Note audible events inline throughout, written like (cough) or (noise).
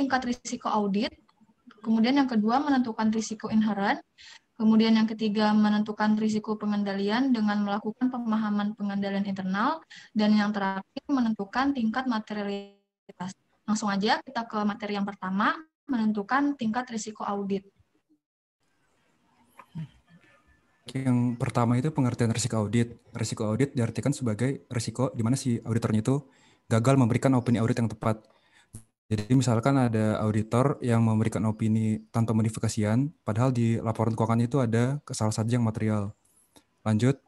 tingkat risiko audit. Kemudian yang kedua menentukan risiko inherent. Kemudian yang ketiga menentukan risiko pengendalian dengan melakukan pemahaman pengendalian internal. Dan yang terakhir menentukan tingkat materialitas. Langsung aja kita ke materi yang pertama, menentukan tingkat risiko audit. Yang pertama itu pengertian risiko audit. Risiko audit diartikan sebagai risiko di mana si auditornya itu gagal memberikan opini audit yang tepat. Jadi misalkan ada auditor yang memberikan opini tanpa modifikasian, padahal di laporan keuangan itu ada kesalahan yang material. Lanjut.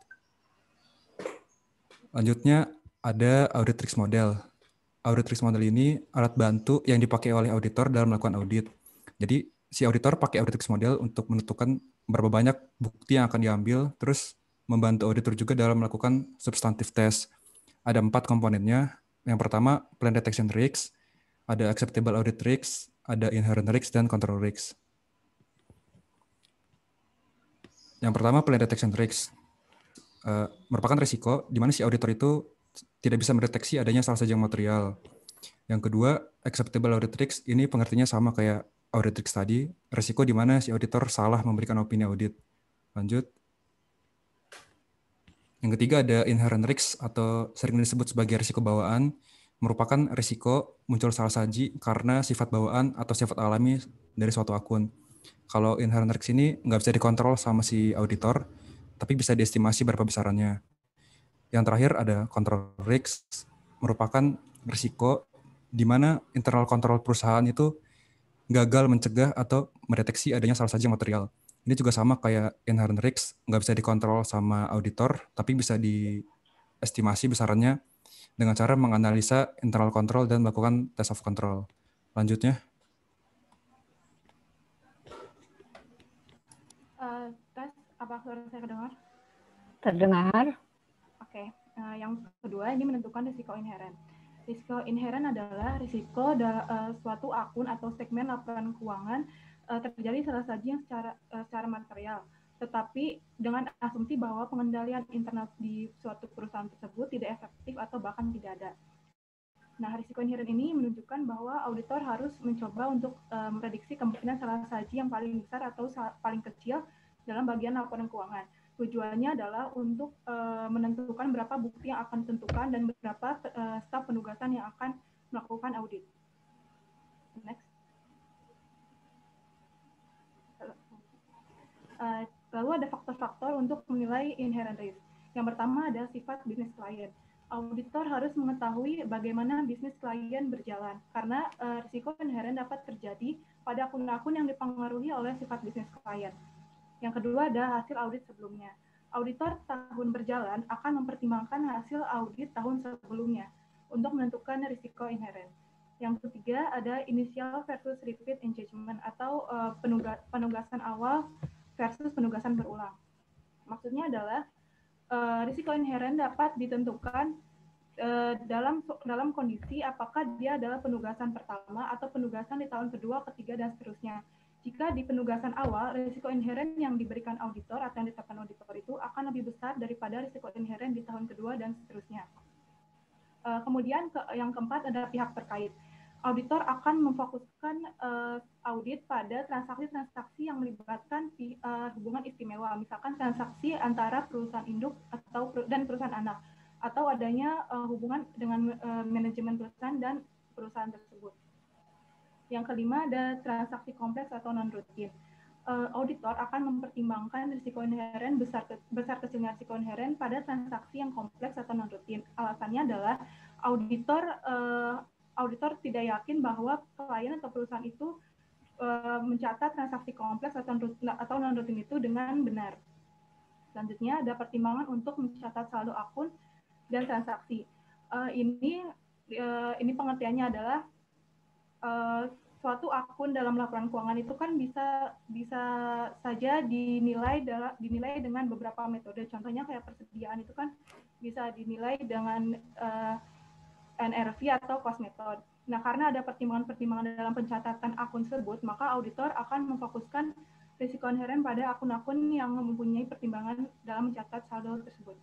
Lanjutnya ada audit risk model. Audit risk model ini alat bantu yang dipakai oleh auditor dalam melakukan audit. Jadi si auditor pakai audit risk model untuk menentukan berapa banyak bukti yang akan diambil, terus membantu auditor juga dalam melakukan substantive test. Ada empat komponennya. Yang pertama, plan detection risks, ada acceptable audit risks, ada inherent risks, dan control risks. Yang pertama, plan detection risks. Uh, merupakan risiko di mana si auditor itu tidak bisa mendeteksi adanya salah saja material. Yang kedua, acceptable audit risks ini pengertiannya sama kayak audit risk tadi, resiko di mana si auditor salah memberikan opini audit. Lanjut. Yang ketiga ada inherent risk atau sering disebut sebagai risiko bawaan, merupakan risiko muncul salah saji karena sifat bawaan atau sifat alami dari suatu akun. Kalau inherent risk ini nggak bisa dikontrol sama si auditor, tapi bisa diestimasi berapa besarannya. Yang terakhir ada control risk, merupakan risiko di mana internal kontrol perusahaan itu gagal mencegah atau mendeteksi adanya salah satu material. Ini juga sama kayak inherent risks, nggak bisa dikontrol sama auditor, tapi bisa diestimasi besarannya dengan cara menganalisa internal control dan melakukan test of control. Lanjutnya. Uh, tes, apa suara saya terdengar? Terdengar. Oke, okay. uh, yang kedua ini menentukan risiko inherent. Risiko inherent adalah risiko da, uh, suatu akun atau segmen laporan keuangan uh, terjadi salah satu yang secara uh, secara material, tetapi dengan asumsi bahwa pengendalian internal di suatu perusahaan tersebut tidak efektif atau bahkan tidak ada. Nah, risiko inherent ini menunjukkan bahwa auditor harus mencoba untuk uh, kemungkinan salah saji yang paling besar atau paling kecil dalam bagian laporan keuangan tujuannya adalah untuk uh, menentukan berapa bukti yang akan ditentukan dan berapa uh, staf penugasan yang akan melakukan audit. Next. Uh, lalu ada faktor-faktor untuk menilai inherent risk. Yang pertama ada sifat bisnis klien. Auditor harus mengetahui bagaimana bisnis klien berjalan, karena uh, risiko inherent dapat terjadi pada akun-akun yang dipengaruhi oleh sifat bisnis klien. Yang kedua ada hasil audit sebelumnya. Auditor tahun berjalan akan mempertimbangkan hasil audit tahun sebelumnya untuk menentukan risiko inherent. Yang ketiga ada initial versus repeat engagement atau uh, penugasan awal versus penugasan berulang. Maksudnya adalah uh, risiko inherent dapat ditentukan uh, dalam dalam kondisi apakah dia adalah penugasan pertama atau penugasan di tahun kedua, ketiga dan seterusnya jika di penugasan awal, risiko inherent yang diberikan auditor atau yang ditetapkan auditor itu akan lebih besar daripada risiko inherent di tahun kedua dan seterusnya. Uh, kemudian ke, yang keempat ada pihak terkait. Auditor akan memfokuskan uh, audit pada transaksi-transaksi yang melibatkan uh, hubungan istimewa, misalkan transaksi antara perusahaan induk atau dan perusahaan anak, atau adanya uh, hubungan dengan uh, manajemen perusahaan dan perusahaan tersebut. Yang kelima ada transaksi kompleks atau non rutin. Auditor akan mempertimbangkan risiko inheren besar ke, besar kecilnya risiko inheren pada transaksi yang kompleks atau non rutin. Alasannya adalah auditor uh, auditor tidak yakin bahwa klien atau perusahaan itu uh, mencatat transaksi kompleks atau atau non rutin itu dengan benar. Selanjutnya ada pertimbangan untuk mencatat saldo akun dan transaksi. Uh, ini uh, ini pengertiannya adalah suatu akun dalam laporan keuangan itu kan bisa bisa saja dinilai dalam dinilai dengan beberapa metode. Contohnya kayak persediaan itu kan bisa dinilai dengan eh, NRV atau cost method. Nah, karena ada pertimbangan-pertimbangan dalam pencatatan akun tersebut, maka auditor akan memfokuskan risiko inherent pada akun-akun yang mempunyai pertimbangan dalam mencatat saldo tersebut.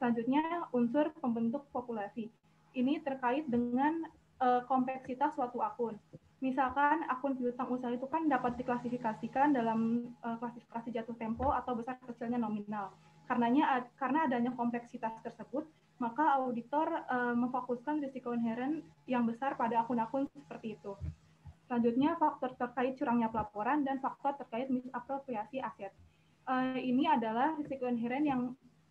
Selanjutnya, unsur pembentuk populasi. Ini terkait dengan uh, kompleksitas suatu akun misalkan akun piutang usaha itu kan dapat diklasifikasikan dalam uh, klasifikasi jatuh tempo atau besar kecilnya nominal. Karenanya karena adanya kompleksitas tersebut, maka auditor uh, memfokuskan risiko inherent yang besar pada akun-akun seperti itu. Selanjutnya, faktor terkait curangnya pelaporan dan faktor terkait misapropriasi aset. Uh, ini adalah risiko inherent yang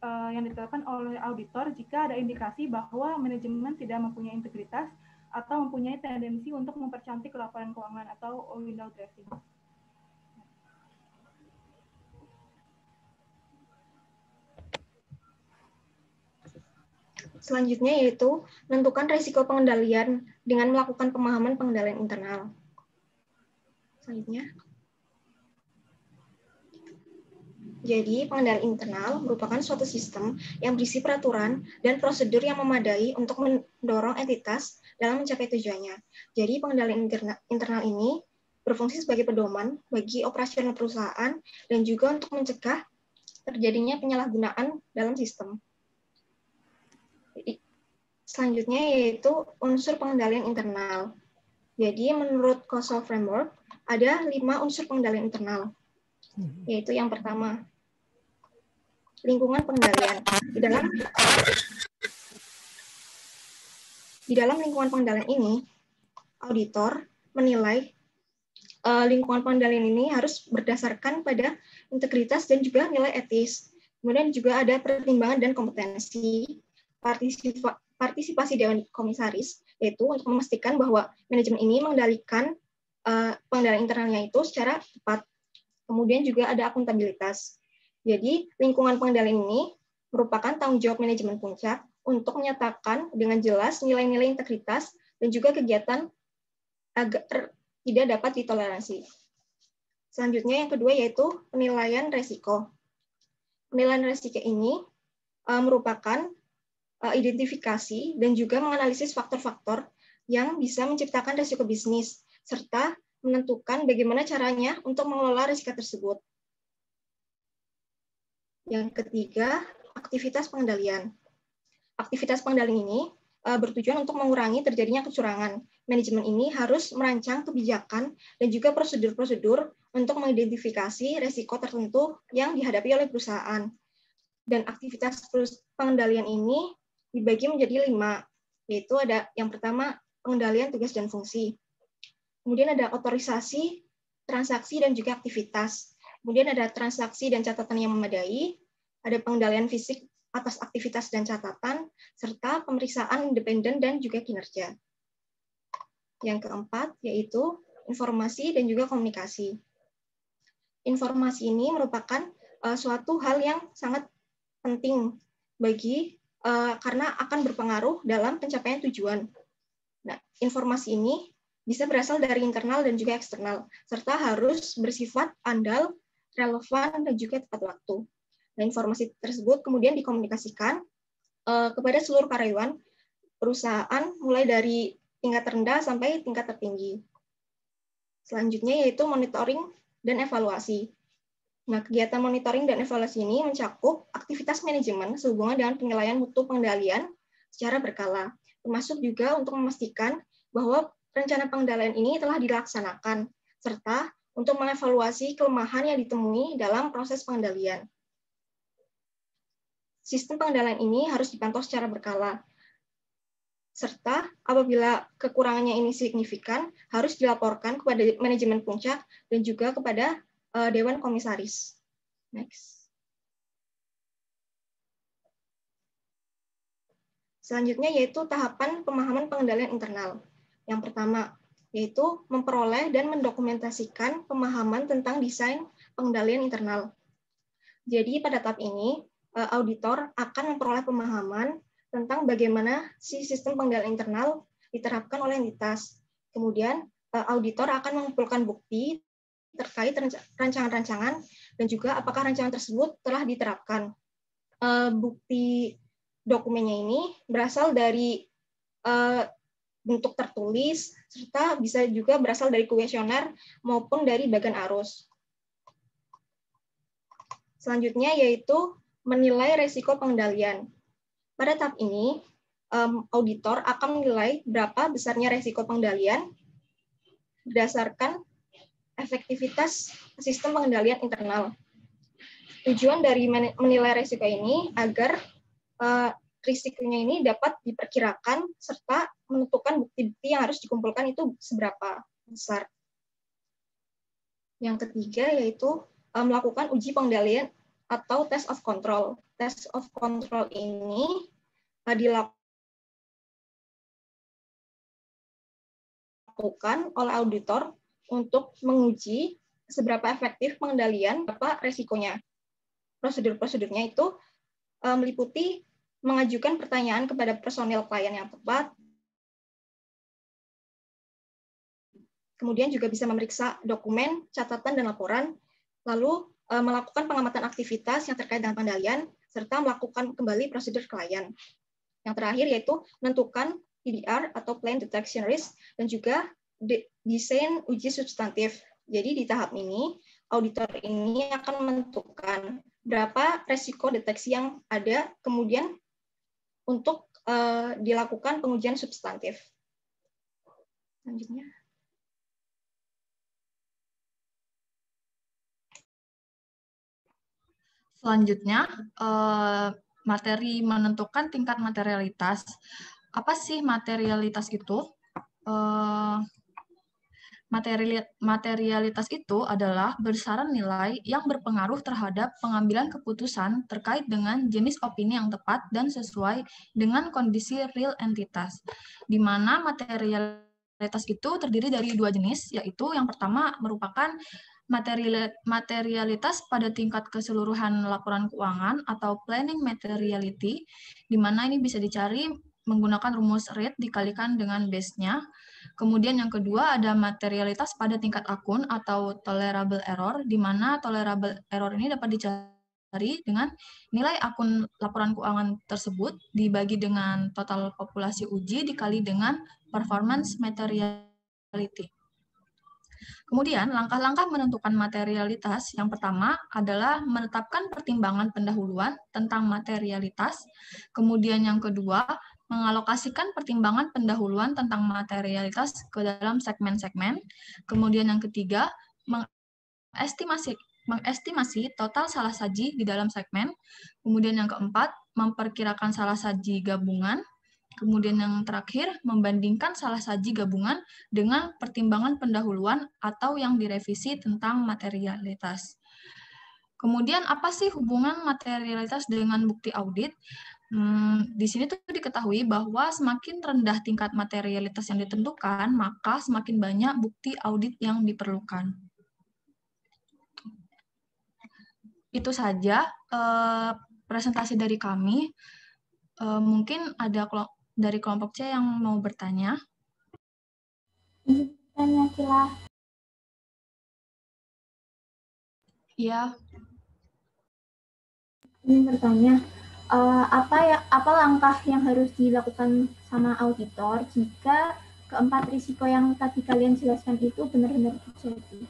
uh, yang ditetapkan oleh auditor jika ada indikasi bahwa manajemen tidak mempunyai integritas atau mempunyai tendensi untuk mempercantik laporan keuangan atau window dressing. Selanjutnya yaitu menentukan risiko pengendalian dengan melakukan pemahaman pengendalian internal. Selanjutnya. Jadi, pengendalian internal merupakan suatu sistem yang berisi peraturan dan prosedur yang memadai untuk mendorong entitas dalam mencapai tujuannya. Jadi, pengendalian internal ini berfungsi sebagai pedoman bagi operasional perusahaan dan juga untuk mencegah terjadinya penyalahgunaan dalam sistem. Selanjutnya yaitu unsur pengendalian internal. Jadi, menurut COSO Framework, ada lima unsur pengendalian internal, yaitu yang pertama, lingkungan pengendalian. Di dalam di dalam lingkungan pengendalian ini, auditor menilai uh, lingkungan pengendalian ini harus berdasarkan pada integritas dan juga nilai etis. Kemudian juga ada pertimbangan dan kompetensi, partisipa partisipasi Dewan Komisaris, yaitu untuk memastikan bahwa manajemen ini mengendalikan uh, pengendalian internalnya itu secara tepat. Kemudian juga ada akuntabilitas. Jadi, lingkungan pengendalian ini merupakan tanggung jawab manajemen puncak untuk menyatakan dengan jelas nilai-nilai integritas dan juga kegiatan agar tidak dapat ditoleransi. Selanjutnya yang kedua yaitu penilaian resiko. Penilaian resiko ini uh, merupakan identifikasi dan juga menganalisis faktor-faktor yang bisa menciptakan resiko bisnis serta menentukan bagaimana caranya untuk mengelola risiko tersebut. Yang ketiga, aktivitas pengendalian. Aktivitas pengendalian ini uh, bertujuan untuk mengurangi terjadinya kecurangan. Manajemen ini harus merancang kebijakan dan juga prosedur-prosedur untuk mengidentifikasi resiko tertentu yang dihadapi oleh perusahaan. Dan aktivitas pengendalian ini dibagi menjadi lima, yaitu ada yang pertama pengendalian tugas dan fungsi. Kemudian ada otorisasi, transaksi, dan juga aktivitas. Kemudian ada transaksi dan catatan yang memadai, ada pengendalian fisik atas aktivitas dan catatan, serta pemeriksaan independen dan juga kinerja. Yang keempat yaitu informasi dan juga komunikasi. Informasi ini merupakan uh, suatu hal yang sangat penting bagi uh, karena akan berpengaruh dalam pencapaian tujuan. Nah, informasi ini bisa berasal dari internal dan juga eksternal, serta harus bersifat andal relevan, dan juga tepat waktu. Nah, informasi tersebut kemudian dikomunikasikan uh, kepada seluruh karyawan perusahaan mulai dari tingkat rendah sampai tingkat tertinggi. Selanjutnya yaitu monitoring dan evaluasi. Nah, kegiatan monitoring dan evaluasi ini mencakup aktivitas manajemen sehubungan dengan penilaian mutu pengendalian secara berkala, termasuk juga untuk memastikan bahwa rencana pengendalian ini telah dilaksanakan, serta untuk mengevaluasi kelemahan yang ditemui dalam proses pengendalian. Sistem pengendalian ini harus dipantau secara berkala, serta apabila kekurangannya ini signifikan, harus dilaporkan kepada manajemen puncak dan juga kepada uh, Dewan Komisaris. Next. Selanjutnya yaitu tahapan pemahaman pengendalian internal. Yang pertama, yaitu memperoleh dan mendokumentasikan pemahaman tentang desain pengendalian internal. Jadi pada tahap ini, eh, auditor akan memperoleh pemahaman tentang bagaimana si sistem pengendalian internal diterapkan oleh entitas. Kemudian eh, auditor akan mengumpulkan bukti terkait rancangan-rancangan dan juga apakah rancangan tersebut telah diterapkan. Eh, bukti dokumennya ini berasal dari bentuk tertulis, serta bisa juga berasal dari kuesioner maupun dari bagan arus. Selanjutnya yaitu menilai resiko pengendalian. Pada tahap ini, auditor akan menilai berapa besarnya resiko pengendalian berdasarkan efektivitas sistem pengendalian internal. Tujuan dari menilai risiko ini agar uh, risikonya ini dapat diperkirakan serta menentukan bukti-bukti yang harus dikumpulkan itu seberapa besar. Yang ketiga yaitu uh, melakukan uji pengendalian atau test of control. Test of control ini uh, dilakukan oleh auditor untuk menguji seberapa efektif pengendalian apa resikonya. Prosedur-prosedurnya itu uh, meliputi mengajukan pertanyaan kepada personil klien yang tepat, kemudian juga bisa memeriksa dokumen, catatan, dan laporan, lalu uh, melakukan pengamatan aktivitas yang terkait dengan pengendalian, serta melakukan kembali prosedur klien. Yang terakhir yaitu menentukan PDR atau Plan Detection Risk, dan juga desain uji substantif. Jadi di tahap ini, auditor ini akan menentukan berapa resiko deteksi yang ada, kemudian untuk uh, dilakukan pengujian substantif. Selanjutnya. Selanjutnya, uh, materi menentukan tingkat materialitas. Apa sih materialitas itu? Uh, Materialitas itu adalah besaran nilai yang berpengaruh terhadap pengambilan keputusan terkait dengan jenis opini yang tepat dan sesuai dengan kondisi real entitas, di mana materialitas itu terdiri dari dua jenis, yaitu yang pertama merupakan materialitas pada tingkat keseluruhan laporan keuangan atau planning materiality, di mana ini bisa dicari menggunakan rumus rate dikalikan dengan base-nya. Kemudian yang kedua ada materialitas pada tingkat akun atau tolerable error, di mana tolerable error ini dapat dicari dengan nilai akun laporan keuangan tersebut dibagi dengan total populasi uji dikali dengan performance materiality. Kemudian, langkah-langkah menentukan materialitas yang pertama adalah menetapkan pertimbangan pendahuluan tentang materialitas. Kemudian yang kedua, mengalokasikan pertimbangan pendahuluan tentang materialitas ke dalam segmen-segmen. Kemudian yang ketiga, mengestimasi mengestimasi total salah saji di dalam segmen. Kemudian yang keempat, memperkirakan salah saji gabungan. Kemudian yang terakhir, membandingkan salah saji gabungan dengan pertimbangan pendahuluan atau yang direvisi tentang materialitas. Kemudian apa sih hubungan materialitas dengan bukti audit? Hmm, di sini tuh diketahui bahwa semakin rendah tingkat materialitas yang ditentukan, maka semakin banyak bukti audit yang diperlukan. Itu saja eh, presentasi dari kami. Eh, mungkin ada dari kelompok C yang mau bertanya. Tanya, Cila. Iya. Ini bertanya, uh, apa ya apa langkah yang harus dilakukan sama auditor jika keempat risiko yang tadi kalian jelaskan itu benar-benar terjadi?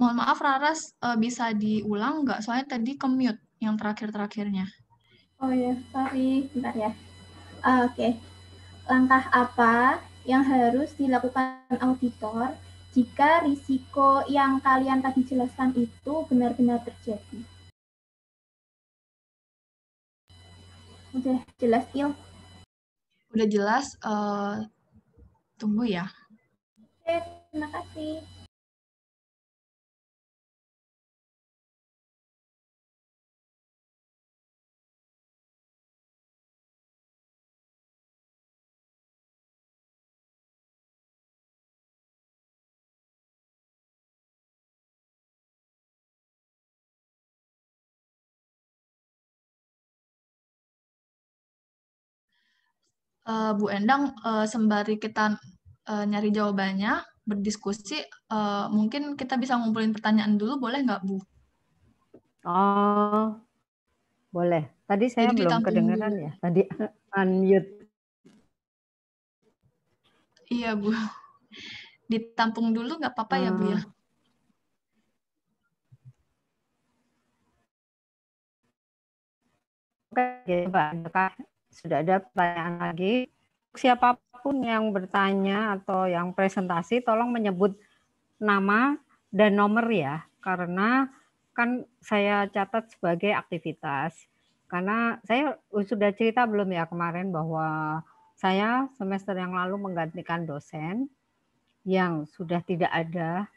Mohon maaf Raras, uh, bisa diulang nggak? Soalnya tadi commute yang terakhir-terakhirnya. Oh ya, sorry, bentar ya. Uh, Oke, okay. langkah apa yang harus dilakukan auditor jika risiko yang kalian tadi jelaskan itu benar-benar terjadi. Udah jelas, Il? Udah jelas, uh, tunggu ya. Oke, terima kasih. Uh, Bu Endang uh, sembari kita uh, nyari jawabannya berdiskusi uh, mungkin kita bisa ngumpulin pertanyaan dulu boleh nggak Bu? Oh boleh. Tadi saya Jadi belum kedengaran dulu. ya. Tadi (laughs) unmute. Iya Bu. Ditampung dulu nggak apa-apa hmm. ya Bu ya? Oke, Pak. Sudah ada pertanyaan lagi. Siapa pun yang bertanya atau yang presentasi, tolong menyebut nama dan nomor ya, karena kan saya catat sebagai aktivitas. Karena saya sudah cerita belum ya kemarin bahwa saya semester yang lalu menggantikan dosen yang sudah tidak ada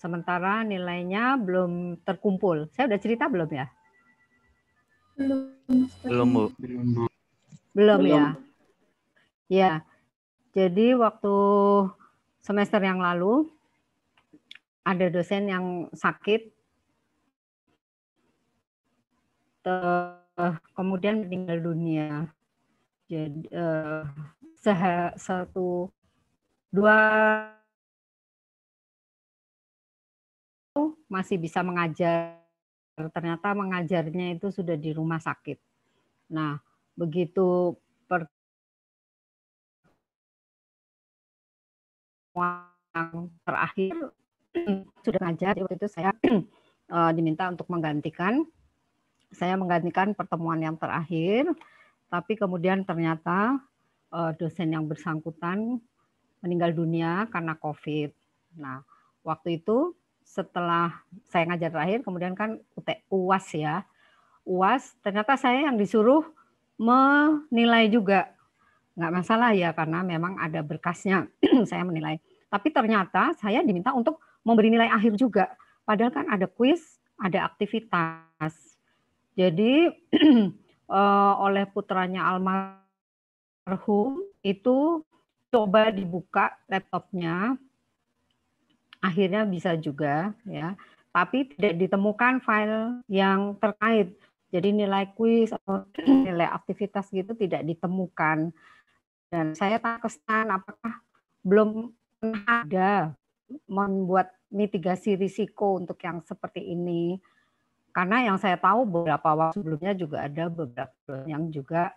sementara nilainya belum terkumpul. Saya udah cerita belum ya? Belum. Belum, Bu. Belum, Bu. Belum, ya. Ya. Jadi waktu semester yang lalu ada dosen yang sakit kemudian meninggal dunia. Jadi uh, satu dua masih bisa mengajar. Ternyata mengajarnya itu sudah di rumah sakit. Nah, begitu per terakhir sudah ngajar waktu itu saya uh, (clears throat) diminta untuk menggantikan saya menggantikan pertemuan yang terakhir tapi kemudian ternyata uh, dosen yang bersangkutan meninggal dunia karena COVID. Nah, waktu itu setelah saya ngajar terakhir, kemudian kan UT, UAS ya. UAS, ternyata saya yang disuruh menilai juga. Nggak masalah ya, karena memang ada berkasnya (clears throat) saya menilai. Tapi ternyata saya diminta untuk memberi nilai akhir juga. Padahal kan ada kuis, ada aktivitas. Jadi (clears throat) eh, oleh putranya almarhum itu coba dibuka laptopnya akhirnya bisa juga ya tapi tidak ditemukan file yang terkait jadi nilai kuis atau (clears throat) nilai aktivitas gitu tidak ditemukan dan saya tak kesan apakah belum ada membuat mitigasi risiko untuk yang seperti ini karena yang saya tahu beberapa waktu sebelumnya juga ada beberapa yang juga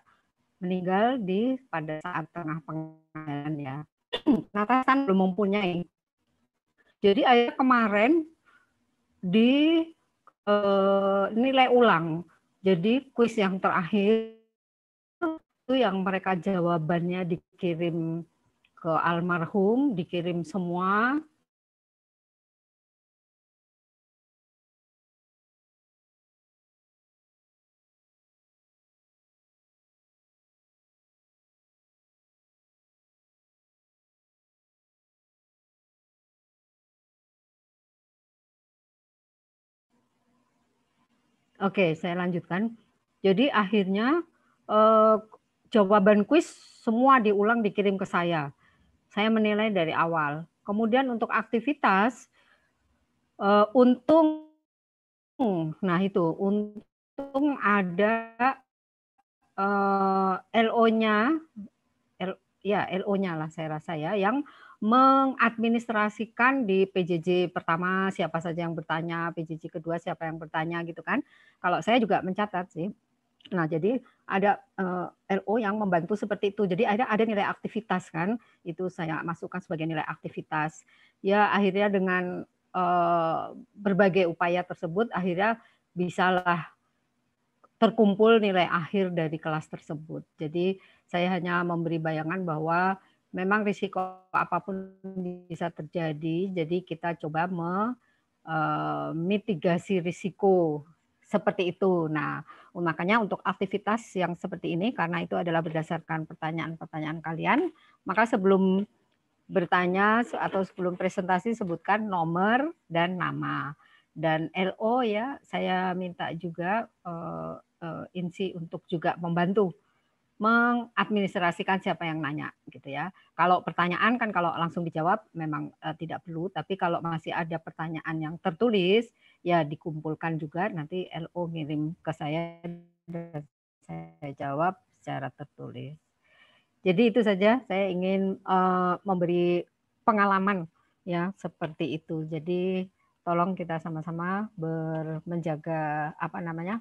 meninggal di pada saat tengah pengadilan ya. (clears throat) Natasan belum mempunyai jadi ayah kemarin di uh, nilai ulang. Jadi kuis yang terakhir itu yang mereka jawabannya dikirim ke almarhum, dikirim semua Oke, saya lanjutkan. Jadi akhirnya eh, jawaban kuis semua diulang dikirim ke saya. Saya menilai dari awal. Kemudian untuk aktivitas, eh, untung, nah itu untung ada eh, LO-nya, ya LO-nya lah saya rasa ya, yang mengadministrasikan di PJJ pertama siapa saja yang bertanya, PJJ kedua siapa yang bertanya gitu kan. Kalau saya juga mencatat sih. Nah, jadi ada uh, eh, LO yang membantu seperti itu. Jadi ada ada nilai aktivitas kan, itu saya masukkan sebagai nilai aktivitas. Ya akhirnya dengan uh, berbagai upaya tersebut akhirnya bisalah terkumpul nilai akhir dari kelas tersebut. Jadi saya hanya memberi bayangan bahwa memang risiko apa pun bisa terjadi. Jadi kita coba memitigasi eh, risiko seperti itu. Nah, makanya untuk aktivitas yang seperti ini karena itu adalah berdasarkan pertanyaan-pertanyaan kalian, maka sebelum bertanya atau sebelum presentasi sebutkan nomor dan nama. Dan LO ya, saya minta juga uh, uh, INSI untuk juga membantu mengadministrasikan siapa yang nanya gitu ya. Kalau pertanyaan kan kalau langsung dijawab memang uh, tidak perlu, tapi kalau masih ada pertanyaan yang tertulis ya dikumpulkan juga nanti LO ngirim ke saya dan saya jawab secara tertulis. Jadi itu saja saya ingin uh, memberi pengalaman ya seperti itu. Jadi tolong kita sama-sama menjaga apa namanya?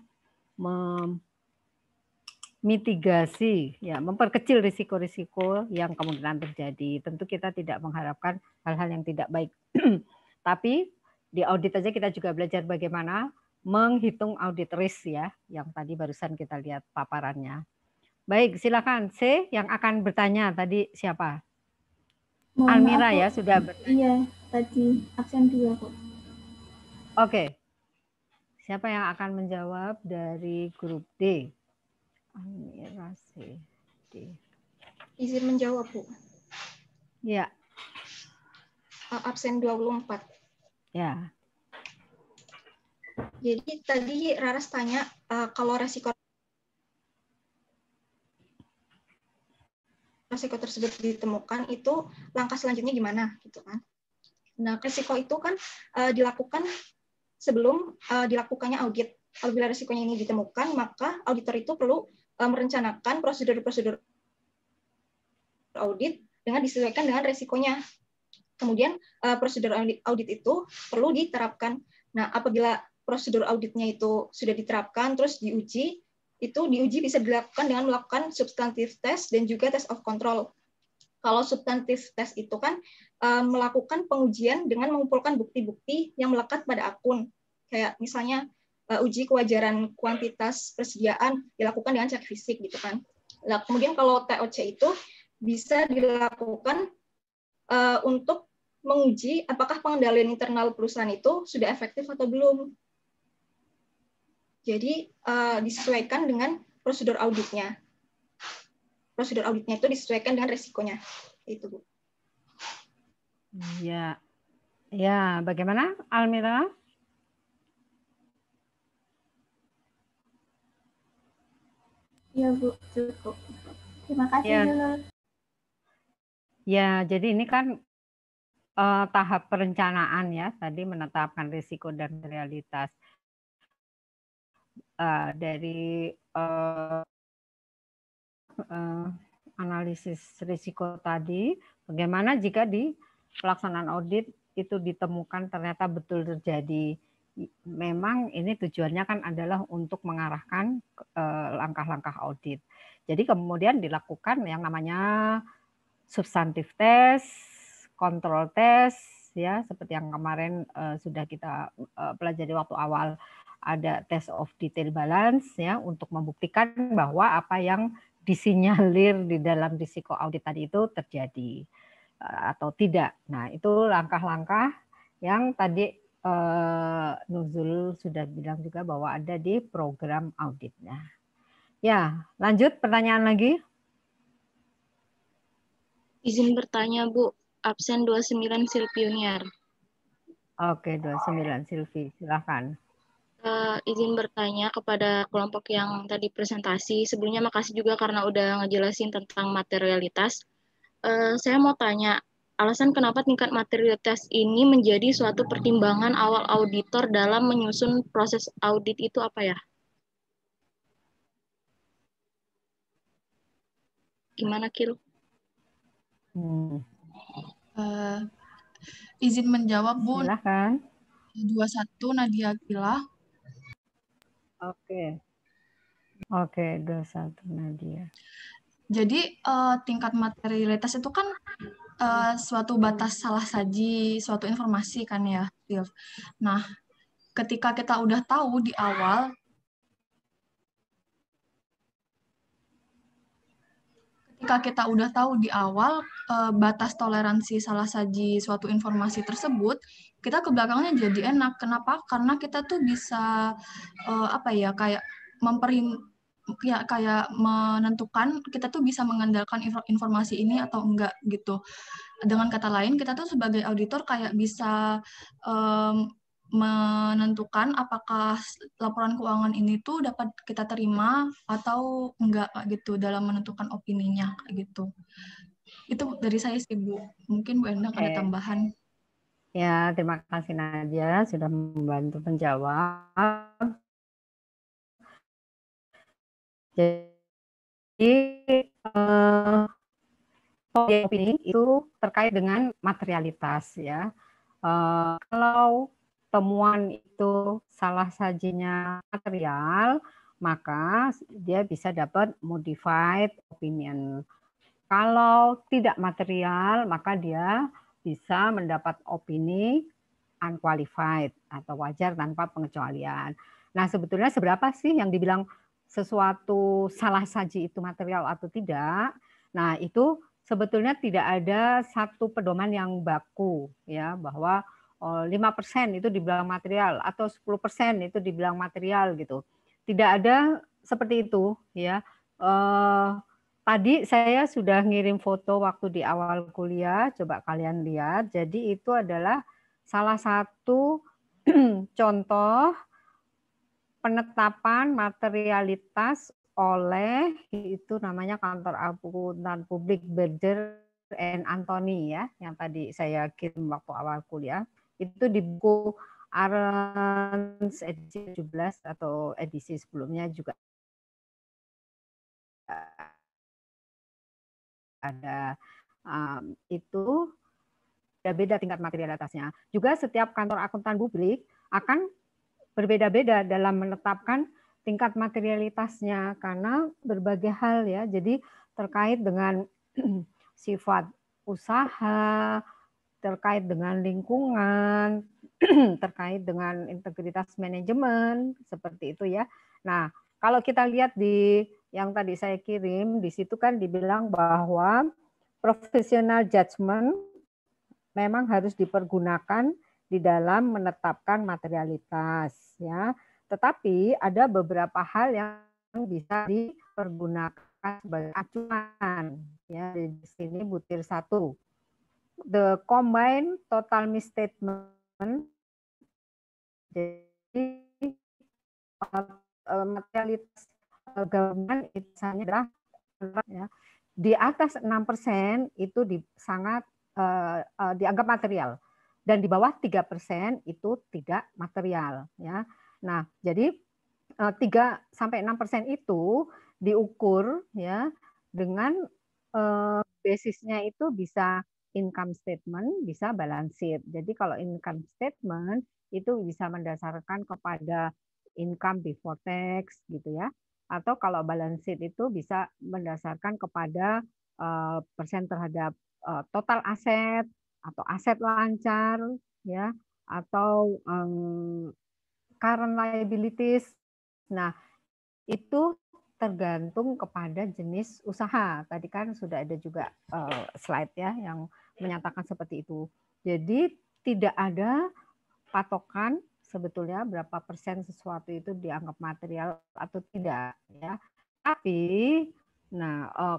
Mitigasi, ya, memperkecil risiko-risiko yang kemungkinan terjadi. Tentu kita tidak mengharapkan hal-hal yang tidak baik. (clears throat) Tapi di audit aja kita juga belajar bagaimana menghitung audit risk ya, yang tadi barusan kita lihat paparannya. Baik, silakan C yang akan bertanya tadi siapa? Mohon Almira Bu. ya sudah bertanya. Iya, tadi absen dua, Bu. Oke. Siapa yang akan menjawab dari grup D? Almira C. D. Izin menjawab, Bu. Ya, Absen 24. ya. Jadi tadi Raras tanya uh, kalau resiko resiko tersebut ditemukan itu langkah selanjutnya gimana gitu kan. Nah, resiko itu kan uh, dilakukan sebelum uh, dilakukannya audit. Apabila resikonya ini ditemukan, maka auditor itu perlu uh, merencanakan prosedur-prosedur audit dengan disesuaikan dengan resikonya. Kemudian uh, prosedur audit, audit itu perlu diterapkan. Nah, apabila prosedur auditnya itu sudah diterapkan terus diuji, itu diuji bisa dilakukan dengan melakukan substantif test dan juga test of control. Kalau substantif test itu kan uh, melakukan pengujian dengan mengumpulkan bukti-bukti yang melekat pada akun. Kayak misalnya uh, uji kewajaran kuantitas persediaan dilakukan dengan cek fisik gitu kan. Nah, kemudian kalau TOC itu bisa dilakukan uh, untuk menguji apakah pengendalian internal perusahaan itu sudah efektif atau belum. Jadi uh, disesuaikan dengan prosedur auditnya. Prosedur auditnya itu disesuaikan dengan resikonya. Itu, Bu. Ya. Ya, bagaimana Almira? Iya, Bu, cukup. Terima kasih Ya. dulu. Ya, jadi ini kan eh, tahap perencanaan ya, tadi menetapkan risiko dan realitas Eh, dari eh, eh, analisis risiko tadi, bagaimana jika di pelaksanaan audit itu ditemukan ternyata betul terjadi. Memang ini tujuannya kan adalah untuk mengarahkan eh, langkah-langkah audit. Jadi kemudian dilakukan yang namanya substantif test, kontrol test, ya seperti yang kemarin eh, sudah kita eh, pelajari waktu awal ada test of detail balance ya untuk membuktikan bahwa apa yang disinyalir di dalam risiko audit tadi itu terjadi eh, atau tidak. Nah, itu langkah-langkah yang tadi eh, Nuzul sudah bilang juga bahwa ada di program auditnya. Ya, lanjut pertanyaan lagi. Izin bertanya, Bu. Absen 29 Silpiuniar. Oke, 29 Silvi, silahkan. Eh, izin bertanya kepada kelompok yang tadi presentasi. Sebelumnya makasih juga karena udah ngejelasin tentang materialitas. Eh, saya mau tanya, alasan kenapa tingkat materialitas ini menjadi suatu pertimbangan awal auditor dalam menyusun proses audit itu apa ya? Gimana, Kil? Hmm, Eh, izin menjawab, Bu. silahkan. 21 Nadia Gila. Oke. Oke, 21 Nadia. Jadi eh, tingkat materialitas itu kan eh, suatu batas salah saji, suatu informasi kan ya, Silv. Nah, ketika kita udah tahu di awal, ketika kita udah tahu di awal eh, batas toleransi salah saji suatu informasi tersebut, kita ke belakangnya jadi enak. Kenapa? Karena kita tuh bisa eh, apa ya kayak memperim ya kayak menentukan kita tuh bisa mengandalkan info- informasi ini atau enggak gitu. Dengan kata lain, kita tuh sebagai auditor kayak bisa em, menentukan apakah laporan keuangan ini tuh dapat kita terima atau enggak Kak, gitu dalam menentukan opininya kayak gitu. Itu dari saya sih Bu. Mungkin Bu Endang ada Oke. tambahan. Ya, terima kasih Nadia sudah membantu menjawab. Jadi eh, opini itu terkait dengan materialitas ya. Eh, kalau temuan itu salah sajinya material, maka dia bisa dapat modified opinion. Kalau tidak material, maka dia bisa mendapat opini unqualified atau wajar tanpa pengecualian. Nah, sebetulnya seberapa sih yang dibilang sesuatu salah saji itu material atau tidak. Nah, itu sebetulnya tidak ada satu pedoman yang baku ya bahwa lima persen itu dibilang material atau 10% itu dibilang material gitu. Tidak ada seperti itu ya. Eh, tadi saya sudah ngirim foto waktu di awal kuliah, coba kalian lihat. Jadi itu adalah salah satu (clears throat) contoh penetapan materialitas oleh itu namanya kantor akuntan publik Berger and Anthony ya yang tadi saya kirim waktu awal kuliah itu di buku Arens edisi 17 atau edisi sebelumnya juga ada um, itu beda-beda tingkat materialitasnya. Juga setiap kantor akuntan publik akan berbeda-beda dalam menetapkan tingkat materialitasnya karena berbagai hal ya. Jadi terkait dengan (clears throat) sifat usaha, terkait dengan lingkungan, (clears throat) terkait dengan integritas manajemen seperti itu ya. Nah, kalau kita lihat di yang tadi saya kirim, di situ kan dibilang bahwa professional judgment memang harus dipergunakan di dalam menetapkan materialitas ya. Tetapi ada beberapa hal yang bisa dipergunakan sebagai acuan ya di sini butir satu. The combined total misstatement jadi eh, materialitas gabungan itu adalah ya, di atas 6% itu di, sangat uh, uh, dianggap material dan di bawah tiga persen itu tidak material ya. Nah, jadi eh, tiga sampai enam persen itu diukur ya dengan eh, basisnya itu bisa income statement, bisa balance sheet. Jadi kalau income statement itu bisa mendasarkan kepada income before tax gitu ya. Atau kalau balance sheet itu bisa mendasarkan kepada uh, persen terhadap uh, total aset atau aset lancar ya atau um, current liabilities. Nah, itu tergantung kepada jenis usaha. Tadi kan sudah ada juga uh, slide ya yang menyatakan seperti itu. Jadi tidak ada patokan sebetulnya berapa persen sesuatu itu dianggap material atau tidak ya. Tapi nah uh,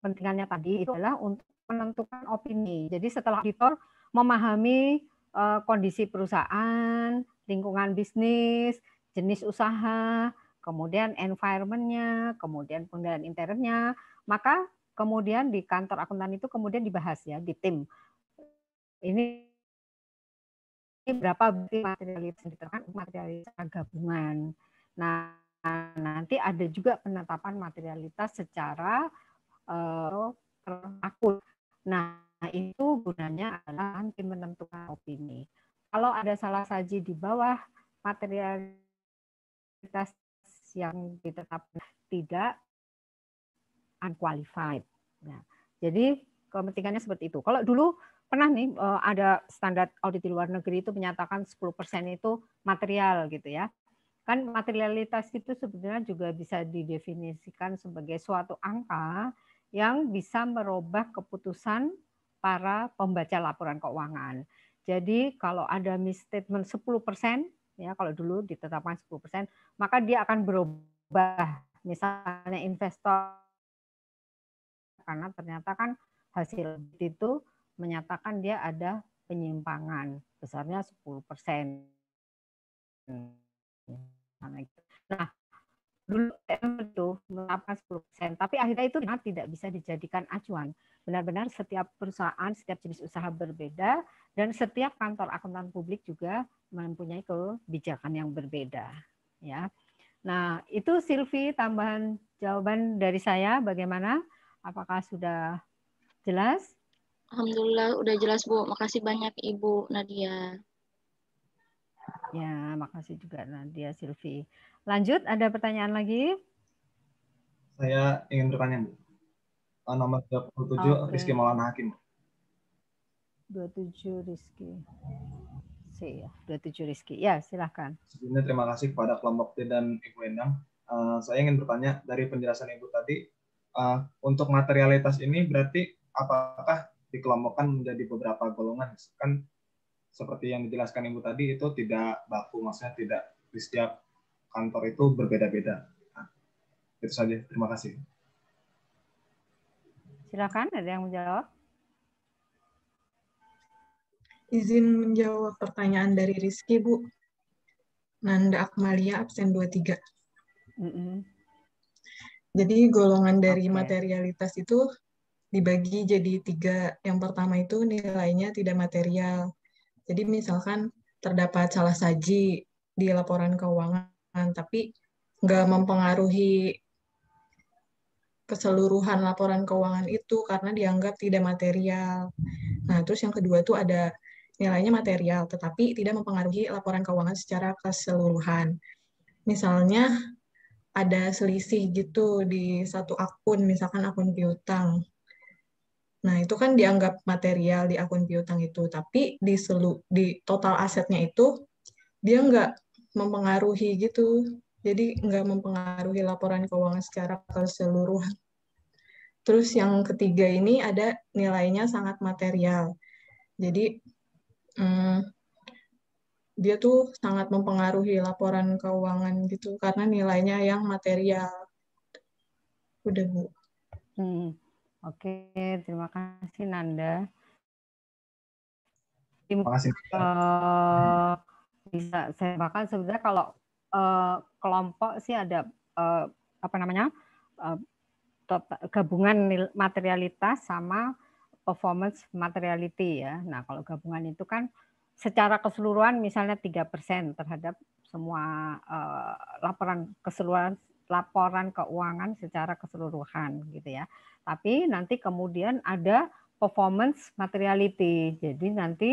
kepentingannya tadi adalah untuk menentukan opini. Jadi setelah auditor memahami uh, kondisi perusahaan, lingkungan bisnis, jenis usaha, kemudian environment-nya, kemudian pengendalian internnya, maka kemudian di kantor akuntan itu kemudian dibahas ya di tim. Ini berapa materialitas yang diterangkan materialitas gabungan. Nah, nanti ada juga penetapan materialitas secara uh, akun. Nah, itu gunanya adalah nanti menentukan opini. Kalau ada salah saji di bawah materialitas yang ditetapkan tidak unqualified. Nah, jadi kepentingannya seperti itu. Kalau dulu pernah nih eh, ada standar audit di luar negeri itu menyatakan 10% itu material gitu ya. Kan materialitas itu sebenarnya juga bisa didefinisikan sebagai suatu angka yang bisa merubah keputusan para pembaca laporan keuangan. Jadi kalau ada misstatement 10%, ya kalau dulu ditetapkan 10%, maka dia akan berubah. Misalnya investor karena ternyata kan hasil itu menyatakan dia ada penyimpangan besarnya 10%. Nah, dulu itu menetapkan 10%, tapi akhirnya itu tidak bisa dijadikan acuan. Benar-benar setiap perusahaan, setiap jenis usaha berbeda, dan setiap kantor akuntan publik juga mempunyai kebijakan yang berbeda. Ya, Nah, itu Silvi tambahan jawaban dari saya bagaimana? Apakah sudah jelas? Alhamdulillah udah jelas Bu. Makasih banyak Ibu Nadia. Ya, makasih juga Nadia Silvi. Lanjut, ada pertanyaan lagi? Saya ingin bertanya, Bu. Nomor 27, okay. Rizky Maulana Hakim. 27 Rizky. C ya, 27 Rizky. Ya, silahkan. Sebelumnya terima kasih kepada kelompok T dan Ibu Endang. Uh, saya ingin bertanya dari penjelasan Ibu tadi, uh, untuk materialitas ini berarti apakah dikelompokkan menjadi beberapa golongan? Kan seperti yang dijelaskan Ibu tadi itu tidak baku, maksudnya tidak di setiap kantor itu berbeda-beda. Nah, itu saja. Terima kasih. Silakan, ada yang menjawab? Izin menjawab pertanyaan dari Rizky, Bu. Nanda Akmalia, absen 23. Mm -hmm. Jadi golongan dari okay. materialitas itu dibagi jadi tiga. Yang pertama itu nilainya tidak material. Jadi misalkan terdapat salah saji di laporan keuangan, tapi nggak mempengaruhi keseluruhan laporan keuangan itu karena dianggap tidak material. Nah, terus yang kedua itu ada nilainya material, tetapi tidak mempengaruhi laporan keuangan secara keseluruhan. Misalnya ada selisih gitu di satu akun, misalkan akun piutang. Nah, itu kan dianggap material di akun piutang itu, tapi di selu, di total asetnya itu dia nggak mempengaruhi gitu. Jadi nggak mempengaruhi laporan keuangan secara keseluruhan. Terus yang ketiga ini ada nilainya sangat material. Jadi hmm, dia tuh sangat mempengaruhi laporan keuangan gitu karena nilainya yang material. Udah Bu. Hmm. Oke, terima kasih Nanda. Terima kasih. Uh, bisa saya bahkan sebenarnya kalau uh, kelompok sih ada uh, apa namanya uh, total, gabungan materialitas sama performance materiality ya. Nah, kalau gabungan itu kan secara keseluruhan misalnya tiga persen terhadap semua uh, laporan keseluruhan laporan keuangan secara keseluruhan gitu ya. Tapi nanti kemudian ada performance materiality. Jadi nanti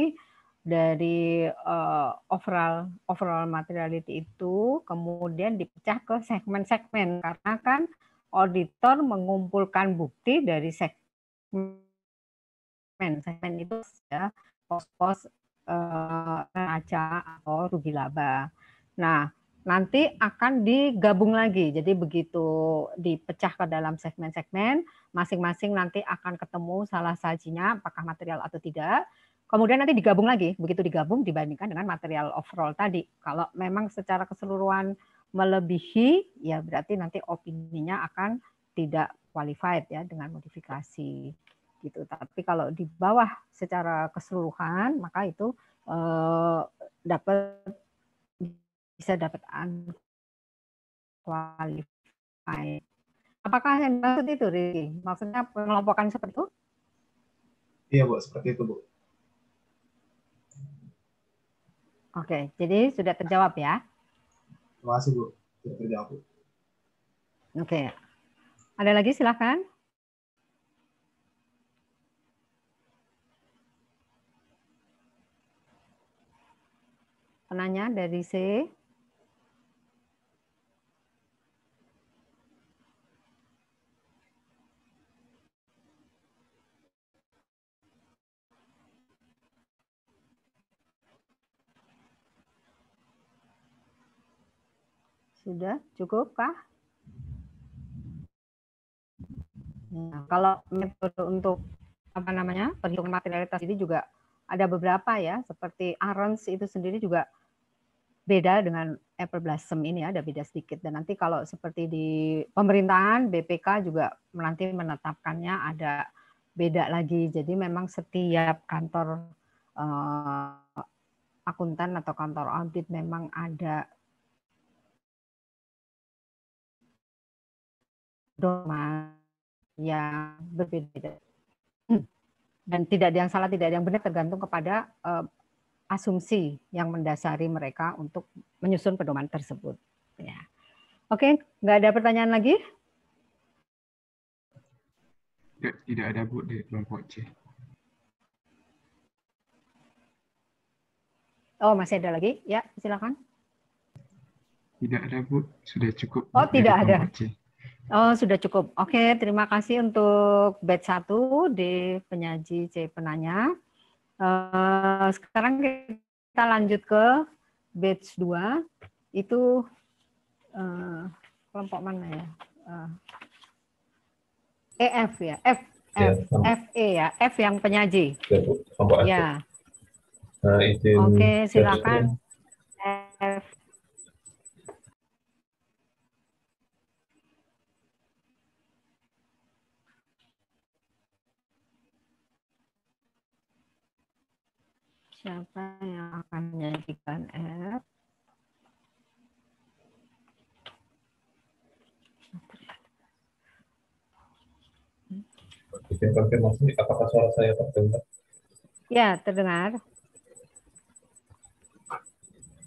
dari uh, overall overall materiality itu kemudian dipecah ke segmen-segmen karena kan auditor mengumpulkan bukti dari segmen segmen. Itu ya pos-pos neraca atau rugi laba. Nah, nanti akan digabung lagi. Jadi begitu dipecah ke dalam segmen-segmen, masing-masing nanti akan ketemu salah sajinya apakah material atau tidak. Kemudian nanti digabung lagi. Begitu digabung dibandingkan dengan material overall tadi. Kalau memang secara keseluruhan melebihi, ya berarti nanti opininya akan tidak qualified ya dengan modifikasi gitu. Tapi kalau di bawah secara keseluruhan maka itu eh, dapat bisa dapat unqualified. Apakah yang maksud itu, Riri? Maksudnya pengelompokan seperti itu? Iya, Bu, seperti itu, Bu. Oke, jadi sudah terjawab ya? Terima kasih, Bu. Sudah terjawab, Bu. Oke. Ada lagi silakan. Penanya dari C. Sudah cukup kah? Nah, kalau metode untuk apa namanya perhitungan materialitas ini juga ada beberapa ya, seperti Arons itu sendiri juga beda dengan Apple Blossom ini ada beda sedikit. Dan nanti kalau seperti di pemerintahan, BPK juga nanti menetapkannya ada beda lagi. Jadi memang setiap kantor uh, akuntan atau kantor audit memang ada domain yang berbeda dan tidak ada yang salah, tidak ada yang benar tergantung kepada uh, asumsi yang mendasari mereka untuk menyusun pedoman tersebut. Ya. Oke, nggak ada pertanyaan lagi? Tidak, tidak ada Bu di kelompok C. Oh, masih ada lagi? Ya, silakan. Tidak ada Bu, sudah cukup. Oh, tidak ada. C. Oh, sudah cukup. Oke, terima kasih untuk batch 1 di penyaji C penanya. Uh, sekarang kita lanjut ke batch 2 itu uh, kelompok mana ya? Uh, EF ya, F Ya, F, FE ya, F yang penyaji. Ya. Kelompok F. Ya, Nah, izin oke share silakan. Siapa yang akan menyajikan F? Izin konfirmasi apakah suara saya terdengar? Ya, terdengar.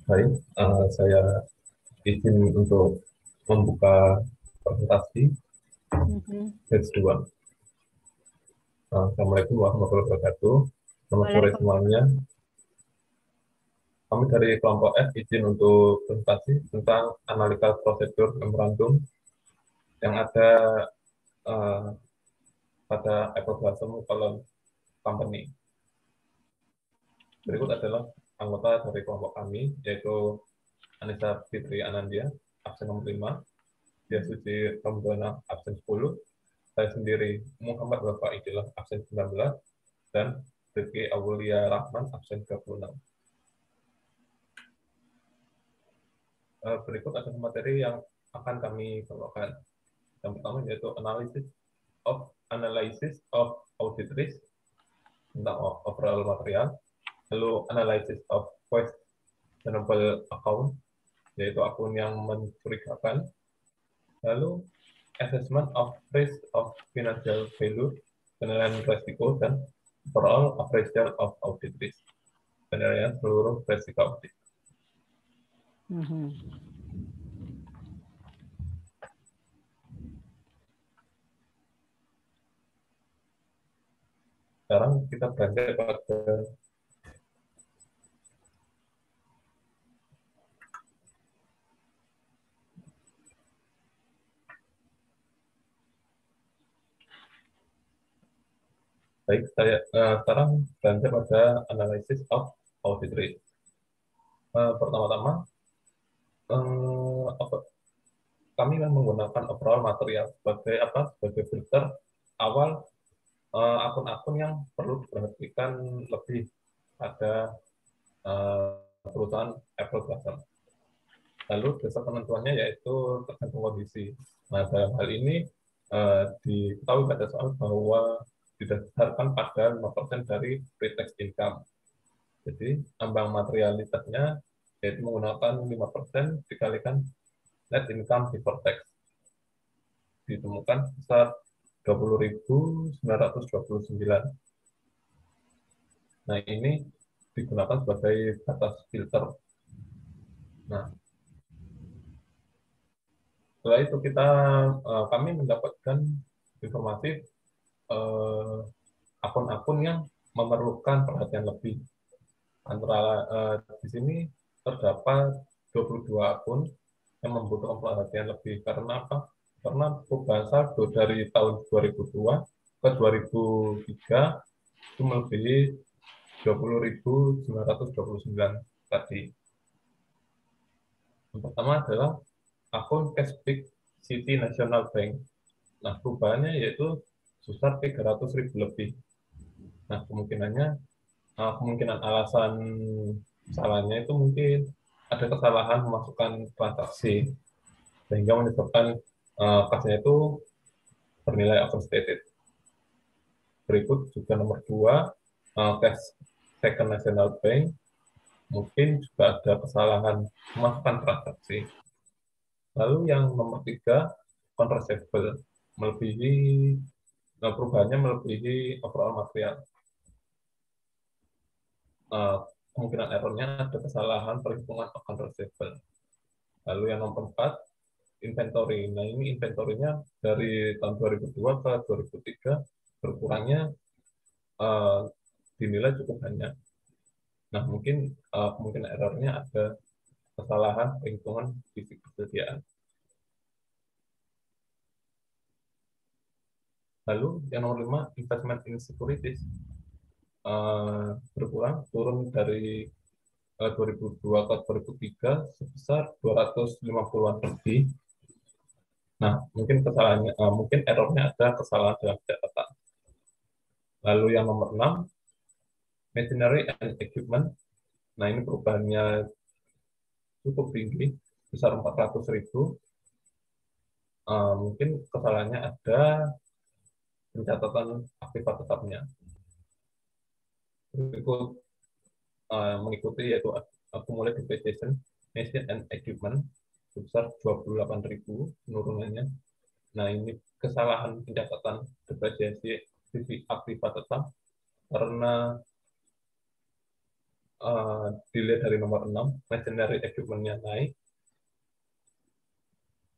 Baik, eh, saya izin untuk membuka presentasi Mhm. batch 2. Eh, Assalamualaikum warahmatullahi wabarakatuh. Selamat sore semuanya. Kami dari kelompok F izin untuk presentasi tentang analytical prosedur memorandum yang ada eh, pada ectoplasm colon company. Berikut adalah anggota dari kelompok kami, yaitu Anissa Fitri Anandia, absen nomor 5, Dia Suci Ramdana, absen 10, saya sendiri Muhammad Bapak Idilah, absen 19, dan Rizky Aulia Rahman, absen 36. Berikut adalah materi yang akan kami bawakan. Yang pertama yaitu analysis of analysis of audit risk tentang overall material, lalu analysis of questionable account, yaitu akun yang mencurigakan, lalu assessment of risk of financial value, penilaian resiko, dan overall appraisal of audit risk, penilaian seluruh resiko audit. Mhm. Sekarang kita beranjak pada Baik, saya eh, sekarang beranjak pada analysis of audit risk. Eh, Pertama-tama, eh, apa- kami menggunakan overall material sebagai apa? Sebagai filter awal eh, akun-akun yang perlu diperhatikan lebih pada eh, perusahaan Apple Plaza. Lalu dasar penentuannya yaitu tergantung kondisi. Nah, dalam hal ini eh, diketahui pada soal bahwa didasarkan pada 5% dari pre-tax income. Jadi, ambang materialitasnya yaitu menggunakan 5% dikalikan net income before tax. Ditemukan sebesar 20.929. Nah, ini digunakan sebagai batas filter. Nah, setelah itu kita eh, kami mendapatkan informasi eh, akun-akun yang memerlukan perhatian lebih. Antara eh, di sini terdapat 22 akun yang membutuhkan perhatian lebih. Karena apa? Karena perubahan saldo dari tahun 2002 ke 2003 itu melebihi 20.929 tadi. Yang pertama adalah akun Cashpick City National Bank. Nah, perubahannya yaitu sebesar 300 ribu lebih. Nah, kemungkinannya, uh, kemungkinan alasan salahnya itu mungkin ada kesalahan memasukkan transaksi, sehingga menyebabkan uh, kasnya itu bernilai overstated. Berikut juga nomor dua, uh, cash second national bank, mungkin juga ada kesalahan memasukkan transaksi. Lalu yang nomor tiga, contraceptible, melebihi Nah, perubahannya melebihi overall material. Uh, kemungkinan errornya ada kesalahan perhitungan account receivable. Lalu yang nomor 4, inventory. Nah, ini inventory-nya dari tahun 2002 ke 2003 berkurangnya uh, dinilai cukup banyak. Nah, mungkin uh, kemungkinan errornya ada kesalahan perhitungan fisik persediaan. Lalu yang nomor lima, investment in securities uh, berkurang, turun dari 2002 ke 2003 sebesar 250-an lebih. Nah, mungkin kesalahannya, uh, mungkin errornya ada kesalahan dalam catatan. Lalu yang nomor 6, machinery and equipment. Nah, ini perubahannya cukup tinggi, besar 400 ribu. Uh, mungkin kesalahannya ada pencatatan aktifat tetapnya. Berikut uh, mengikuti yaitu accumulated depreciation, machine and equipment sebesar 28.000 penurunannya. Nah, ini kesalahan pencatatan depresiasi sisi aktiva tetap karena uh, dilihat dari nomor 6, machinery equipment-nya naik,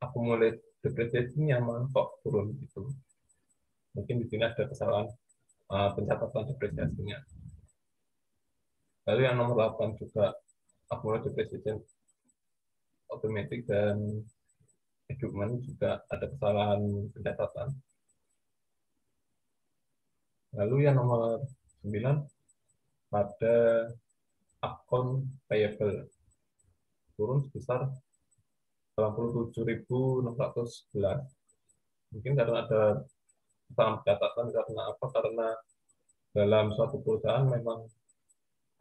accumulated depreciation-nya malah kok turun gitu. Mungkin di sini ada kesalahan uh, pencatatan depresiasinya. Lalu yang nomor 8 juga accumulated depreciation automatic dan equipment juga ada kesalahan pencatatan. Lalu yang nomor 9 pada akun payable turun sebesar 87.611. Mungkin karena ada kesalahan pencatatan karena apa? Karena dalam suatu perusahaan memang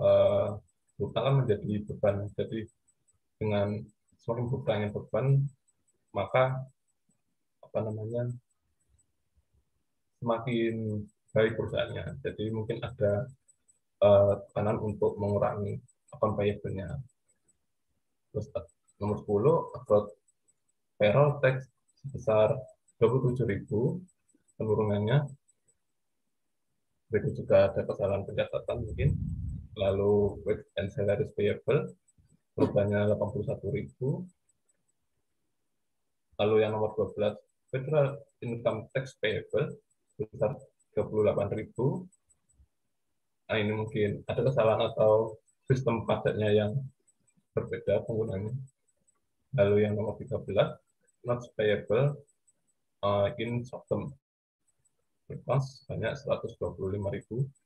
uh, kan menjadi beban. Jadi dengan semakin berkurangnya beban, maka apa namanya semakin baik perusahaannya. Jadi mungkin ada uh, untuk mengurangi account payable-nya. Terus nomor 10 upload payroll tax sebesar 27.000 penurunannya. Berikut juga ada kesalahan pencatatan mungkin lalu wage and salaries payable perubahannya 81.000. Lalu yang nomor 12 federal income tax payable sebesar 38.000. Nah, ini mungkin ada kesalahan atau sistem pajaknya yang berbeda penggunanya. Lalu yang nomor 13 not payable uh, in short term banyak 125.000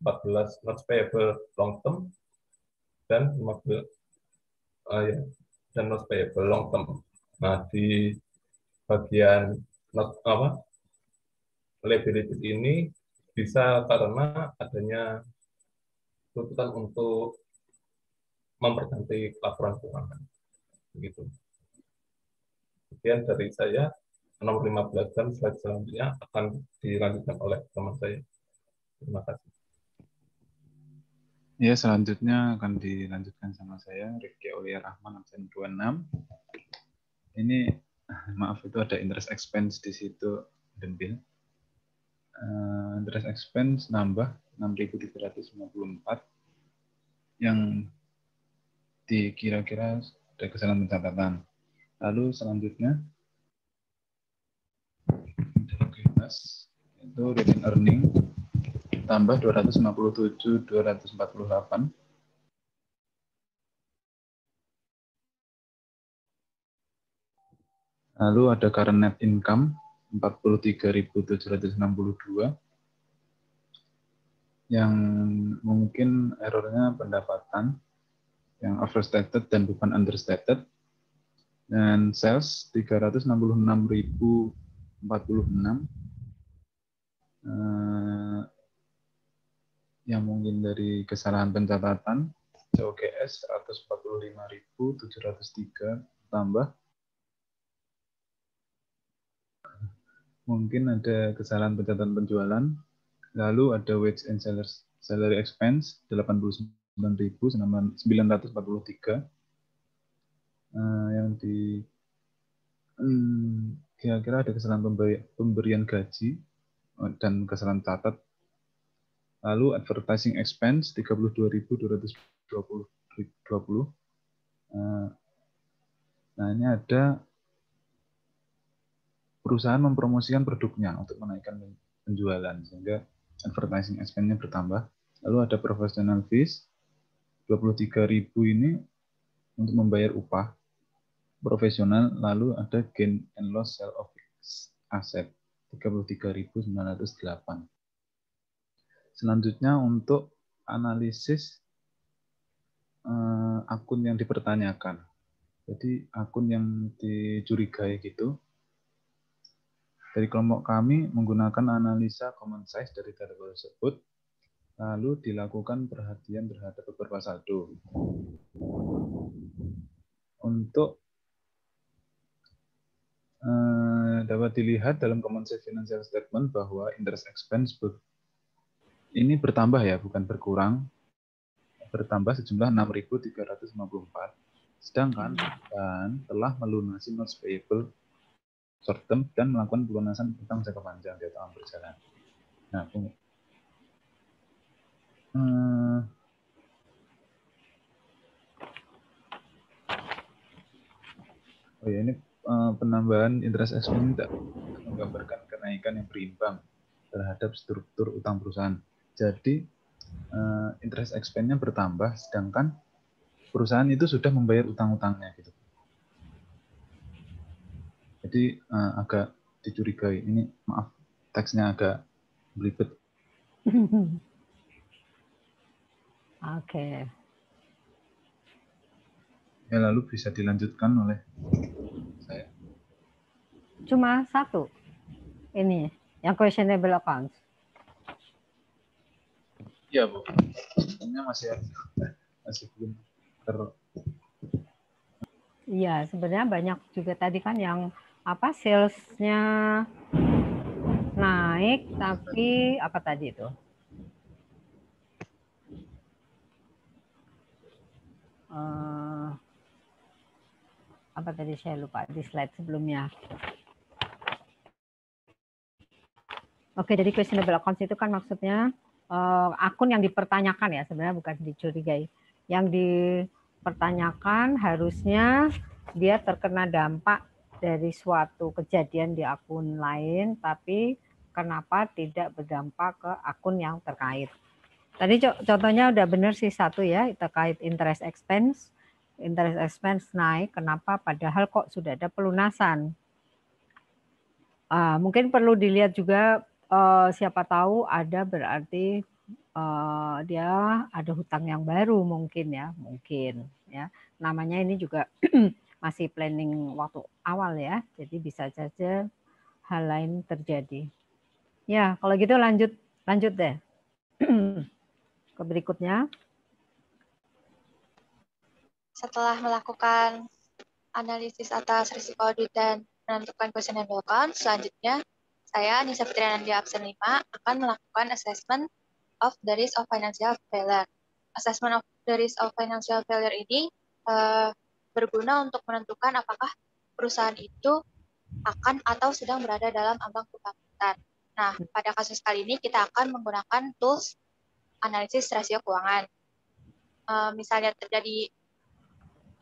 14 not payable long term dan 15 uh, ya, dan not payable long term. Nah, di bagian not apa liability ini bisa karena adanya tuntutan untuk mempercantik laporan keuangan. Begitu. Sekian dari saya nomor 15 dan slide selanjutnya akan dilanjutkan oleh teman saya. Terima kasih. Ya, selanjutnya akan dilanjutkan sama saya, Rifki Aulia Rahman, absen 26. Ini, (laughs) maaf itu ada interest expense di situ, Dembil. Uh, interest expense nambah 6.354 yang dikira-kira ada kesalahan pencatatan. Lalu selanjutnya, itu return earning tambah 257 248 Lalu ada current net income 43.762 yang mungkin errornya pendapatan yang overstated dan bukan understated. Dan sales 366.046 yang mungkin dari kesalahan pencatatan COGS 145.703 tambah. Mungkin ada kesalahan pencatatan penjualan lalu ada wage and salary expense 89.943 uh, yang di hmm, kira-kira ada kesalahan pemberian gaji oh, dan kesalahan catat Lalu advertising expense 32.220. Eh, nah, ini ada perusahaan mempromosikan produknya untuk menaikkan penjualan sehingga advertising expense-nya bertambah. Lalu ada professional fees 23.000 ini untuk membayar upah profesional, lalu ada gain and loss sale of asset 33.908. Selanjutnya untuk analisis uh, akun yang dipertanyakan. Jadi akun yang dicurigai gitu. Dari kelompok kami menggunakan analisa common size dari data tersebut, lalu dilakukan perhatian terhadap beberapa saldo. Untuk uh, dapat dilihat dalam common size financial statement bahwa interest expense ini bertambah ya, bukan berkurang. Bertambah sejumlah 6.354 Sedangkan dan telah melunasi notes payable short term dan melakukan pelunasan utang jangka panjang di tahun berjalan. Nah, hmm, Oh ya, ini uh, penambahan interest expense tidak menggambarkan kenaikan yang berimbang terhadap struktur utang perusahaan. Jadi, uh, interest expense-nya bertambah, sedangkan perusahaan itu sudah membayar utang-utangnya gitu. Jadi uh, agak dicurigai. Ini maaf teksnya agak belibet. (laughs) Oke. Okay. Ya lalu bisa dilanjutkan oleh saya. Cuma satu. Ini yang questionable accounts. Iya, Bu. Ini masih masih belum ter Iya, sebenarnya banyak juga tadi kan yang apa salesnya naik tapi apa tadi itu? Uh, apa tadi saya lupa di slide sebelumnya. Oke, jadi questionable accounts itu kan maksudnya uh, akun yang dipertanyakan ya sebenarnya bukan dicurigai. Yang di pertanyakan harusnya dia terkena dampak dari suatu kejadian di akun lain, tapi kenapa tidak berdampak ke akun yang terkait. Tadi contohnya udah benar sih satu ya, terkait interest expense. Interest expense naik, kenapa? Padahal kok sudah ada pelunasan. Uh, mungkin perlu dilihat juga uh, siapa tahu ada berarti uh, dia ada hutang yang baru mungkin ya, mungkin ya. Namanya ini juga (clears throat) masih planning waktu awal ya, jadi bisa saja hal lain terjadi. Ya, kalau gitu lanjut lanjut deh (clears throat) ke berikutnya. Setelah melakukan analisis atas risiko audit dan menentukan questionable account, selanjutnya saya, Nisa Fitriana di absen 5, akan melakukan assessment of the risk of financial failure. Assessment of the risk of financial failure ini uh, berguna untuk menentukan apakah perusahaan itu akan atau sedang berada dalam ambang kebangkrutan. Nah, pada kasus kali ini kita akan menggunakan tools analisis rasio keuangan. Uh, misalnya terjadi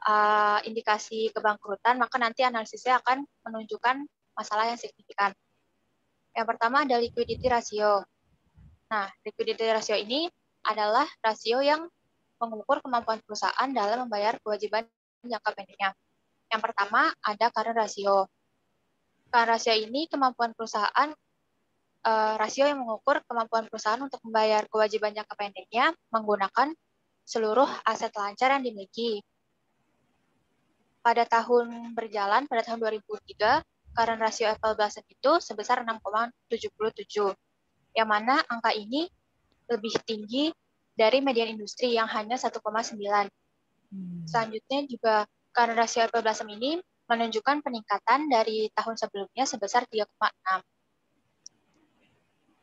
uh, indikasi kebangkrutan, maka nanti analisisnya akan menunjukkan masalah yang signifikan. Yang pertama ada liquidity ratio. Nah, liquidity ratio ini adalah rasio yang mengukur kemampuan perusahaan dalam membayar kewajiban jangka pendeknya. Yang pertama ada current ratio. Current ratio ini kemampuan perusahaan uh, rasio yang mengukur kemampuan perusahaan untuk membayar kewajiban jangka pendeknya menggunakan seluruh aset lancar yang dimiliki. Pada tahun berjalan, pada tahun 2003, current ratio Apple Blossom itu sebesar 6,77 yang mana angka ini lebih tinggi dari median industri yang hanya 1,9. Hmm. Selanjutnya juga karena rasio Apple Blossom ini menunjukkan peningkatan dari tahun sebelumnya sebesar 3,6.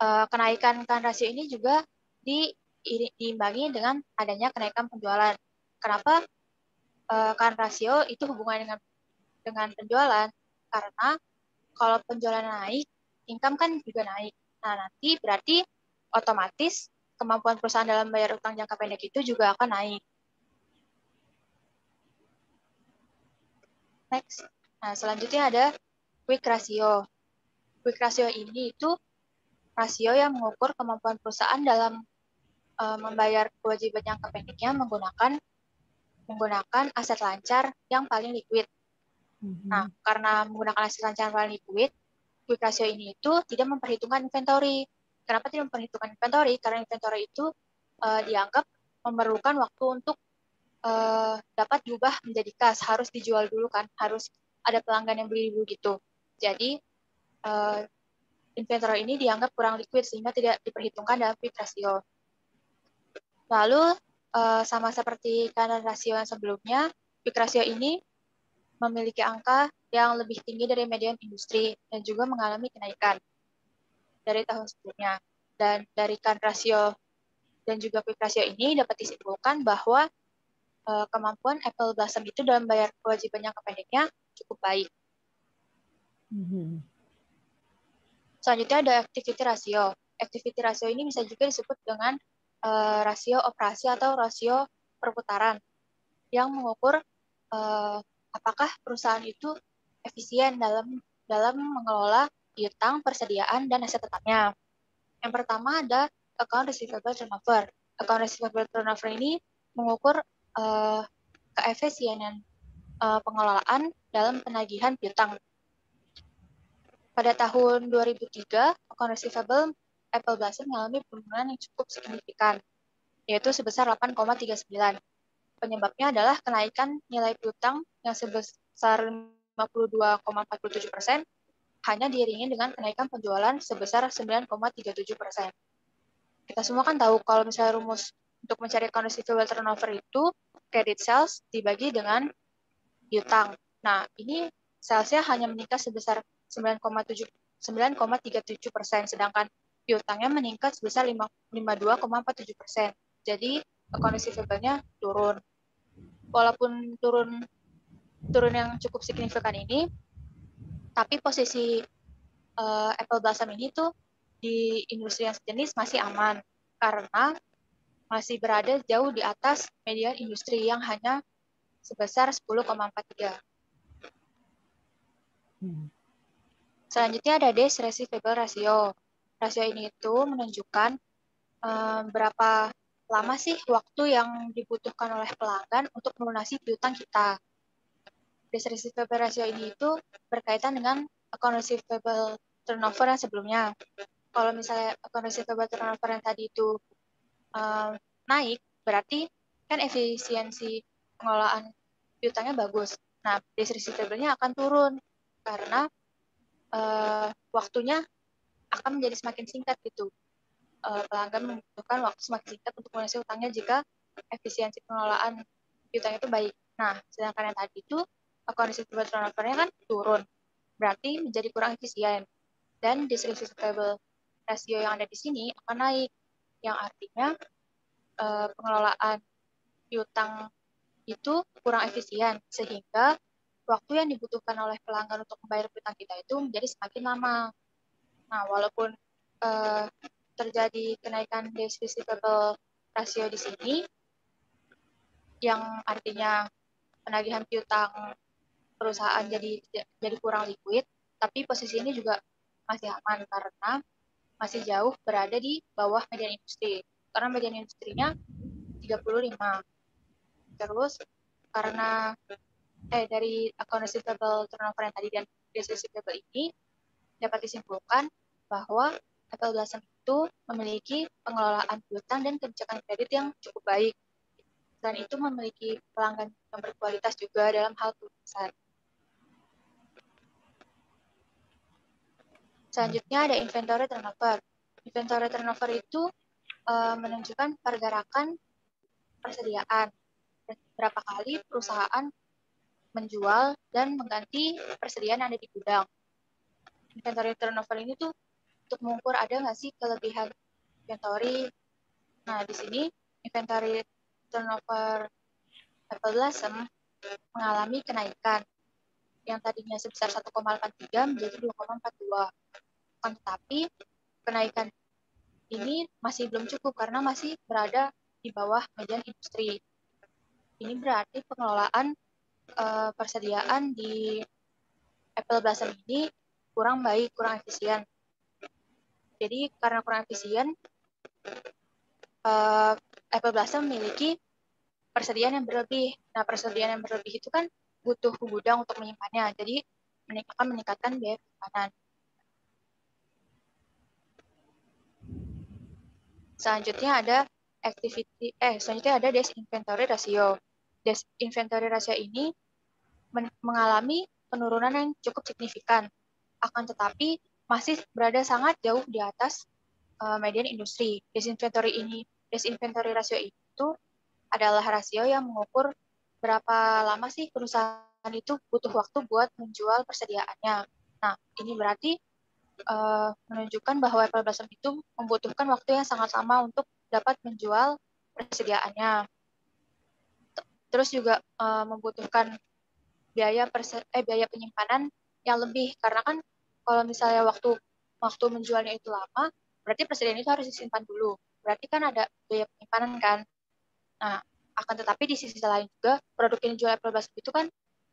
Uh, kenaikan kan rasio ini juga di, diimbangi dengan adanya kenaikan penjualan. Kenapa uh, kan rasio itu hubungan dengan dengan penjualan? Karena kalau penjualan naik, income kan juga naik. Nah, nanti berarti otomatis kemampuan perusahaan dalam bayar utang jangka pendek itu juga akan naik. Next. Nah, selanjutnya ada quick ratio. Quick ratio ini itu rasio yang mengukur kemampuan perusahaan dalam uh, membayar kewajiban jangka pendeknya menggunakan menggunakan aset lancar yang paling liquid. Mm -hmm. Nah, karena menggunakan lancar yang paling liquid, quick ratio ini itu tidak memperhitungkan inventory. Kenapa tidak memperhitungkan inventory? Karena inventory itu uh, dianggap memerlukan waktu untuk uh, dapat diubah menjadi kas, harus dijual dulu kan, harus ada pelanggan yang beli dulu gitu. Jadi uh, inventory ini dianggap kurang liquid sehingga tidak diperhitungkan dalam quick ratio. Lalu uh, sama seperti kanan rasio yang sebelumnya, quick ratio ini memiliki angka yang lebih tinggi dari median industri dan juga mengalami kenaikan dari tahun sebelumnya. Dan dari kan rasio dan juga quick ratio ini dapat disimpulkan bahwa uh, kemampuan Apple Blossom itu dalam bayar kewajiban jangka pendeknya cukup baik. Mm-hmm. Selanjutnya ada activity ratio. Activity ratio ini bisa juga disebut dengan uh, rasio operasi atau rasio perputaran yang mengukur uh, apakah perusahaan itu efisien dalam dalam mengelola piutang, persediaan, dan aset tetapnya. Yang pertama ada account receivable turnover. Account receivable turnover ini mengukur uh, keefisienan uh, pengelolaan dalam penagihan piutang. Pada tahun 2003, account receivable Apple Blossom mengalami penurunan yang cukup signifikan, yaitu sebesar 8,39. Penyebabnya adalah kenaikan nilai piutang yang sebesar 52,47 persen hanya diiringi dengan kenaikan penjualan sebesar 9,37 persen. Kita semua kan tahu kalau misalnya rumus untuk mencari receivable turnover itu credit sales dibagi dengan piutang. Nah, ini salesnya hanya meningkat sebesar 9,37 persen, sedangkan piutangnya meningkat sebesar 52,47 persen. Jadi account receivable-nya turun. Walaupun turun turun yang cukup signifikan ini, tapi posisi uh, Apple Blossom ini tuh di industri yang sejenis masih aman karena masih berada jauh di atas median industri yang hanya sebesar 10,43. Hmm. Selanjutnya ada days receivable ratio. Rasio ini itu menunjukkan um, berapa lama sih waktu yang dibutuhkan oleh pelanggan untuk melunasi piutang kita days receivable ratio ini itu berkaitan dengan account receivable turnover yang sebelumnya. Kalau misalnya account receivable turnover yang tadi itu uh, naik, berarti kan efisiensi pengelolaan piutangnya bagus. Nah, days receivable-nya akan turun karena uh, waktunya akan menjadi semakin singkat gitu. Uh, pelanggan membutuhkan waktu semakin singkat untuk melunasi utangnya jika efisiensi pengelolaan piutang itu baik. Nah, sedangkan yang tadi itu kondisi turnover-nya kan turun. Berarti menjadi kurang efisien. Dan distributable ratio yang ada di sini akan naik. Yang artinya eh, pengelolaan piutang itu kurang efisien. Sehingga waktu yang dibutuhkan oleh pelanggan untuk membayar piutang kita itu menjadi semakin lama. Nah, walaupun eh, terjadi kenaikan distributable rasio di sini, yang artinya penagihan piutang perusahaan jadi jadi kurang liquid, tapi posisi ini juga masih aman karena masih jauh berada di bawah median industri. Karena median industrinya 35. Terus karena eh dari account receivable turnover yang tadi dan receivable ini dapat disimpulkan bahwa Apple Blossom itu memiliki pengelolaan piutang dan kebijakan kredit yang cukup baik. Dan itu memiliki pelanggan yang berkualitas juga dalam hal tulisan. Selanjutnya ada inventory turnover. Inventory turnover itu uh, menunjukkan pergerakan persediaan dan berapa kali perusahaan menjual dan mengganti persediaan yang ada di gudang. Inventory turnover ini tuh untuk mengukur ada nggak sih kelebihan inventory. Nah, di sini inventory turnover Apple Blossom mengalami kenaikan yang tadinya sebesar 1,83 menjadi 2,42. Akan tetapi kenaikan ini masih belum cukup karena masih berada di bawah median industri. Ini berarti pengelolaan uh, persediaan di Apple Blossom ini kurang baik, kurang efisien. Jadi karena kurang efisien, uh, Apple Blossom memiliki persediaan yang berlebih. Nah, persediaan yang berlebih itu kan butuh gudang untuk menyimpannya. Jadi akan meningkatkan biaya penyimpanan. Selanjutnya ada activity eh selanjutnya ada desk inventory ratio. disinventory rasio ini mengalami penurunan yang cukup signifikan. Akan tetapi masih berada sangat jauh di atas uh, median industri. Disinventory ini, disinventory rasio itu adalah rasio yang mengukur berapa lama sih perusahaan itu butuh waktu buat menjual persediaannya. Nah, ini berarti uh, menunjukkan bahwa Blossom itu membutuhkan waktu yang sangat lama untuk dapat menjual persediaannya. Terus juga uh, membutuhkan biaya eh biaya penyimpanan yang lebih karena kan kalau misalnya waktu waktu menjualnya itu lama berarti presiden itu harus disimpan dulu. Berarti kan ada biaya penyimpanan kan. Nah akan tetapi di sisi lain juga produk yang dijual Apple Blossom itu kan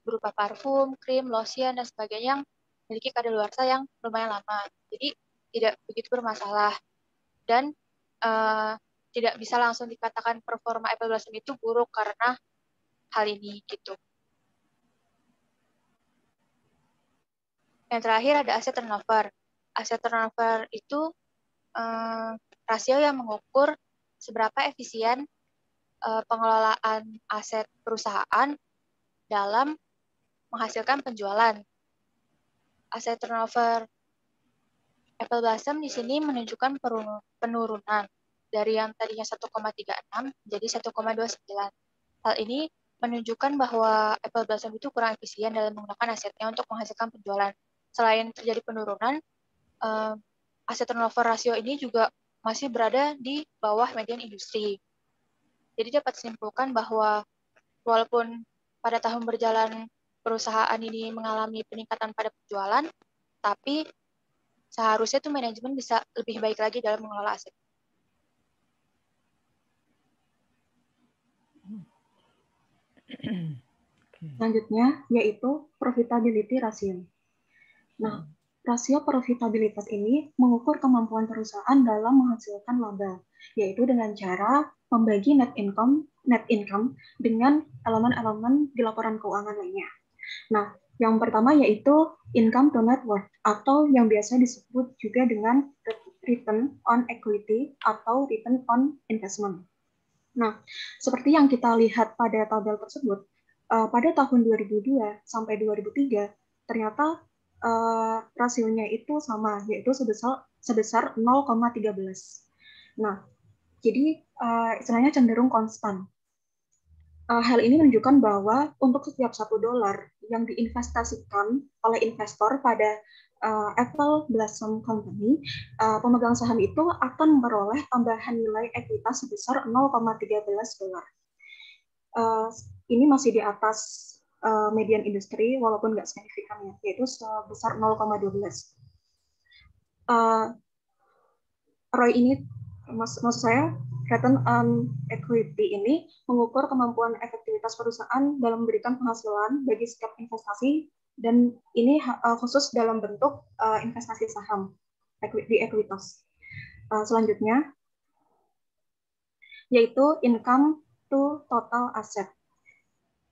berupa parfum, krim, lotion dan sebagainya yang memiliki kadaluarsa yang lumayan lama. Jadi tidak begitu bermasalah. Dan uh, tidak bisa langsung dikatakan performa Apple Blossom itu buruk karena hal ini gitu. Yang terakhir ada aset turnover. Aset turnover itu eh, rasio yang mengukur seberapa efisien eh, pengelolaan aset perusahaan dalam menghasilkan penjualan. Aset turnover Apple Blossom di sini menunjukkan penurunan dari yang tadinya 1,36 menjadi 1,29. Hal ini menunjukkan bahwa Apple Blossom itu kurang efisien dalam menggunakan asetnya untuk menghasilkan penjualan selain terjadi penurunan, uh, aset turnover rasio ini juga masih berada di bawah median industri. Jadi dapat disimpulkan bahwa walaupun pada tahun berjalan perusahaan ini mengalami peningkatan pada penjualan, tapi seharusnya itu manajemen bisa lebih baik lagi dalam mengelola aset. Selanjutnya yaitu profitability ratio. Nah, rasio profitabilitas ini mengukur kemampuan perusahaan dalam menghasilkan laba, yaitu dengan cara membagi net income net income dengan elemen-elemen di laporan keuangan lainnya. Nah, yang pertama yaitu income to net worth atau yang biasa disebut juga dengan return on equity atau return on investment. Nah, seperti yang kita lihat pada tabel tersebut, eh, pada tahun 2002 sampai 2003 ternyata uh, rasionya itu sama, yaitu sebesar sebesar 0,13. Nah, jadi uh, istilahnya cenderung konstan. Uh, hal ini menunjukkan bahwa untuk setiap satu dolar yang diinvestasikan oleh investor pada uh, Apple Blossom Company, uh, pemegang saham itu akan memperoleh tambahan nilai ekuitas sebesar 0,13 dolar. Uh, ini masih di atas uh, median industri walaupun nggak signifikan ya, yaitu sebesar 0,12. Uh, ROI ini maksud saya return on equity ini mengukur kemampuan efektivitas perusahaan dalam memberikan penghasilan bagi setiap investasi dan ini uh, khusus dalam bentuk uh, investasi saham di ekuitas. Uh, selanjutnya yaitu income to total asset.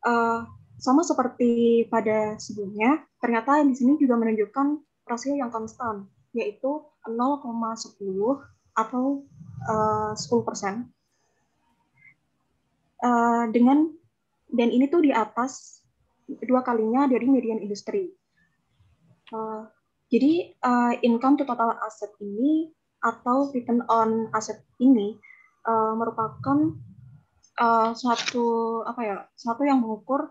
Uh, sama seperti pada sebelumnya, ternyata di sini juga menunjukkan rasio yang konstan, yaitu 0,10 atau uh, 10 persen. Uh, dengan dan ini tuh di atas dua kalinya dari median industri. Uh, jadi uh, income to total asset ini atau return on asset ini uh, merupakan uh, suatu apa ya, suatu yang mengukur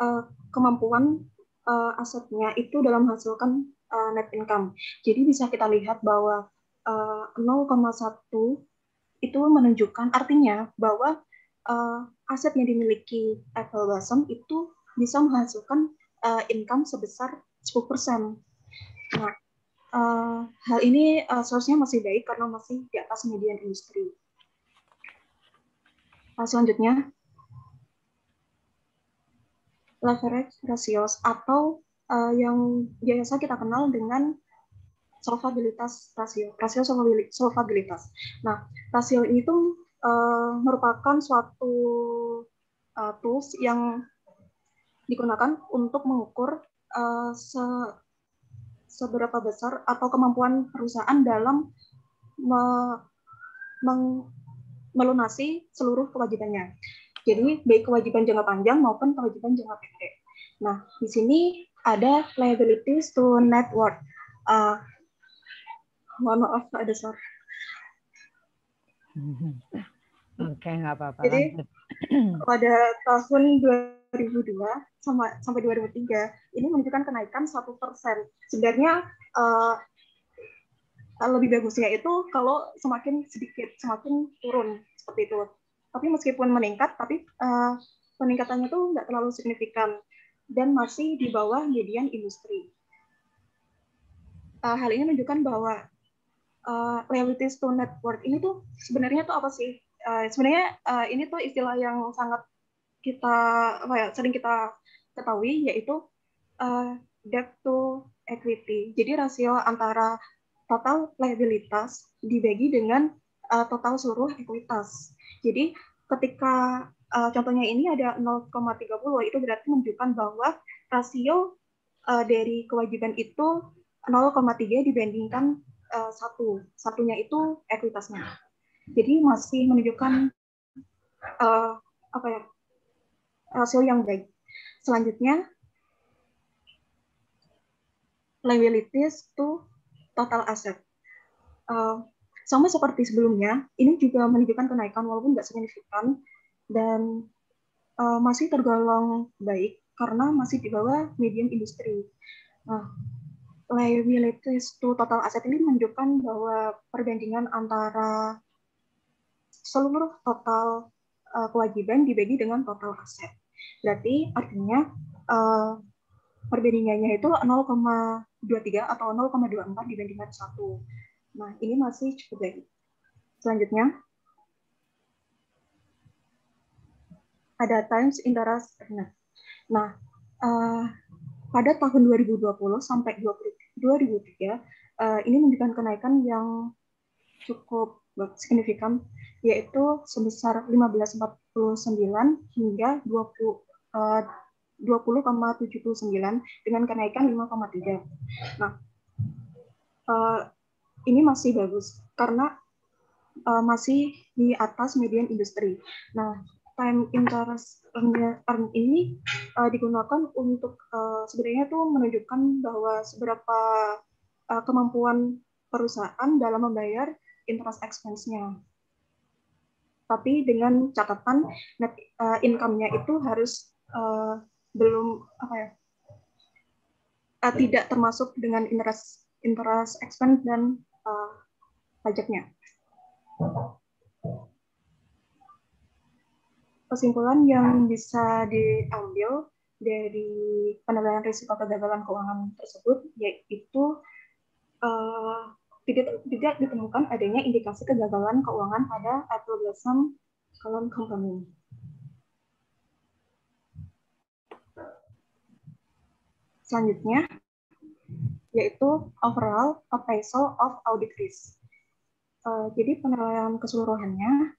uh, kemampuan uh, asetnya itu dalam menghasilkan uh, net income. Jadi bisa kita lihat bahwa uh, 0,1 itu menunjukkan artinya bahwa uh, aset yang dimiliki Apple Blossom itu bisa menghasilkan uh, income sebesar 10%. Nah, uh, hal ini uh, seharusnya masih baik karena masih di atas median industri. Uh, selanjutnya, leverage ratios atau uh, yang biasa kita kenal dengan solvabilitas rasio, rasio solvabilitas. Nah, rasio ini tuh uh, merupakan suatu uh, tools yang digunakan untuk mengukur uh, se seberapa besar atau kemampuan perusahaan dalam me melunasi seluruh kewajibannya. Jadi baik kewajiban jangka panjang maupun kewajiban jangka pendek. Nah, di sini ada liabilities to net worth. Uh, mohon maaf ada suara. Oke, nggak apa-apa. Jadi (clears throat) pada tahun 2002 sama sampai 2003 ini menunjukkan kenaikan satu persen. Sebenarnya uh, lebih bagusnya itu kalau semakin sedikit, semakin turun seperti itu. Tapi meskipun meningkat, tapi uh, peningkatannya itu nggak terlalu signifikan dan masih di bawah median industri. Uh, hal ini menunjukkan bahwa uh, liabilities to net worth ini tuh sebenarnya tuh apa sih? Uh, sebenarnya uh, ini tuh istilah yang sangat kita apa ya sering kita ketahui yaitu uh, debt to equity. Jadi rasio antara total liabilitas dibagi dengan uh, total seluruh ekuitas. Jadi ketika uh, contohnya ini ada 0,30 itu berarti menunjukkan bahwa rasio uh, dari kewajiban itu 0,3 dibandingkan uh, satu. Satunya itu ekuitasnya. Jadi masih menunjukkan uh, apa ya rasio yang baik. Selanjutnya liabilities to total aset. Uh, sama seperti sebelumnya, ini juga menunjukkan kenaikan walaupun nggak signifikan dan uh, masih tergolong baik karena masih di bawah median industri. Nah, liabilities to total aset ini menunjukkan bahwa perbandingan antara seluruh total uh, kewajiban dibagi dengan total aset. Berarti artinya uh, perbandingannya itu 0,23 atau 0,24 dibandingkan 1. Nah, ini masih cukup baik. Selanjutnya, ada times interest earned. Nah, uh, pada tahun 2020 sampai 2003, uh, ini menunjukkan kenaikan yang cukup signifikan, yaitu sebesar 1549 hingga 20, uh, 20,79 dengan kenaikan 5,3. Nah, ini masih bagus karena uh, masih di atas median industri. Nah, time interest earn ini uh, digunakan untuk uh, sebenarnya itu menunjukkan bahwa seberapa uh, kemampuan perusahaan dalam membayar interest expense-nya. Tapi dengan catatan net uh, income-nya itu harus uh, belum apa ya uh, tidak termasuk dengan interest interest expense dan uh, pajaknya. Kesimpulan yang bisa diambil dari penilaian risiko kegagalan keuangan tersebut yaitu uh, tidak tidak ditemukan adanya indikasi kegagalan keuangan pada Apple Colon Company. Selanjutnya, yaitu overall appraisal of audit risk. Uh, jadi penilaian keseluruhannya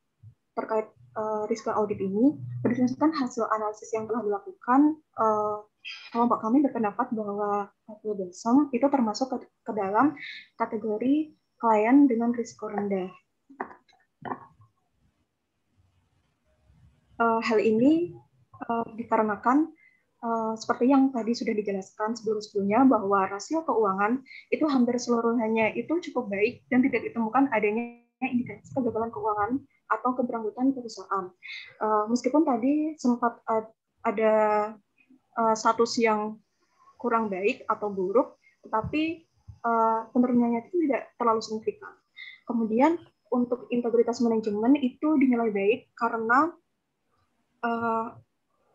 terkait uh, risiko audit ini berdasarkan hasil analisis yang telah dilakukan, uh, kelompok kami berpendapat bahwa Apple Blossom itu termasuk ke, ke dalam kategori klien dengan risiko rendah. Uh, hal ini uh, dikarenakan seperti yang tadi sudah dijelaskan sebelum-sebelumnya bahwa rasio keuangan itu hampir seluruhnya itu cukup baik dan tidak ditemukan adanya indikasi kegagalan keuangan atau keberanggutan perusahaan. Uh, meskipun tadi sempat ada uh, status yang kurang baik atau buruk, tetapi penurunannya itu tidak terlalu signifikan. Kemudian untuk integritas manajemen itu dinilai baik karena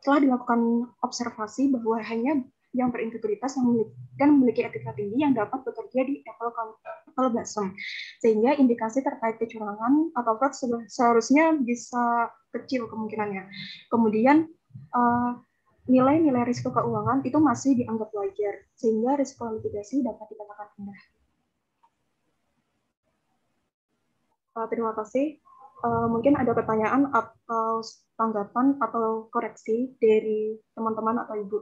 telah dilakukan observasi bahwa hanya yang berintegritas yang memiliki, dan memiliki etika tinggi yang dapat bekerja di level BASEM. Sehingga indikasi terkait kecurangan atau fraud seharusnya bisa kecil kemungkinannya. Kemudian eh, nilai-nilai risiko keuangan itu masih dianggap wajar, sehingga risiko litigasi dapat dikatakan rendah. Uh, terima kasih. Uh, mungkin ada pertanyaan atau tanggapan atau koreksi dari teman-teman atau Ibu?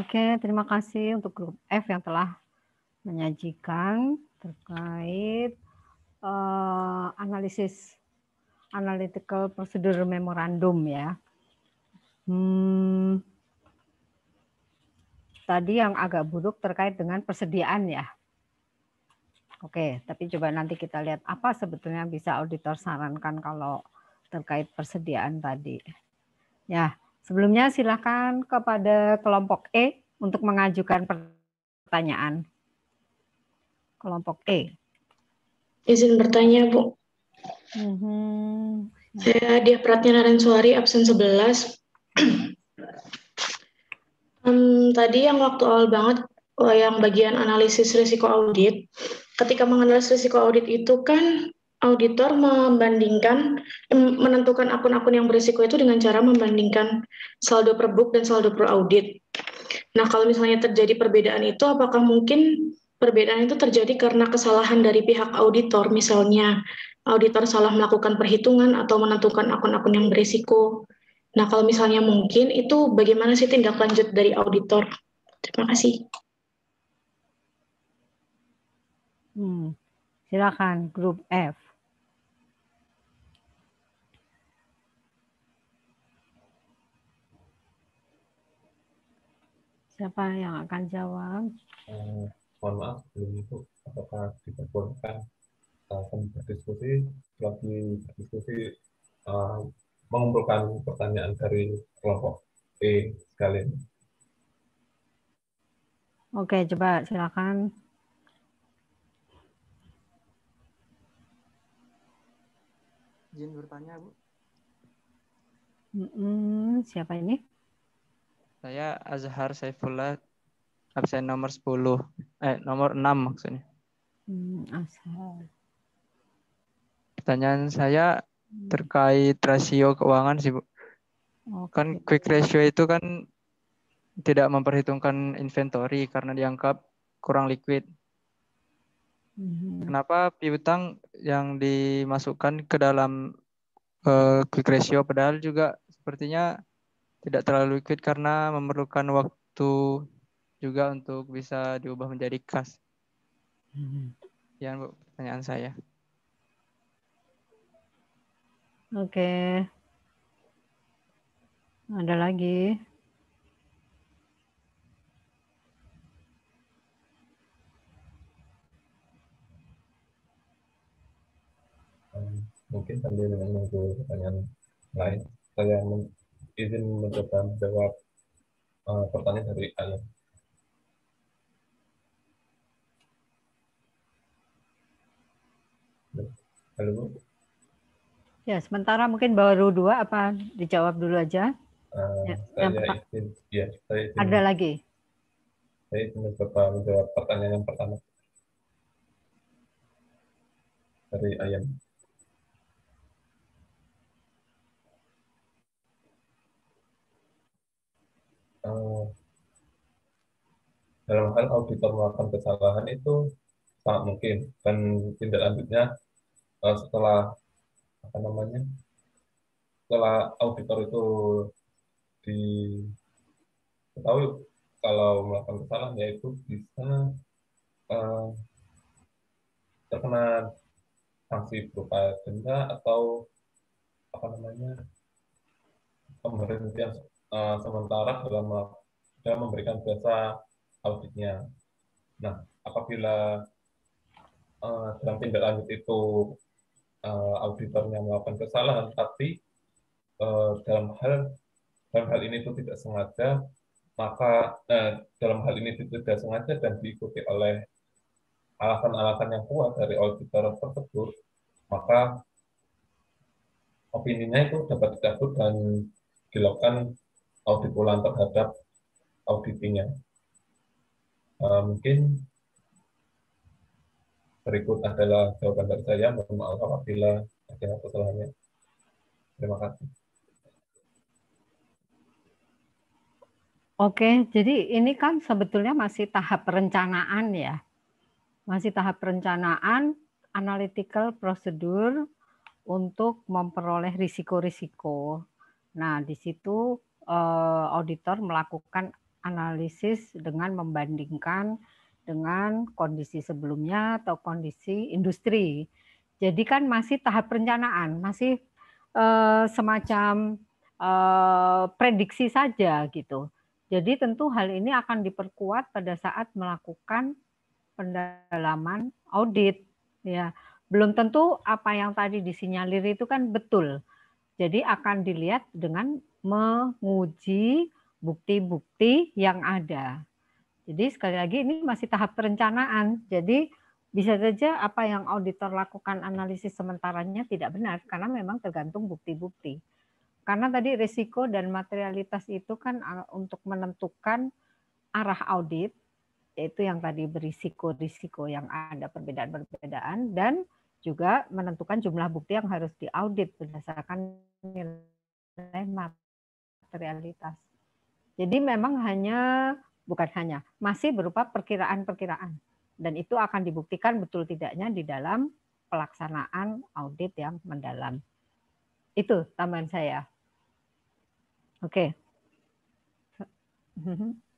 Oke, terima kasih untuk grup F yang telah menyajikan terkait uh, analisis analytical procedure memorandum ya. Hmm, tadi yang agak buruk terkait dengan persediaan ya. Oke, tapi coba nanti kita lihat apa sebetulnya bisa auditor sarankan kalau terkait persediaan tadi. Ya, sebelumnya silakan kepada kelompok E untuk mengajukan pertanyaan. Kelompok E. Izin bertanya, Bu. Mm-hmm. Saya Dia Pratnya Narenswari, absen 11. um, tadi yang waktu awal banget, oh, yang bagian analisis risiko audit, ketika menganalisis risiko audit itu kan auditor membandingkan, menentukan akun-akun yang berisiko itu dengan cara membandingkan saldo per book dan saldo per audit. Nah, kalau misalnya terjadi perbedaan itu, apakah mungkin Perbedaan itu terjadi karena kesalahan dari pihak auditor, misalnya auditor salah melakukan perhitungan atau menentukan akun-akun yang berisiko. Nah, kalau misalnya mungkin, itu bagaimana sih tindak lanjut dari auditor? Terima kasih. Hmm, silakan, grup F. Siapa yang akan jawab? Hmm mohon maaf sebelum itu apakah diperbolehkan uh, berdiskusi lagi berdiskusi uh, mengumpulkan pertanyaan dari kelompok E sekalian. Oke, coba silakan. Izin bertanya, Bu. Mm -mm, siapa ini? Saya Azhar Saifullah absen nomor 10 eh nomor 6 maksudnya hmm, asal. pertanyaan saya terkait rasio keuangan sih Bu okay. kan quick ratio itu kan tidak memperhitungkan inventory karena dianggap kurang liquid hmm. kenapa piutang yang dimasukkan ke dalam uh, quick ratio padahal juga sepertinya tidak terlalu liquid karena memerlukan waktu juga untuk bisa diubah menjadi kas. Hmm. Ya, Bu, pertanyaan saya. Oke. Ada lagi? Mungkin sambil menunggu pertanyaan lain, saya izin mencoba menjawab uh, pertanyaan dari Ayah. Halo. Ya, sementara mungkin baru dua apa dijawab dulu aja? Uh, ya, saya yang izin, ya, saya izin, Ada lagi? Saya izin mencoba menjawab pertanyaan yang pertama dari Ayam. Uh, dalam hal auditor melakukan kesalahan itu sangat mungkin. Dan tindak lanjutnya uh, setelah apa namanya setelah auditor itu diketahui kalau melakukan kesalahan yaitu bisa uh, terkena sanksi berupa denda atau apa namanya pemberhentian uh, sementara dalam dalam memberikan jasa auditnya. Nah, apabila uh, dalam tindak lanjut itu uh, auditornya melakukan kesalahan, tapi dalam hal dalam hal ini itu tidak sengaja, maka dalam hal ini itu tidak sengaja dan diikuti oleh alasan-alasan yang kuat dari auditor tersebut, maka opininya itu dapat dicabut dan dilakukan audit ulang terhadap auditinya. Uh, mungkin berikut adalah jawaban dari saya. Mohon maaf apabila ada kesalahannya. Terima kasih. Oke, jadi ini kan sebetulnya masih tahap perencanaan ya. Masih tahap perencanaan analytical prosedur untuk memperoleh risiko-risiko. Nah, di situ eh, auditor melakukan analisis dengan membandingkan dengan kondisi sebelumnya atau kondisi industri. Jadi kan masih tahap perencanaan, masih uh, semacam uh, prediksi saja gitu. Jadi tentu hal ini akan diperkuat pada saat melakukan pendalaman audit ya. Belum tentu apa yang tadi disinyalir itu kan betul. Jadi akan dilihat dengan menguji bukti-bukti yang ada. Jadi sekali lagi ini masih tahap perencanaan. Jadi bisa saja apa yang auditor lakukan analisis sementaranya tidak benar karena memang tergantung bukti-bukti. Karena tadi risiko dan materialitas itu kan untuk menentukan arah audit, yaitu yang tadi berisiko-risiko yang ada perbedaan-perbedaan, dan juga menentukan jumlah bukti yang harus diaudit berdasarkan nilai materialitas. Jadi memang hanya, bukan hanya, masih berupa perkiraan-perkiraan. Dan itu akan dibuktikan betul tidaknya di dalam pelaksanaan audit yang mendalam. Itu tambahan saya. Oke.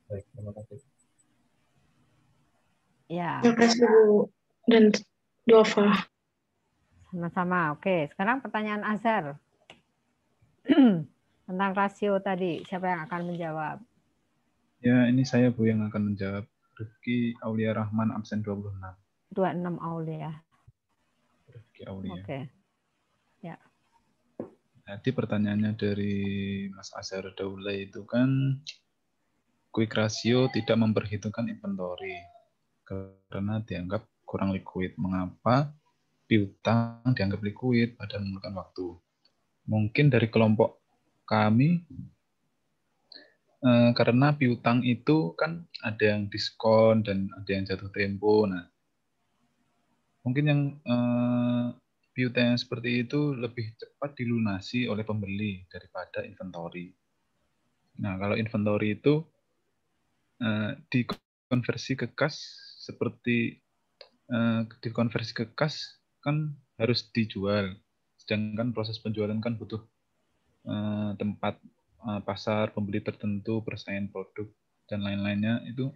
Baik, terima kasih. Ya. Terima kasih Bu dan Dova. Sama-sama. Oke, sekarang pertanyaan Azhar. (clears throat) Tentang rasio tadi, siapa yang akan menjawab? Ya, ini saya Bu yang akan menjawab. Rifki Aulia Rahman absen 26. 26 Aulia. Rifki Aulia. Oke. Ya. Jadi pertanyaannya dari Mas Azhar Daula itu kan quick ratio tidak memperhitungkan inventory karena dianggap kurang liquid. Mengapa piutang dianggap liquid pada memerlukan waktu? Mungkin dari kelompok kami eh, karena piutang itu kan ada yang diskon dan ada yang jatuh tempo. Nah, mungkin yang eh, piutang yang seperti itu lebih cepat dilunasi oleh pembeli daripada inventory. Nah, kalau inventory itu uh, dikonversi ke kas seperti uh, dikonversi ke kas kan harus dijual. Sedangkan proses penjualan kan butuh uh, tempat uh, pasar, pembeli tertentu, persaingan produk dan lain-lainnya itu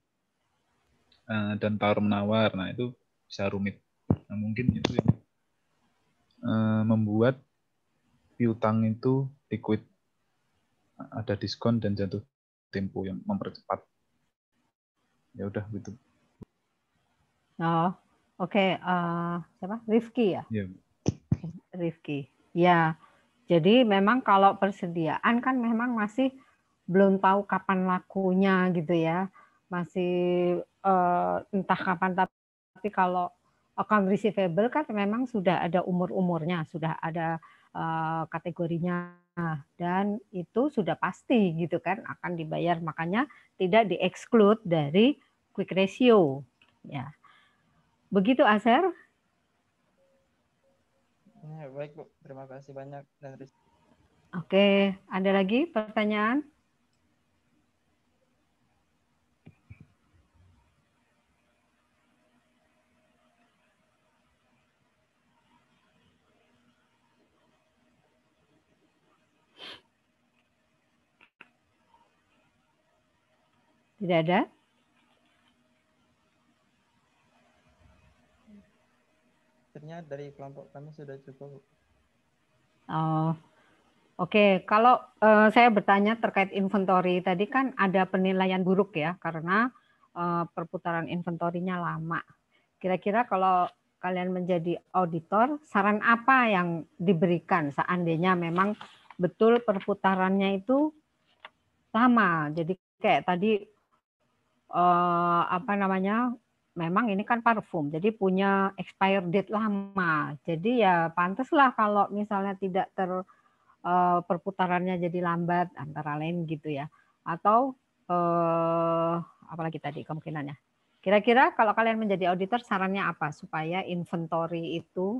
uh, dan tawar menawar. Nah, itu bisa rumit. Nah, mungkin itu yang Eh, membuat piutang itu liquid ada diskon dan jatuh tempo yang mempercepat ya udah gitu oh oke okay. uh, eh, siapa Rifki ya yeah. Rifki ya jadi memang kalau persediaan kan memang masih belum tahu kapan lakunya gitu ya masih uh, entah kapan tapi kalau account receivable kan memang sudah ada umur-umurnya, sudah ada uh, kategorinya dan itu sudah pasti gitu kan akan dibayar makanya tidak dieksklud dari quick ratio ya. Begitu Aser? Ya, baik Bu, terima kasih banyak dan Oke, ada lagi pertanyaan? Tidak ada? Ternyata dari kelompok kami sudah cukup. Oh, Oke, okay. kalau uh, saya bertanya terkait inventory tadi kan ada penilaian buruk ya karena uh, perputaran inventorinya lama. Kira-kira kalau kalian menjadi auditor, saran apa yang diberikan seandainya memang betul perputarannya itu lama. Jadi kayak tadi uh, apa namanya memang ini kan parfum, jadi punya expired date lama. Jadi ya pantaslah kalau misalnya tidak ter uh, perputarannya jadi lambat antara lain gitu ya. Atau uh, apalagi tadi kemungkinannya. Kira-kira kalau kalian menjadi auditor sarannya apa supaya inventory itu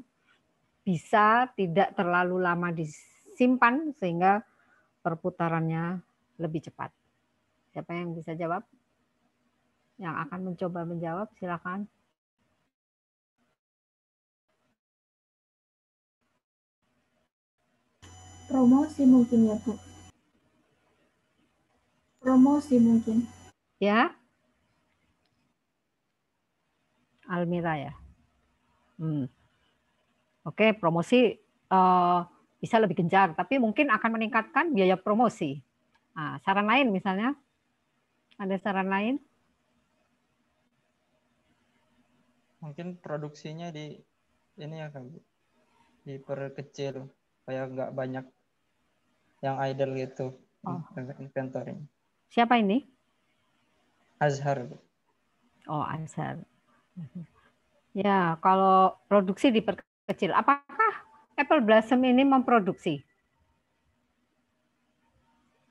bisa tidak terlalu lama disimpan sehingga perputarannya lebih cepat. Siapa yang bisa jawab? Yang akan mencoba menjawab silakan. Promosi mungkin ya Bu. Promosi mungkin. Ya. Almira ya. Hmm. Oke, promosi uh, bisa lebih gencar, tapi mungkin akan meningkatkan biaya promosi. Nah, saran lain misalnya, ada saran lain? Mungkin produksinya di ini ya kan, diperkecil supaya nggak banyak yang idle gitu oh. inventory. Siapa ini? Azhar. Oh, Azhar. Ya, kalau produksi diperkecil, apakah Apple Blossom ini memproduksi?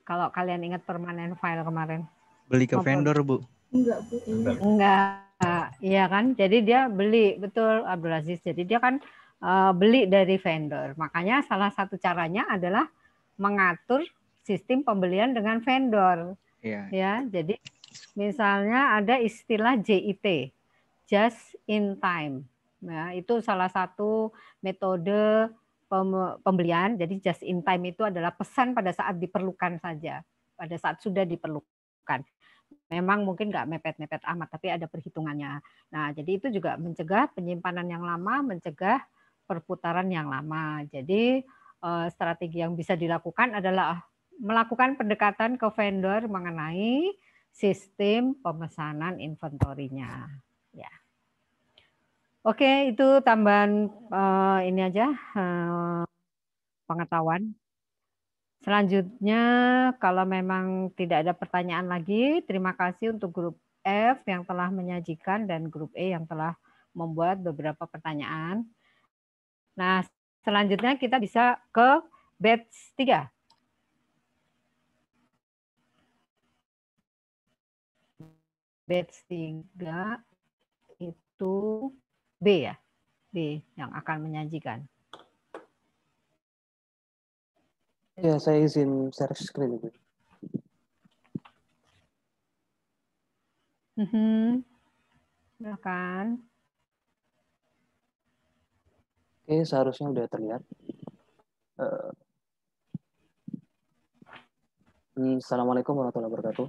Kalau kalian ingat permanen file kemarin. Beli ke vendor, Bu. Enggak, Bu. Enggak. Iya kan? Jadi dia beli, betul Abdul Aziz. Jadi dia kan uh, beli dari vendor. Makanya salah satu caranya adalah mengatur sistem pembelian dengan vendor. Iya. Ya, jadi misalnya ada istilah JIT, just in time. Ya, itu salah satu metode pembelian. Jadi just in time itu adalah pesan pada saat diperlukan saja, pada saat sudah diperlukan. Memang mungkin nggak mepet-mepet amat, tapi ada perhitungannya. Nah, jadi itu juga mencegah penyimpanan yang lama, mencegah perputaran yang lama. Jadi eh, strategi yang bisa dilakukan adalah melakukan pendekatan ke vendor mengenai sistem pemesanan inventorinya. Ya. Oke, itu tambahan uh, ini aja uh, pengetahuan. Selanjutnya, kalau memang tidak ada pertanyaan lagi, terima kasih untuk grup F yang telah menyajikan dan grup E yang telah membuat beberapa pertanyaan. Nah, selanjutnya kita bisa ke batch 3. Batch 3 itu B ya, B yang akan menyajikan. Ya, saya izin share screen. Mm -hmm. Silakan. Oke, seharusnya sudah terlihat. Uh, Assalamualaikum warahmatullahi wabarakatuh.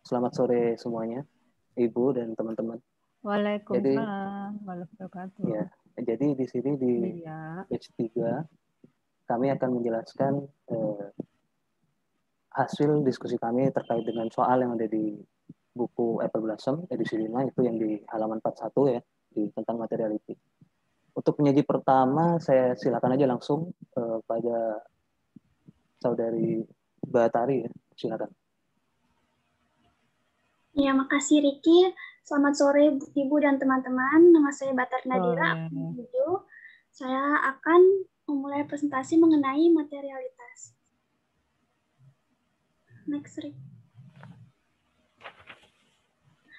Selamat sore semuanya, Ibu dan teman-teman. Waalaikumsalam warahmatullahi Ya, jadi di sini di ya. page 3 kami akan menjelaskan uh, hasil diskusi kami terkait dengan soal yang ada di buku Apple Blossom edisi 5 itu yang di halaman 41 ya di tentang materiality. Untuk penyaji pertama, saya silakan aja langsung uh, pada saudari Batari ya, silakan. Ya, makasih Riki. Selamat sore Ibu dan teman-teman. Nama saya Batar Nadira. Oh. Saya akan memulai presentasi mengenai materialitas. Next, Rick.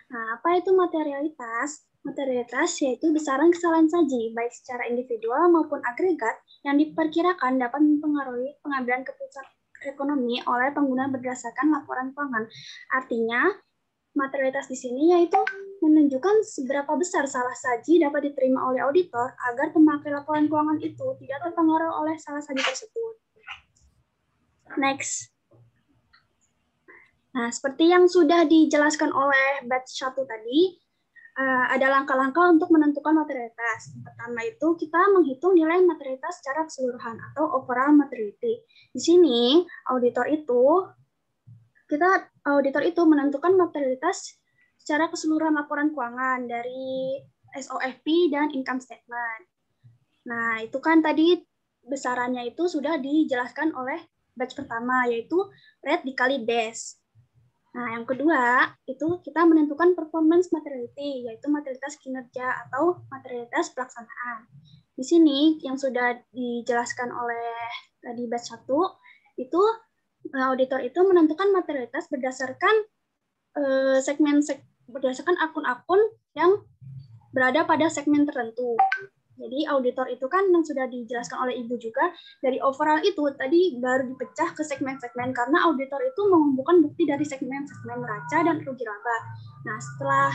Nah, apa itu materialitas? Materialitas yaitu besaran kesalahan saji, baik secara individual maupun agregat, yang diperkirakan dapat mempengaruhi pengambilan keputusan ekonomi oleh pengguna berdasarkan laporan keuangan. Artinya, materialitas di sini yaitu menunjukkan seberapa besar salah saji dapat diterima oleh auditor agar pemakai laporan keuangan itu tidak terpengaruh oleh salah saji tersebut. Next. Nah, seperti yang sudah dijelaskan oleh batch 1 tadi, uh, ada langkah-langkah untuk menentukan materialitas. Pertama itu kita menghitung nilai materialitas secara keseluruhan atau overall materiality. Di sini auditor itu kita auditor itu menentukan materialitas secara keseluruhan laporan keuangan dari SOFP dan income statement. Nah, itu kan tadi besarannya itu sudah dijelaskan oleh batch pertama yaitu rate dikali dash. Nah, yang kedua itu kita menentukan performance materiality, yaitu materialitas kinerja atau materialitas pelaksanaan. Di sini yang sudah dijelaskan oleh tadi batch 1, itu auditor itu menentukan materialitas berdasarkan eh, segmen berdasarkan akun-akun yang berada pada segmen tertentu. Jadi auditor itu kan yang sudah dijelaskan oleh Ibu juga dari overall itu tadi baru dipecah ke segmen-segmen karena auditor itu mengumpulkan bukti dari segmen-segmen neraca dan rugi laba. Nah, setelah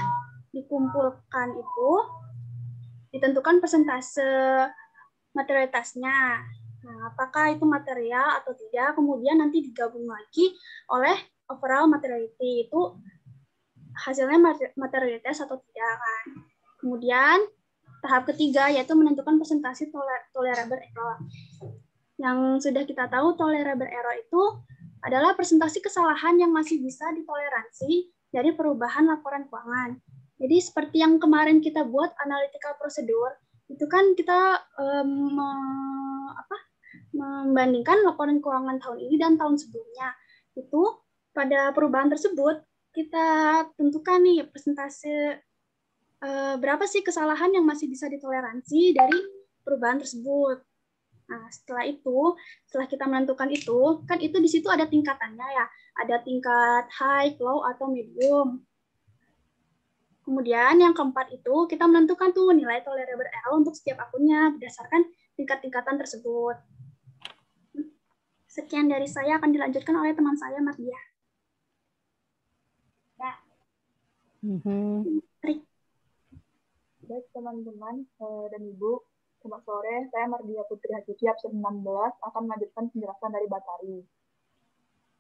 dikumpulkan itu ditentukan persentase materialitasnya. Nah, apakah itu material atau tidak, kemudian nanti digabung lagi oleh overall materiality itu hasilnya materialitas atau tidak kan. Kemudian tahap ketiga yaitu menentukan presentasi tolerable error. Yang sudah kita tahu tolerable error itu adalah presentasi kesalahan yang masih bisa ditoleransi dari perubahan laporan keuangan. Jadi seperti yang kemarin kita buat analytical procedure, itu kan kita um, apa, membandingkan laporan keuangan tahun ini dan tahun sebelumnya. Itu pada perubahan tersebut kita tentukan nih presentasi uh, berapa sih kesalahan yang masih bisa ditoleransi dari perubahan tersebut. Nah, setelah itu, setelah kita menentukan itu, kan itu di situ ada tingkatannya ya. Ada tingkat high, low, atau medium. Kemudian yang keempat itu kita menentukan tuh nilai tolerable error untuk setiap akunnya berdasarkan tingkat-tingkatan tersebut. Sekian dari saya akan dilanjutkan oleh teman saya, Mardia. Ya. Mm-hmm. Baik teman-teman eh, dan Ibu, selamat sore. Saya Mardia Putri Hakiki, absen 16, akan melanjutkan penjelasan dari Batari.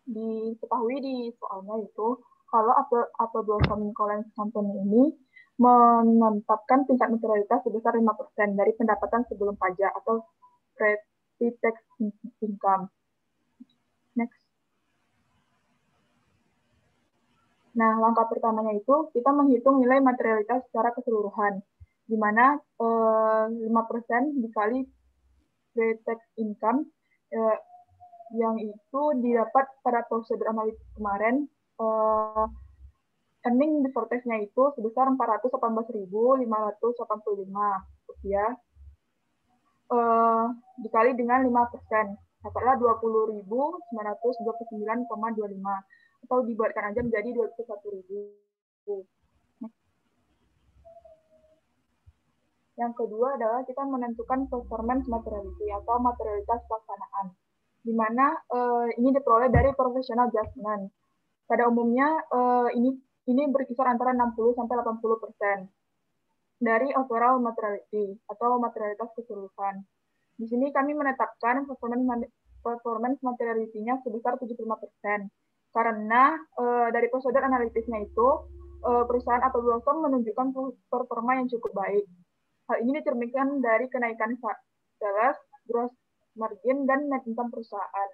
Diketahui di soalnya itu, kalau Apple, Apple Blossom Collins Company ini menetapkan tingkat materialitas sebesar 5% dari pendapatan sebelum pajak atau pre-tax income. Next. Nah, langkah pertamanya itu kita menghitung nilai materialitas secara keseluruhan, di mana eh, 5% dikali pre-tax income eh, yang itu didapat pada prosedur analisis kemarin uh, earning before tax-nya itu sebesar 418.585 rupiah uh, dikali dengan 5 persen, katakanlah 20.929,25 atau dibuatkan aja menjadi 201.000. Yang kedua adalah kita menentukan performance materiality atau materialitas pelaksanaan, di mana uh, ini diperoleh dari professional judgment pada umumnya uh, ini ini berkisar antara 60 sampai 80 persen dari overall materiality atau materialitas keseluruhan. Di sini kami menetapkan performance performance materiality-nya sebesar 75 persen karena uh, dari prosedur analitisnya itu uh, perusahaan atau Blossom menunjukkan performa yang cukup baik. Hal ini dicerminkan dari kenaikan sales, gross margin, dan net income perusahaan.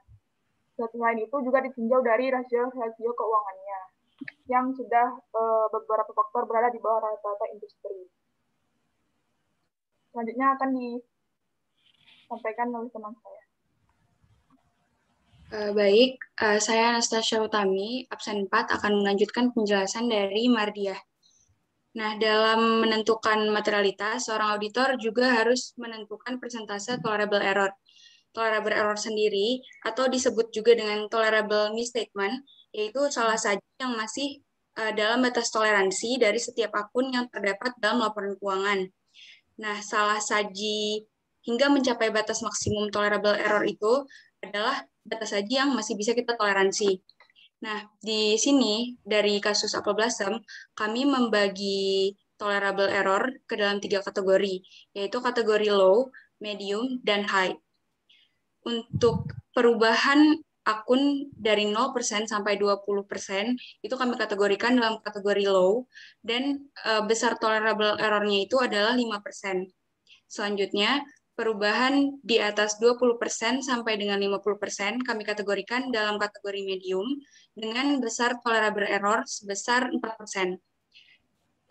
Selain itu juga ditinjau dari rasio-rasio keuangannya yang sudah uh, beberapa faktor berada di bawah rata-rata industri. Selanjutnya akan disampaikan oleh teman saya. Uh, baik, uh, saya Anastasia Utami, absen 4, akan melanjutkan penjelasan dari Mardiah. Nah, dalam menentukan materialitas, seorang auditor juga harus menentukan persentase tolerable error tolerable error sendiri atau disebut juga dengan tolerable misstatement, yaitu salah saja yang masih uh, dalam batas toleransi dari setiap akun yang terdapat dalam laporan keuangan. Nah, salah saji hingga mencapai batas maksimum tolerable error itu adalah batas saji yang masih bisa kita toleransi. Nah, di sini dari kasus Apple Blossom, kami membagi tolerable error ke dalam tiga kategori, yaitu kategori low, medium, dan high untuk perubahan akun dari 0% sampai 20% itu kami kategorikan dalam kategori low dan uh, besar tolerable error-nya itu adalah 5%. Selanjutnya, perubahan di atas 20% sampai dengan 50% kami kategorikan dalam kategori medium dengan besar tolerable error sebesar 4%.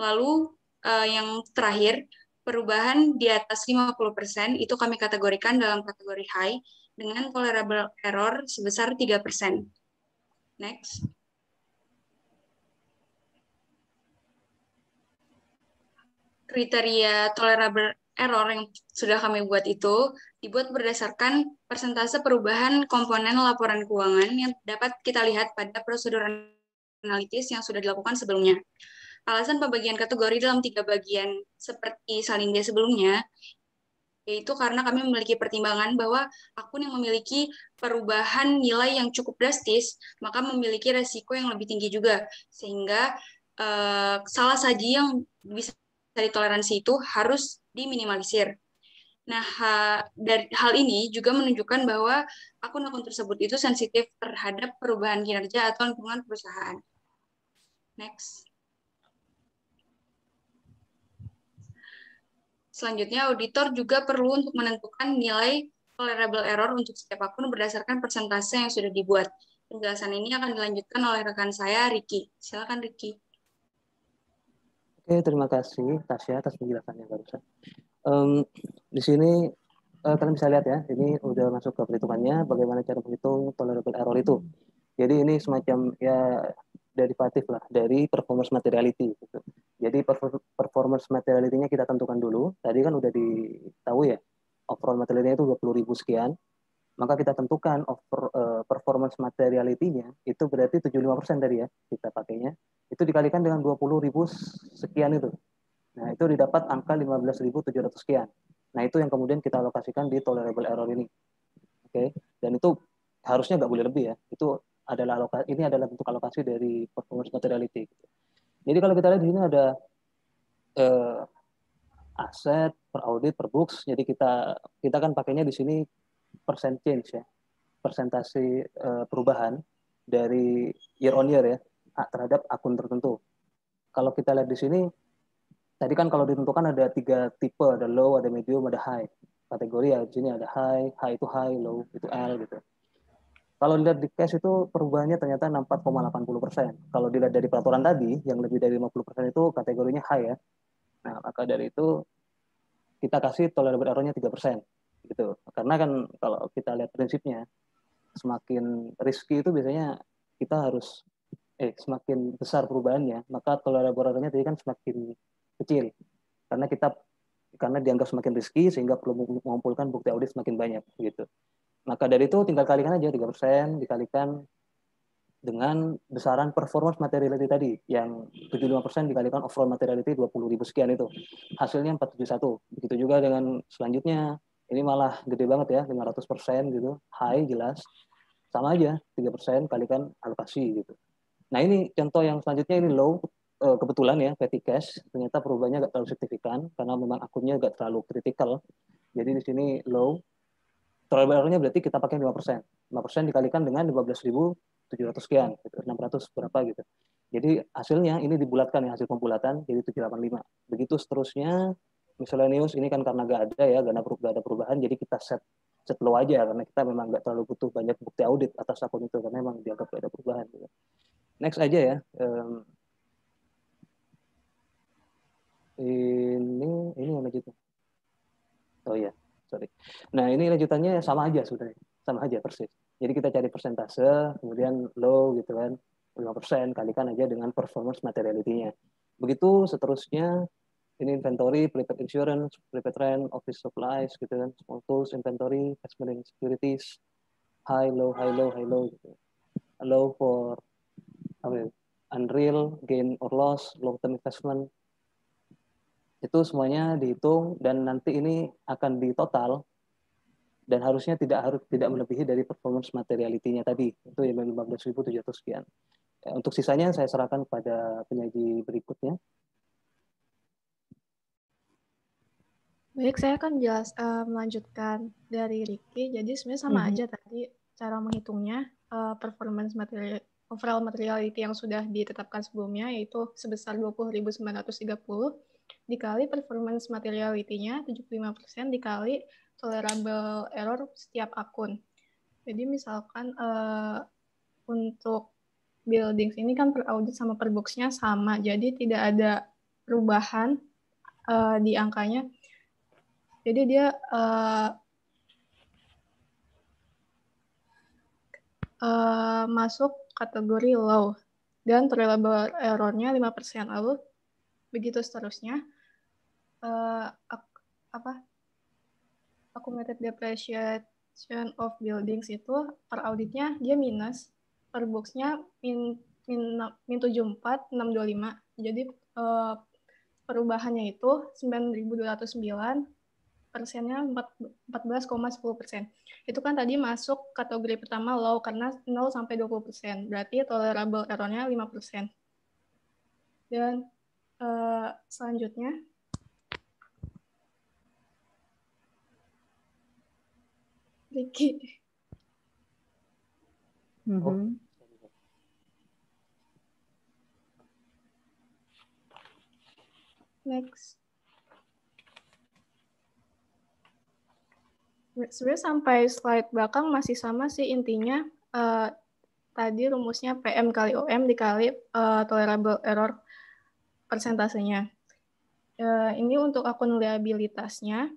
Lalu uh, yang terakhir, perubahan di atas 50% itu kami kategorikan dalam kategori high dengan tolerable error sebesar 3%. Next. Kriteria tolerable error yang sudah kami buat itu dibuat berdasarkan persentase perubahan komponen laporan keuangan yang dapat kita lihat pada prosedur analitis yang sudah dilakukan sebelumnya. Alasan pembagian kategori dalam tiga bagian seperti salinde sebelumnya, yaitu karena kami memiliki pertimbangan bahwa akun yang memiliki perubahan nilai yang cukup drastis, maka memiliki resiko yang lebih tinggi juga. Sehingga uh, salah saji yang bisa ditoleransi itu harus diminimalisir. Nah, ha, dari hal ini juga menunjukkan bahwa akun-akun tersebut itu sensitif terhadap perubahan kinerja atau lingkungan perusahaan. Next. selanjutnya auditor juga perlu untuk menentukan nilai tolerable error untuk setiap akun berdasarkan persentase yang sudah dibuat. Penjelasan ini akan dilanjutkan oleh rekan saya, Ricky. Silakan, Ricky. Oke, terima kasih Tasya atas penjelasannya barusan. Um, di sini uh, kalian bisa lihat ya, ini udah masuk ke perhitungannya, bagaimana cara menghitung tolerable error itu. Jadi ini semacam ya derivatif lah dari performance materiality. Gitu. Jadi performance materiality-nya kita tentukan dulu. Tadi kan udah ditahu ya, overall materiality itu 20 ribu sekian. Maka kita tentukan over, uh, performance materiality-nya itu berarti 75% tadi ya kita pakainya. Itu dikalikan dengan 20 ribu sekian itu. Nah itu didapat angka 15.700 sekian. Nah itu yang kemudian kita alokasikan di tolerable error ini. Oke, okay? dan itu harusnya nggak boleh lebih ya. Itu adalah alokasi, ini adalah bentuk alokasi dari performance materiality. Jadi kalau kita lihat di sini ada eh, aset per audit per books. Jadi kita kita kan pakainya di sini percent change ya, persentase eh, perubahan dari year on year ya terhadap akun tertentu. Kalau kita lihat di sini, tadi kan kalau ditentukan ada tiga tipe, ada low, ada medium, ada high. Kategori ya di sini ada high, high itu high, low itu L gitu. Kalau dilihat di cash itu perubahannya ternyata 64,80 persen. Kalau dilihat dari peraturan tadi, yang lebih dari 50 persen itu kategorinya high ya. Nah, maka dari itu kita kasih tolerable error-nya 3 persen. Gitu. Karena kan kalau kita lihat prinsipnya, semakin risky itu biasanya kita harus, eh semakin besar perubahannya, maka tolerable error-nya tadi kan semakin kecil. Karena kita karena dianggap semakin risky sehingga perlu mengumpulkan bukti audit semakin banyak gitu. Maka dari itu tinggal kalikan aja 3% dikalikan dengan besaran performance materiality tadi yang 75% dikalikan overall materiality 20 ribu sekian itu. Hasilnya 471. Begitu juga dengan selanjutnya ini malah gede banget ya 500% gitu. High jelas. Sama aja 3% kalikan alokasi gitu. Nah ini contoh yang selanjutnya ini low eh, kebetulan ya petty cash ternyata perubahannya nggak terlalu signifikan karena memang akunnya nggak terlalu kritikal. Jadi di sini low tolerable error-nya berarti kita pakai 5%. 5% dikalikan dengan 15.700 sekian, gitu. 600 berapa gitu. Jadi hasilnya ini dibulatkan ya, hasil pembulatan jadi 785. Begitu seterusnya, miscellaneous ini kan karena nggak ada ya, nggak ada perubahan, jadi kita set set low aja karena kita memang nggak terlalu butuh banyak bukti audit atas akun itu karena memang dianggap ada perubahan. Gitu. Next aja ya. Um, ini ini yang lanjutnya. Oh iya sorry. Nah ini lanjutannya sama aja sudah, sama aja persis. Jadi kita cari persentase, kemudian low gitu kan, 5% kalikan aja dengan performance materiality-nya. Begitu seterusnya, ini inventory, prepaid insurance, prepaid rent, office supplies gitu kan, small tools, inventory, investment securities, high, low, high, low, high, low gitu. Low for apa ya, unreal, gain or loss, long term investment, itu semuanya dihitung dan nanti ini akan ditotal dan harusnya tidak harus tidak melebihi dari performance materiality-nya tadi itu yang 15.700 sekian. Ya, untuk sisanya saya serahkan pada penyaji berikutnya. Baik, saya akan jelas uh, melanjutkan dari Ricky. Jadi sebenarnya sama mm -hmm. aja tadi cara menghitungnya uh, performance material overall materiality yang sudah ditetapkan sebelumnya yaitu sebesar 20.930 dikali performance materiality-nya 75% dikali tolerable error setiap akun. Jadi misalkan uh, untuk buildings ini kan per audit sama per box-nya sama, jadi tidak ada perubahan uh, di angkanya. Jadi dia uh, uh, masuk kategori low. Dan tolerable errornya 5% lalu begitu seterusnya eh, uh, aku, apa accumulated depreciation of buildings itu per auditnya dia minus. Per boxnya min min min 74 625 jadi uh, perubahannya itu 9209 persennya empat belas koma sepuluh persen itu kan tadi masuk kategori pertama low karena 0 sampai 20 persen berarti tolerable errornya lima persen dan uh, selanjutnya Ricky. Mm -hmm. Next. Sebenarnya sampai slide belakang masih sama sih intinya. Uh, tadi rumusnya PM kali OM dikali uh, tolerable error persentasenya. Uh, ini untuk akun liabilitasnya.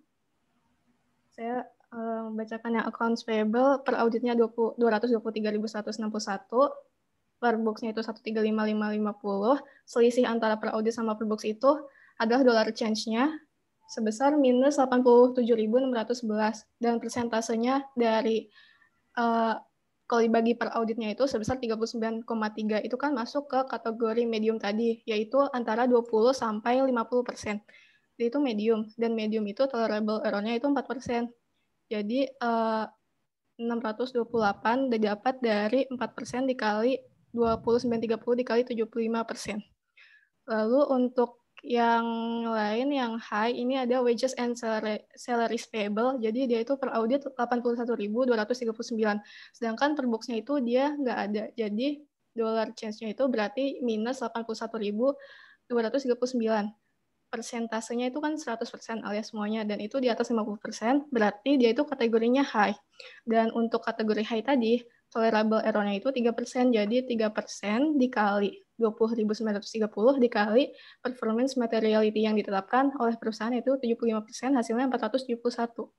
Saya uh, membacakan yang accounts payable per auditnya 223.161, per booksnya itu 135550, selisih antara per audit sama per books itu adalah dollar change-nya sebesar minus 87.611 dan persentasenya dari uh, kalau dibagi per auditnya itu sebesar 39,3 itu kan masuk ke kategori medium tadi yaitu antara 20 sampai 50 persen. Jadi itu medium dan medium itu tolerable error-nya itu 4 persen. Jadi uh, 628 didapat dari 4 persen dikali 2930 dikali 75 persen. Lalu untuk yang lain yang high ini ada wages and salary, salaries payable. Jadi dia itu per audit 81.239. Sedangkan per boxnya itu dia nggak ada. Jadi dollar change-nya itu berarti minus 81.239. Persentasenya itu kan 100% alias semuanya dan itu di atas 50%, berarti dia itu kategorinya high. Dan untuk kategori high tadi, tolerable error-nya itu 3%, jadi 3% dikali 20.930 dikali performance materiality yang ditetapkan oleh perusahaan itu 75%, hasilnya 471.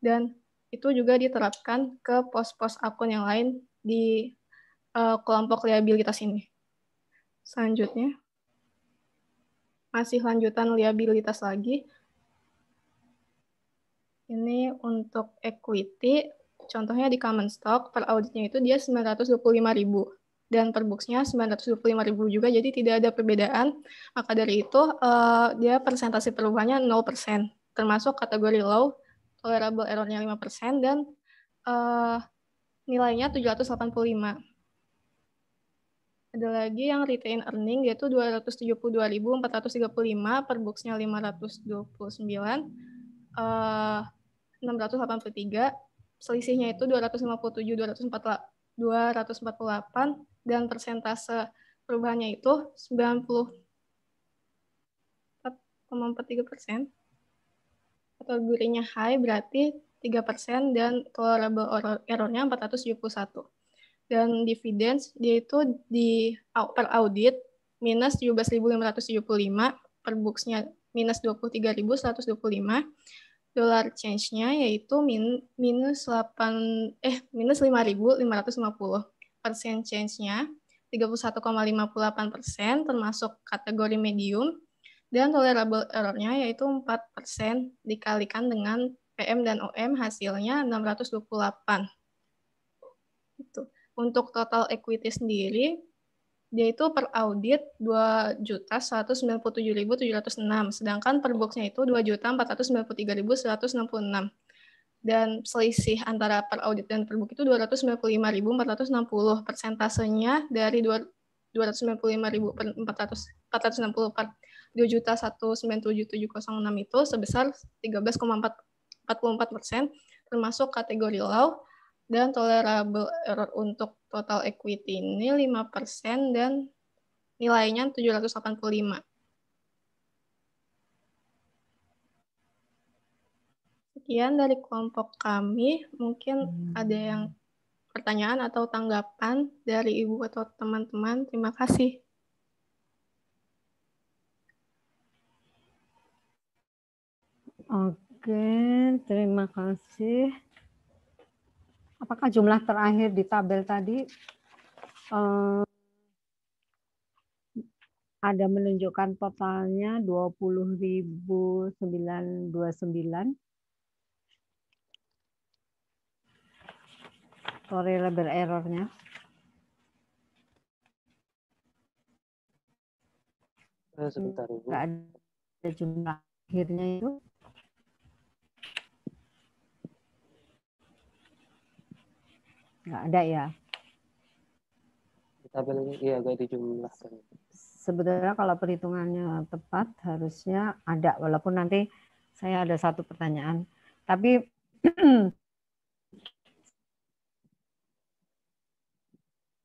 Dan itu juga diterapkan ke pos-pos akun yang lain di uh, kelompok liabilitas ini. Selanjutnya, masih lanjutan liabilitas lagi. Ini untuk equity, contohnya di common stock, per auditnya itu dia 925.000 dan per boxnya 925.000 juga, jadi tidak ada perbedaan. Maka dari itu, uh, dia persentase perubahannya 0%, termasuk kategori low, tolerable error-nya 5%, dan uh, nilainya 785. Ada lagi yang retain earning, yaitu 272.435, per boxnya 529, uh, 683, selisihnya itu 257, 248, 248 dan persentase perubahannya itu 94,43 persen. Kategorinya high berarti 3 persen dan tolerable error-nya 471. Dan dividends dia itu di per audit minus 17.575, per books-nya minus 23.125, dollar change-nya yaitu min, minus 8 eh minus 5.550 persen change-nya 31,58 persen termasuk kategori medium dan tolerable error-nya yaitu 4 persen dikalikan dengan PM dan OM hasilnya 628. Itu. Untuk total equity sendiri dia itu per audit 2.197.706 sedangkan per boxnya itu 2.493.166 dan selisih antara per audit dan per book itu 295.460 persentasenya dari 295.460 per 2.197.706 itu sebesar 13,44 persen termasuk kategori low dan tolerable error untuk total equity ini 5 persen dan nilainya 785. Sekian dari kelompok kami. Mungkin hmm. ada yang pertanyaan atau tanggapan dari Ibu atau teman-teman. Terima kasih. Oke, terima kasih. Apakah jumlah terakhir di tabel tadi uh, ada menunjukkan totalnya 20.929 tolerable errornya. Eh, sebentar Ibu. Nggak ada jumlah akhirnya itu. Nggak ada ya. Di tabel ini iya gak dijumlahkan. Sebenarnya kalau perhitungannya tepat harusnya ada walaupun nanti saya ada satu pertanyaan. Tapi (clears throat)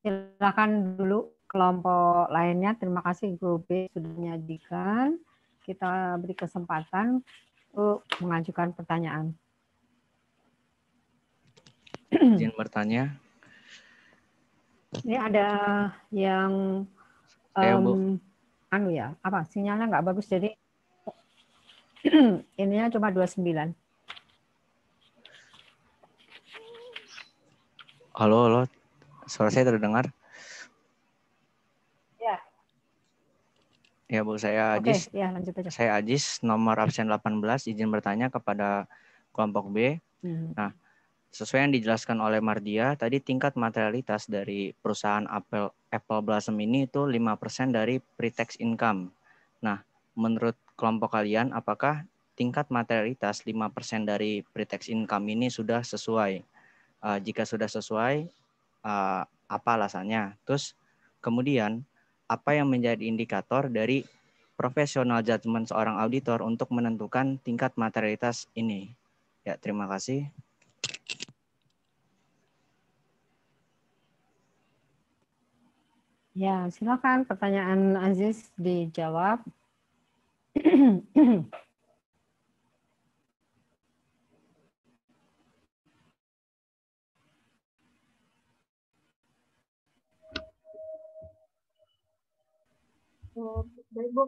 Silakan dulu kelompok lainnya. Terima kasih grup B sudah menyajikan. Kita beri kesempatan untuk mengajukan pertanyaan. izin bertanya. Ini ada yang Saya, Bu. um, anu ya, apa sinyalnya nggak bagus jadi (clears throat) ininya cuma 29. Halo, halo. Suara saya terdengar? Ya. Ya, Bu, saya Oke, Ajis. ya lanjut aja. Saya Ajis, nomor absen 18, izin bertanya kepada kelompok B. Hmm. Nah, sesuai yang dijelaskan oleh Mardia, tadi tingkat materialitas dari perusahaan Apple Apple Blossom ini itu 5% dari pre-tax income. Nah, menurut kelompok kalian, apakah tingkat materialitas 5% dari pre-tax income ini sudah sesuai? Uh, jika sudah sesuai, uh, apa alasannya? Terus kemudian, apa yang menjadi indikator dari profesional judgment seorang auditor untuk menentukan tingkat materialitas ini? Ya, terima kasih. Ya, silakan pertanyaan Aziz dijawab. (clears throat) baik bu,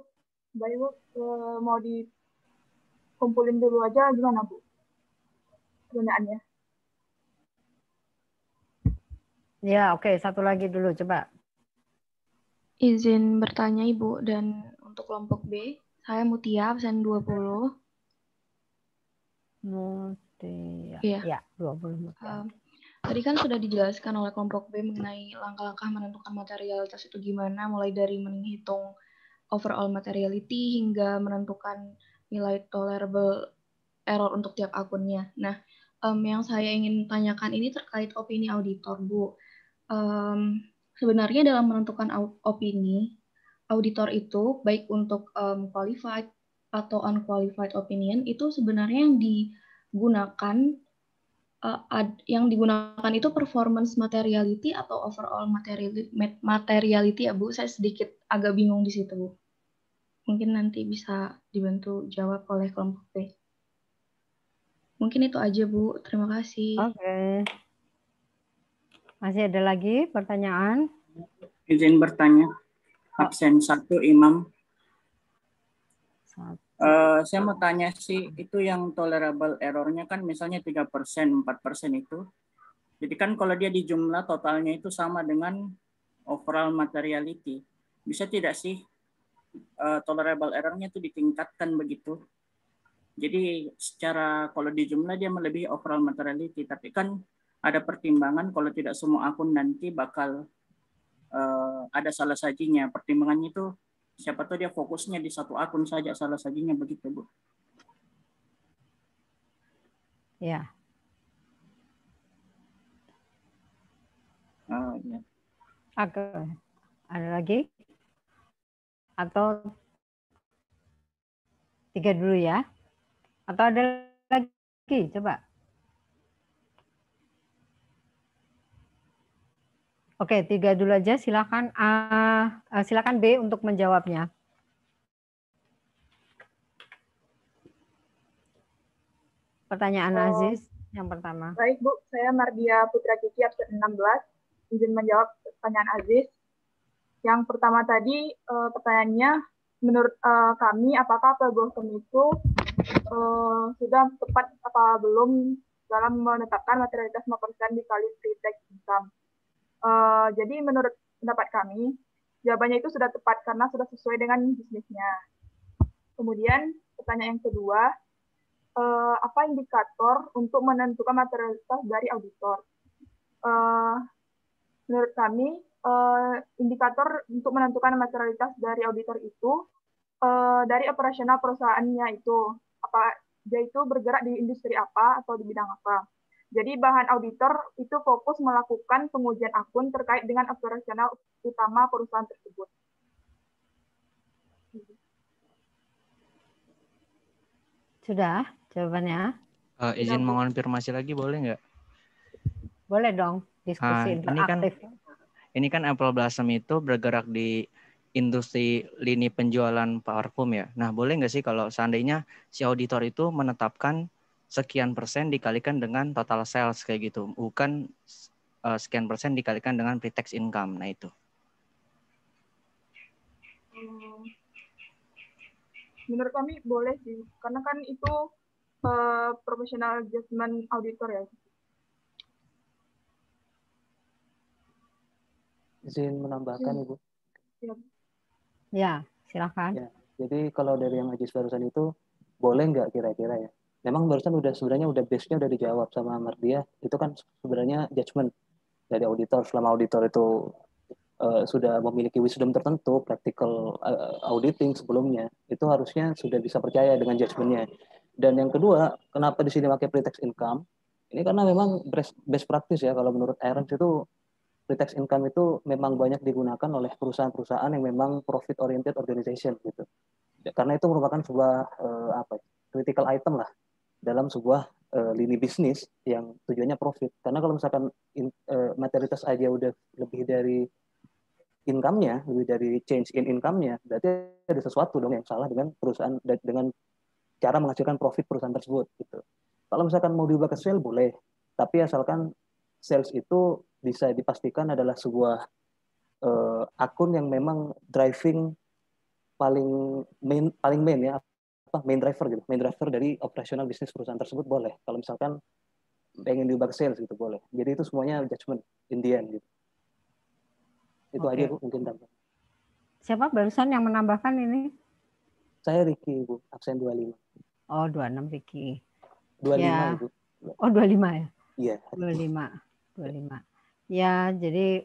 baik bu, Eh, mau dikumpulin dulu aja gimana bu? Pertanyaannya. Ya, oke, satu lagi dulu coba. Izin bertanya Ibu dan untuk kelompok B, saya Mutia absen 20. Mutia. Iya. Ya, 20 Mutia. Um, tadi kan sudah dijelaskan oleh kelompok B mengenai langkah-langkah menentukan materialitas itu gimana, mulai dari menghitung overall materiality hingga menentukan nilai tolerable error untuk tiap akunnya. Nah, um, yang saya ingin tanyakan ini terkait opini auditor, Bu. Um, sebenarnya dalam menentukan opini, auditor itu baik untuk um, qualified atau unqualified opinion itu sebenarnya yang digunakan uh, ad- yang digunakan itu performance materiality atau overall materiality, materiality ya Bu. Saya sedikit agak bingung di situ Bu. Mungkin nanti bisa dibantu jawab oleh kelompok B. Mungkin itu aja Bu. Terima kasih. Oke. Masih ada lagi pertanyaan? Izin bertanya. Absen satu Imam. Eh, saya mau tanya sih, itu yang tolerable errornya kan misalnya 3%, 4% itu. Jadi kan kalau dia di jumlah totalnya itu sama dengan overall materiality. Bisa tidak sih eh, tolerable errornya itu ditingkatkan begitu? Jadi secara kalau di jumlah dia melebihi overall materiality, tapi kan ada pertimbangan kalau tidak semua akun nanti bakal eh, ada salah sajinya. Pertimbangannya itu siapa tahu dia fokusnya di satu akun saja salah sajinya begitu bu. Ya. Oh, ya. Oke. Ada lagi? Atau tiga dulu ya? Atau ada lagi? Coba. Oke, tiga dulu aja. Silakan A, eh, silakan B untuk menjawabnya. Pertanyaan Oh. Aziz yang pertama. Baik Bu, saya Mardia Putra Cici absen 16. Izin menjawab pertanyaan Aziz. Yang pertama tadi eh, pertanyaannya menurut eh, kami apakah Pelgosem itu sudah tepat apa belum dalam menetapkan materialitas 5% dikali pre-tax income. Eh, jadi menurut pendapat kami, jawabannya itu sudah tepat karena sudah sesuai dengan bisnisnya. Kemudian pertanyaan yang kedua, eh, apa indikator untuk menentukan materialitas dari auditor? Eh, menurut kami, eh, indikator untuk menentukan materialitas dari auditor itu eh, dari operasional perusahaannya itu, apa dia itu bergerak di industri apa atau di bidang apa. Jadi bahan auditor itu fokus melakukan pengujian akun terkait dengan operasional utama perusahaan tersebut. Sudah jawabannya? Eh, izin mengonfirmasi lagi boleh nggak? Boleh dong Ah, diskusi ini kan interaktif. ini kan Apple Blossom itu bergerak di industri lini penjualan parfum ya. Nah, boleh nggak sih kalau seandainya si auditor itu menetapkan sekian persen dikalikan dengan total sales kayak gitu, bukan uh, sekian persen dikalikan dengan pre-tax income. Nah itu. Hmm. Menurut kami boleh sih, karena kan itu uh, professional adjustment auditor ya. Izin menambahkan, Ibu. Ya. Ya, silakan. Ya, jadi kalau dari yang Ajis barusan itu, boleh nggak kira-kira ya? Memang barusan udah sebenarnya udah base-nya udah dijawab sama Mardia. Itu kan sebenarnya judgement dari auditor. Selama auditor itu uh, sudah memiliki wisdom tertentu, practical uh, auditing sebelumnya, itu harusnya sudah bisa percaya dengan judgement-nya. Dan yang kedua, kenapa di sini pakai pre-tax income? Ini karena memang best, best practice ya kalau menurut Aaron itu pre-tax income itu memang banyak digunakan oleh perusahaan-perusahaan yang memang profit oriented organization gitu. Karena itu merupakan sebuah uh, apa ya, critical item lah dalam sebuah uh, lini bisnis yang tujuannya profit. Karena kalau misalkan in, uh, materialitas aja udah lebih dari income-nya, lebih dari change in income-nya, berarti ada sesuatu dong yang salah dengan perusahaan dengan cara menghasilkan profit perusahaan tersebut gitu. Kalau misalkan mau diubah ke sale boleh, tapi asalkan sales itu bisa dipastikan adalah sebuah uh, akun yang memang driving paling main paling main ya apa main driver gitu. Main driver dari operasional bisnis perusahaan tersebut boleh. Kalau misalkan pengen diubah ke sales gitu boleh. Jadi itu semuanya judgment in the end gitu. Itu okay. aja bu mungkin tambah siapa barusan yang menambahkan ini? Saya Ricky bu absen 25 oh 26 Ricky 25 ya. ibu oh 25 ya? Iya. 25 25. Ya, jadi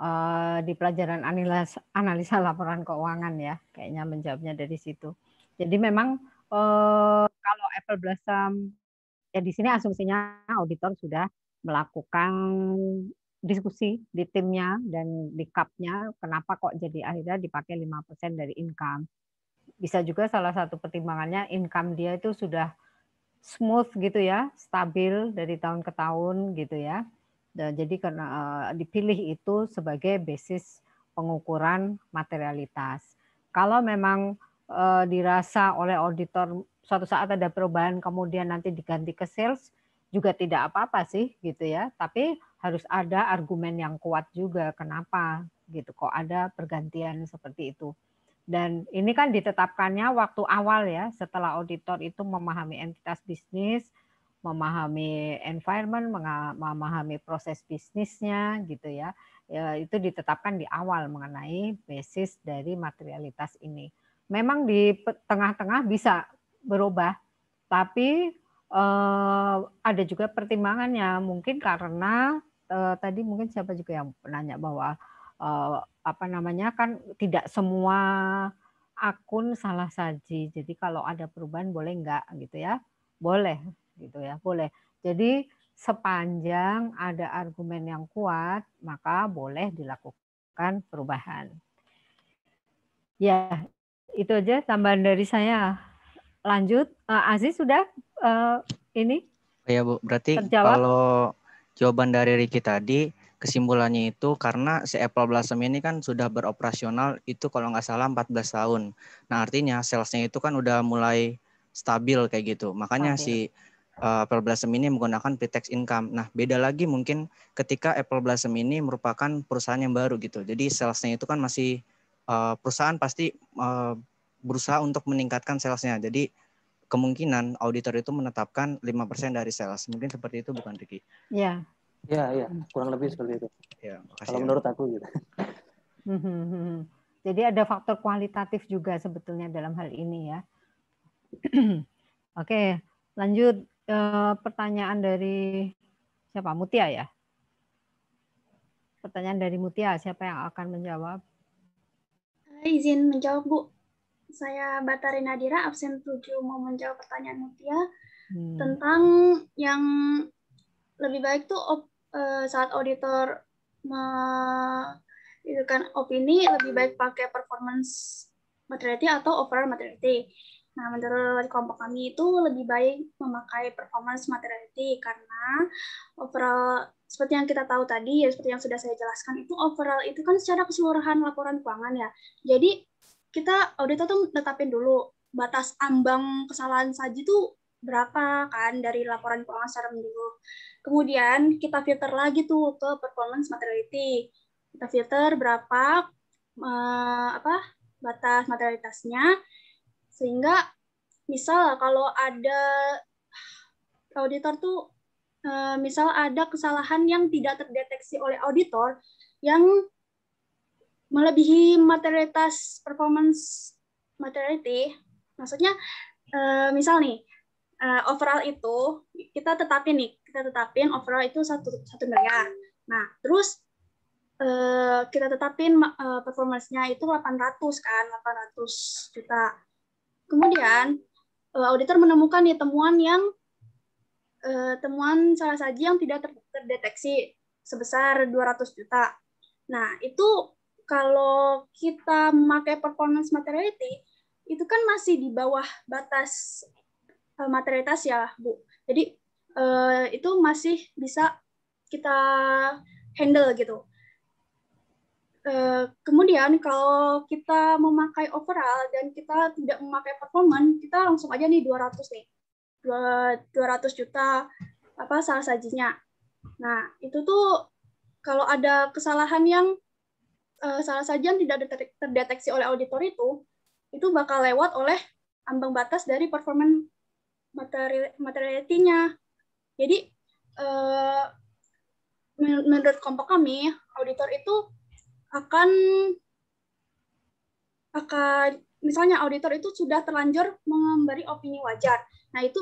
uh, di pelajaran analisa, analisa laporan keuangan ya, kayaknya menjawabnya dari situ. Jadi memang uh, kalau Apple Blossom ya di sini asumsinya auditor sudah melakukan diskusi di timnya dan di cupnya kenapa kok jadi akhirnya dipakai 5% dari income. Bisa juga salah satu pertimbangannya income dia itu sudah smooth gitu ya, stabil dari tahun ke tahun gitu ya. Dan jadi karena uh, dipilih itu sebagai basis pengukuran materialitas. Kalau memang uh, dirasa oleh auditor suatu saat ada perubahan kemudian nanti diganti ke sales juga tidak apa-apa sih gitu ya. Tapi harus ada argumen yang kuat juga kenapa gitu kok ada pergantian seperti itu. Dan ini kan ditetapkannya waktu awal ya, setelah auditor itu memahami entitas bisnis, memahami environment, memahami proses bisnisnya gitu ya. ya. Itu ditetapkan di awal mengenai basis dari materialitas ini. Memang di tengah-tengah bisa berubah, tapi eh, ada juga pertimbangannya. Mungkin karena eh, tadi mungkin siapa juga yang menanya bahwa eh, apa namanya kan tidak semua akun salah saji. Jadi kalau ada perubahan boleh enggak gitu ya? Boleh gitu ya, boleh. Jadi sepanjang ada argumen yang kuat, maka boleh dilakukan perubahan. Ya, itu aja tambahan dari saya. Lanjut, uh, Aziz sudah uh, ini? Ya Bu, berarti terjawab? kalau jawaban dari Riki tadi, kesimpulannya itu karena si Apple Blossom ini kan sudah beroperasional itu kalau nggak salah 14 tahun. Nah artinya salesnya itu kan udah mulai stabil kayak gitu. Makanya okay. si uh, Apple Blossom ini menggunakan pre-tax income. Nah beda lagi mungkin ketika Apple Blossom ini merupakan perusahaan yang baru gitu. Jadi salesnya itu kan masih uh, perusahaan pasti uh, berusaha untuk meningkatkan salesnya. Jadi kemungkinan auditor itu menetapkan 5% dari sales. Mungkin seperti itu bukan Ricky? Ya, Ya, ya, kurang lebih seperti itu. Ya, Kalau ya. menurut aku gitu. Hmm, hmm, hmm, Jadi ada faktor kualitatif juga sebetulnya dalam hal ini ya. (clears throat) Oke, lanjut eh, pertanyaan dari siapa? Mutia ya? Pertanyaan dari Mutia, siapa yang akan menjawab? Izin menjawab, Bu. Saya Batari Nadira, absen 7, mau menjawab pertanyaan Mutia hmm. tentang yang lebih baik tuh op, uh, saat auditor itu kan opini lebih baik pakai performance materiality atau overall materiality. Nah, menurut kelompok kami itu lebih baik memakai performance materiality karena overall seperti yang kita tahu tadi ya seperti yang sudah saya jelaskan itu overall itu kan secara keseluruhan laporan keuangan ya. Jadi kita auditor tuh netapin dulu batas ambang kesalahan saja tuh berapa kan dari laporan keuangan secara menyeluruh. Kemudian kita filter lagi tuh ke performance materiality. Kita filter berapa uh, apa batas materialitasnya sehingga misal kalau ada auditor tuh uh, misal ada kesalahan yang tidak terdeteksi oleh auditor yang melebihi materialitas performance materiality. Maksudnya uh, misal nih uh, overall itu kita tetapin nih kita tetapin overall itu satu satu miliar. Nah terus kita tetapin performance-nya itu 800 kan 800 juta. Kemudian auditor menemukan nih temuan yang uh, temuan salah saji yang tidak terdeteksi sebesar 200 juta nah itu kalau kita memakai performance materiality itu kan masih di bawah batas uh, materialitas ya, Bu. Jadi uh, itu masih bisa kita handle gitu. Uh, kemudian kalau kita memakai overall dan kita tidak memakai performance, kita langsung aja nih 200 nih. 200 juta apa salah sajinya. Nah, itu tuh kalau ada kesalahan yang uh, salah saja yang tidak terdeteksi oleh auditor itu, itu bakal lewat oleh ambang batas dari performance materiality-nya. Jadi uh, menurut kelompok kami, auditor itu akan akan misalnya auditor itu sudah terlanjur memberi opini wajar. Nah, itu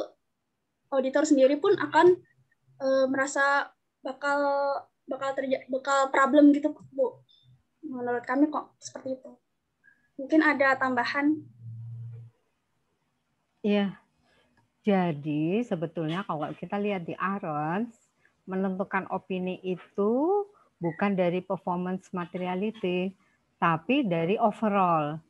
auditor sendiri pun akan e, merasa bakal bakal terjadi bakal problem gitu, Bu. Menurut kami kok seperti itu. Mungkin ada tambahan? Iya. Jadi sebetulnya kalau kita lihat di Arons, menentukan opini itu bukan dari performance materiality, tapi dari overall.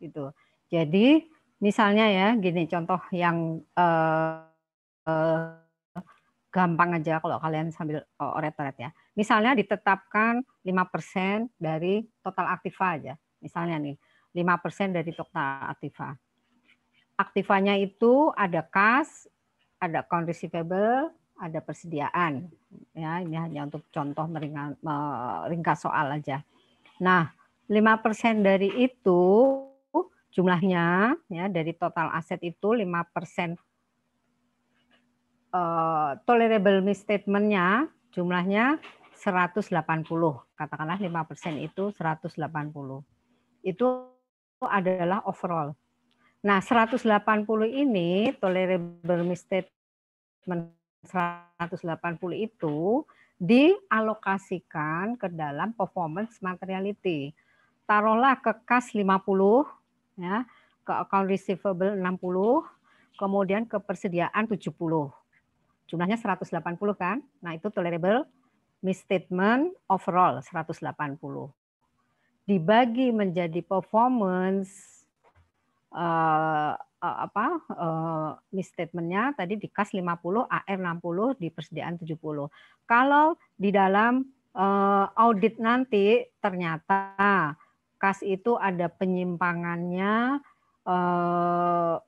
Gitu. Jadi misalnya ya, gini contoh yang uh, uh, gampang aja kalau kalian sambil oret-oret ya. Misalnya ditetapkan 5% dari total aktiva aja. Misalnya nih, 5% dari total aktiva. Aktivanya itu ada kas, ada account receivable, ada persediaan. Ya, ini hanya untuk contoh meringkas soal aja. Nah, 5% dari itu jumlahnya ya dari total aset itu 5% uh, tolerable misstatement-nya jumlahnya 180. Katakanlah 5% itu 180. Itu adalah overall. Nah, 180 ini tolerable misstatement 180 itu dialokasikan ke dalam performance materiality. Taruhlah ke kas 50 ya, ke account receivable 60, kemudian ke persediaan 70. Jumlahnya 180 kan? Nah, itu tolerable misstatement overall 180 dibagi menjadi performance uh, uh, apa uh, misstatementnya tadi di kas 50, AR 60, di persediaan 70. Kalau di dalam uh, audit nanti ternyata kas itu ada penyimpangannya uh,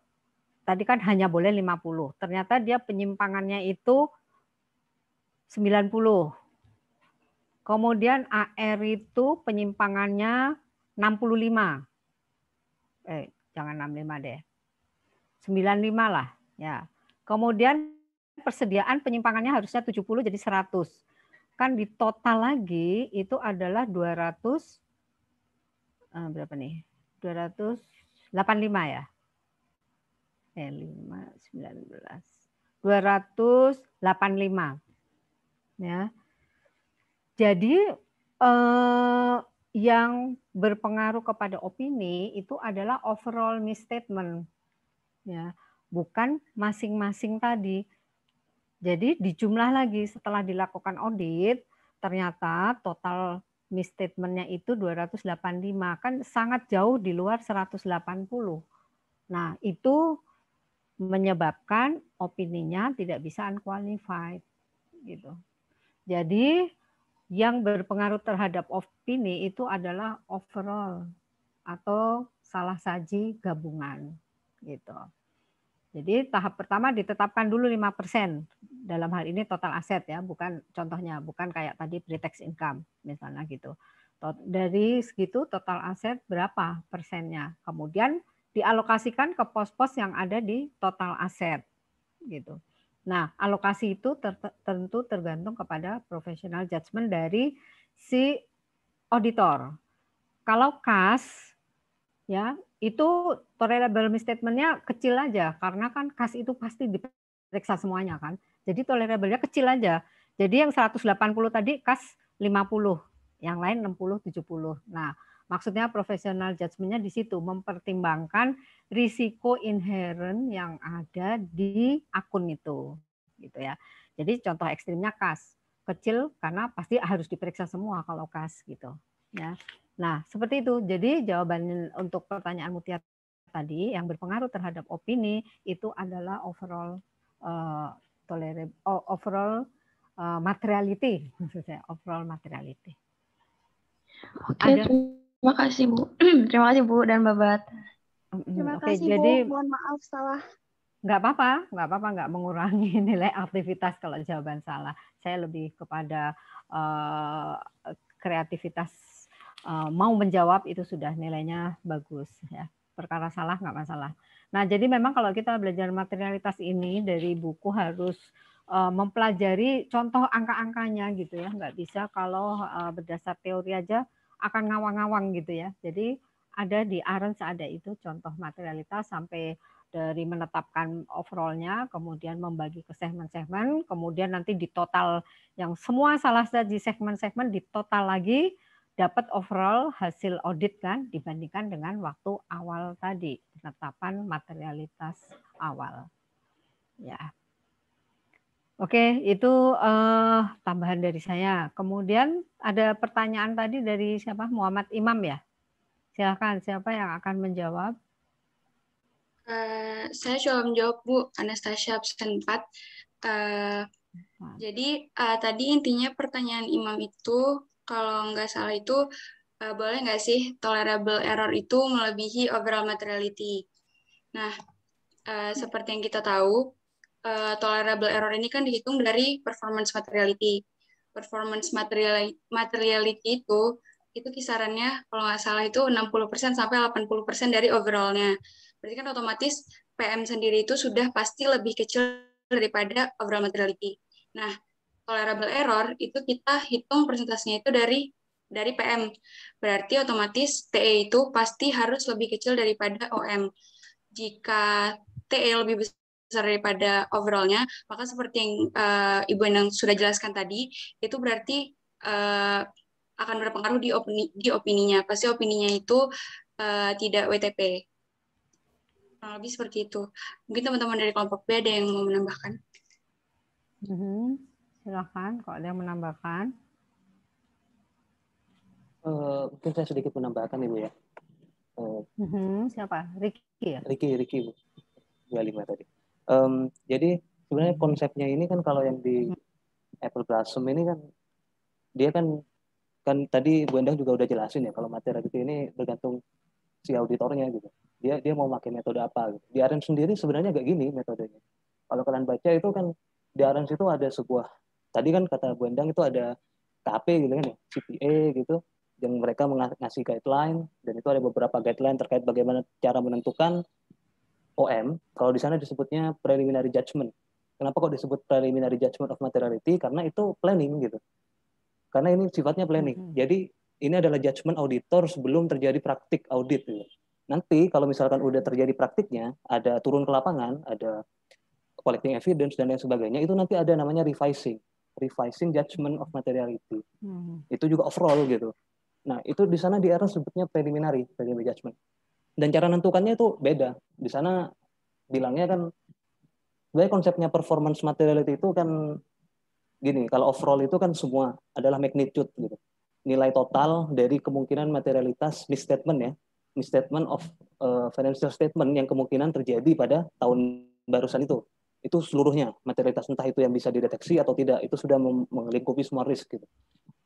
tadi kan hanya boleh 50. Ternyata dia penyimpangannya itu 90 Kemudian AR itu penyimpangannya 65. Eh, jangan 65 deh. 95 lah, ya. Kemudian persediaan penyimpangannya harusnya 70 jadi 100. Kan di total lagi itu adalah 200 eh, berapa nih? 285 ya. Eh 5 19. 285. Ya. Jadi eh, yang berpengaruh kepada opini itu adalah overall misstatement, ya, bukan masing-masing tadi. Jadi dijumlah lagi setelah dilakukan audit, ternyata total misstatementnya itu 285 kan sangat jauh di luar 180. Nah itu menyebabkan opininya tidak bisa unqualified gitu. Jadi yang berpengaruh terhadap opini itu adalah overall atau salah saji gabungan gitu. Jadi tahap pertama ditetapkan dulu 5% dalam hal ini total aset ya, bukan contohnya bukan kayak tadi pre-tax income misalnya gitu. Dari segitu total aset berapa persennya. Kemudian dialokasikan ke pos-pos yang ada di total aset gitu. Nah, alokasi itu ter tentu tergantung kepada professional judgment dari si auditor. Kalau kas ya itu tolerable misstatement-nya kecil aja karena kan kas itu pasti diperiksa semuanya kan. Jadi tolerable-nya kecil aja. Jadi yang 180 tadi kas 50, yang lain 60 70. Nah, maksudnya professional judgment-nya di situ mempertimbangkan risiko inherent yang ada di akun itu gitu ya. Jadi contoh ekstrimnya kas kecil karena pasti harus diperiksa semua kalau kas gitu ya. Nah, seperti itu. Jadi jawaban untuk pertanyaan Mutia tadi yang berpengaruh terhadap opini itu adalah overall uh, tolerable oh, overall uh, materiality (laughs) maksudnya overall materiality. Oke, Ada, terima kasih Bu. (clears throat) terima kasih Bu dan Babat. Terima Oke, kasih jadi, Bu. Mohon maaf salah. Nggak apa-apa, nggak apa-apa, nggak mengurangi (laughs) nilai aktivitas kalau jawaban salah. Saya lebih kepada uh, kreativitas Eh, mau menjawab itu sudah nilainya bagus ya perkara salah nggak masalah. Nah jadi memang kalau kita belajar materialitas ini dari buku harus uh, mempelajari contoh angka-angkanya gitu ya nggak bisa kalau uh, berdasar teori aja akan ngawang-ngawang gitu ya. Jadi ada di Arens ada itu contoh materialitas sampai dari menetapkan overallnya, kemudian membagi ke segmen-segmen, kemudian nanti di total yang semua salah di segmen-segmen di total lagi, dapat overall hasil audit kan dibandingkan dengan waktu awal tadi penetapan materialitas awal. Ya. Oke, itu uh, tambahan dari saya. Kemudian ada pertanyaan tadi dari siapa? Muhammad Imam ya. Silakan, siapa yang akan menjawab? Uh, saya coba menjawab Bu Anastasia absen 4. Uh, jadi uh, tadi intinya pertanyaan Imam itu kalau nggak salah itu uh, boleh nggak sih tolerable error itu melebihi overall materiality. Nah, uh, seperti yang kita tahu, uh, tolerable error ini kan dihitung dari performance materiality. Performance materiality, materiality itu itu kisarannya kalau nggak salah itu 60% sampai 80% dari overallnya. Berarti kan otomatis PM sendiri itu sudah pasti lebih kecil daripada overall materiality. Nah, tolerable error itu kita hitung persentasenya itu dari dari PM. Berarti otomatis TE itu pasti harus lebih kecil daripada OM. Jika TE lebih besar daripada overallnya, maka seperti yang uh, Ibu Endang sudah jelaskan tadi, itu berarti uh, akan berpengaruh di opini di opininya. Pasti opininya itu uh, tidak WTP. Kurang lebih seperti itu. Mungkin teman-teman dari kelompok B ada yang mau menambahkan. Mm -hmm. Silahkan, kalau ada yang menambahkan. Uh, mungkin saya sedikit menambahkan Ibu ya. Uh, uh-huh. Siapa? Ricky ya? Ricky, Ricky Bu. 25 tadi. Um, jadi sebenarnya konsepnya ini kan kalau yang di Apple Blossom ini kan dia kan kan tadi Bu Endang juga udah jelasin ya kalau materi itu ini bergantung si auditornya gitu. Dia dia mau pakai metode apa gitu. Di Arens sendiri sebenarnya agak gini metodenya. Kalau kalian baca itu kan di Arens itu ada sebuah tadi kan kata Bu Endang itu ada KP gitu kan ya, CPA gitu, yang mereka ngasih guideline dan itu ada beberapa guideline terkait bagaimana cara menentukan OM. Kalau di sana disebutnya preliminary judgment. Kenapa kok disebut preliminary judgment of materiality? Karena itu planning gitu. Karena ini sifatnya planning. Mm -hmm. Jadi ini adalah judgment auditor sebelum terjadi praktik audit. Gitu. Nanti kalau misalkan udah terjadi praktiknya, ada turun ke lapangan, ada collecting evidence dan lain sebagainya, itu nanti ada namanya revising revising judgment of materiality. Hmm. Itu juga overall gitu. Nah, itu di sana di era sebutnya preliminary, preliminary judgment. Dan cara menentukannya itu beda. Di sana bilangnya kan sebenarnya konsepnya performance materiality itu kan gini, kalau overall itu kan semua adalah magnitude gitu. Nilai total dari kemungkinan materialitas misstatement ya, misstatement of uh, financial statement yang kemungkinan terjadi pada tahun barusan itu itu seluruhnya materialitas entah itu yang bisa dideteksi atau tidak itu sudah melingkupi semua risk gitu.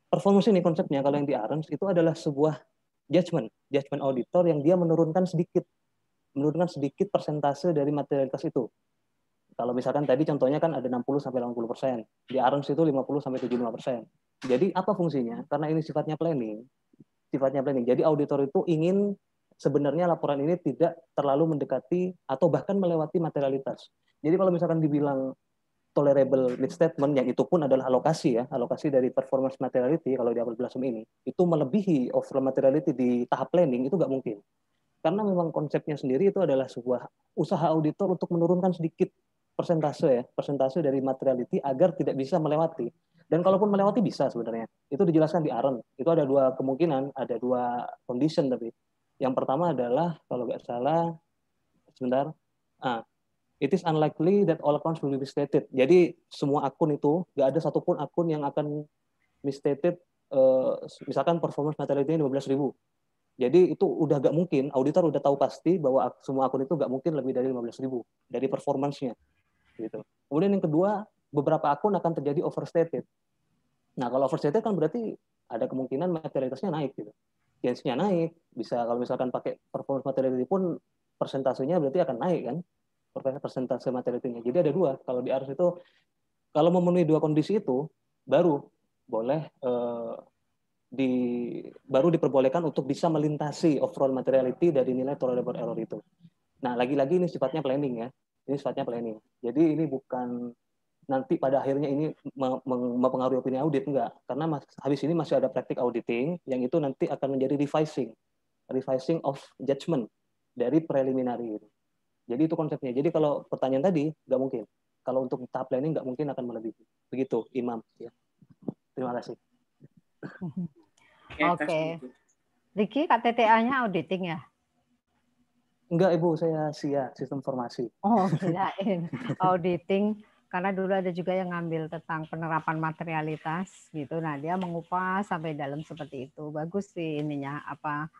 Performance ini konsepnya kalau yang di Arens itu adalah sebuah judgment, judgment auditor yang dia menurunkan sedikit menurunkan sedikit persentase dari materialitas itu. Kalau misalkan tadi contohnya kan ada 60 sampai 80 persen, di ARMS itu 50 sampai 75 persen. Jadi apa fungsinya? Karena ini sifatnya planning, sifatnya planning. Jadi auditor itu ingin sebenarnya laporan ini tidak terlalu mendekati atau bahkan melewati materialitas. Jadi kalau misalkan dibilang tolerable statement yang itu pun adalah alokasi ya, alokasi dari performance materiality kalau di apel blossom ini, itu melebihi overall materiality di tahap planning itu nggak mungkin. Karena memang konsepnya sendiri itu adalah sebuah usaha auditor untuk menurunkan sedikit persentase ya, persentase dari materiality agar tidak bisa melewati. Dan kalaupun melewati bisa sebenarnya. Itu dijelaskan di AREN. Itu ada dua kemungkinan, ada dua condition tapi. Yang pertama adalah kalau nggak salah sebentar. Ah, it is unlikely that all accounts will be misstated. Jadi semua akun itu nggak ada satupun akun yang akan misstated. Uh, misalkan performance materiality 15 ribu. Jadi itu udah gak mungkin, auditor udah tahu pasti bahwa semua akun itu gak mungkin lebih dari 15 ribu dari performance-nya. Gitu. Kemudian yang kedua, beberapa akun akan terjadi overstated. Nah kalau overstated kan berarti ada kemungkinan materialitasnya naik gitu. Gains-nya naik, bisa kalau misalkan pakai performance materiality pun persentasenya berarti akan naik kan persentase materiality Jadi ada dua. Kalau di ARS itu kalau memenuhi dua kondisi itu baru boleh eh, di baru diperbolehkan untuk bisa melintasi overall materiality dari nilai tolerable error itu. Nah, lagi-lagi ini sifatnya planning ya. Ini sifatnya planning. Jadi ini bukan nanti pada akhirnya ini mempengaruhi opini audit enggak karena habis ini masih ada praktik auditing yang itu nanti akan menjadi revising revising of judgment dari preliminary jadi itu konsepnya. Jadi kalau pertanyaan tadi nggak mungkin. Kalau untuk tahap planning nggak mungkin akan melebihi. Begitu, Imam. Ya. Terima kasih. Oke. Okay. Riki, KTTA-nya auditing ya? Enggak, Ibu. Saya SIA, Sistem Informasi. Oh, (laughs) kirain. auditing. Karena dulu ada juga yang ngambil tentang penerapan materialitas gitu. Nah, dia mengupas sampai dalam seperti itu. Bagus sih ininya apa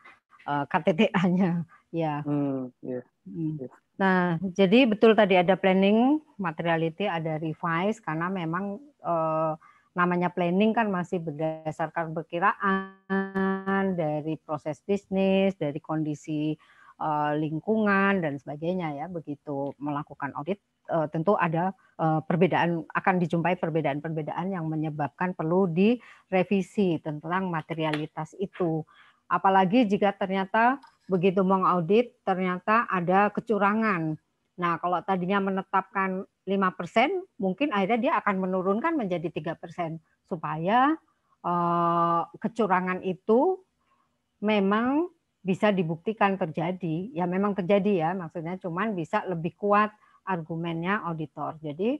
eh, KTTA-nya. Ya. Hmm, yeah. hmm. Yeah. Nah, jadi betul tadi ada planning, materiality, ada revise karena memang eh, namanya planning kan masih berdasarkan perkiraan dari proses bisnis, dari kondisi eh, lingkungan dan sebagainya ya. Begitu melakukan audit eh, tentu ada eh, perbedaan akan dijumpai perbedaan-perbedaan yang menyebabkan perlu direvisi tentang materialitas itu. Apalagi jika ternyata begitu mengaudit ternyata ada kecurangan. Nah, kalau tadinya menetapkan 5%, mungkin akhirnya dia akan menurunkan menjadi 3% supaya eh, kecurangan itu memang bisa dibuktikan terjadi. Ya memang terjadi ya, maksudnya cuman bisa lebih kuat argumennya auditor. Jadi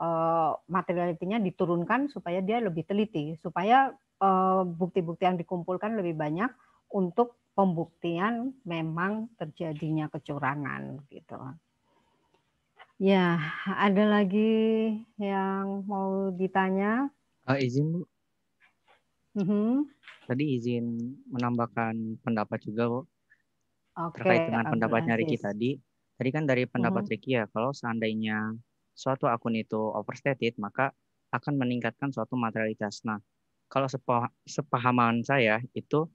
eh, materialitinya diturunkan supaya dia lebih teliti, supaya eh, bukti-bukti yang dikumpulkan lebih banyak untuk pembuktian memang terjadinya kecurangan gitu. Ya, ada lagi yang mau ditanya? Uh, izin Bu. Mhm. -huh. Tadi izin menambahkan pendapat juga Bu. Okay, terkait dengan pendapatnya Ricky tadi. Tadi kan dari pendapat mhm. -huh. Ricky ya, kalau seandainya suatu akun itu overstated, maka akan meningkatkan suatu materialitas. Nah, kalau sepahaman saya itu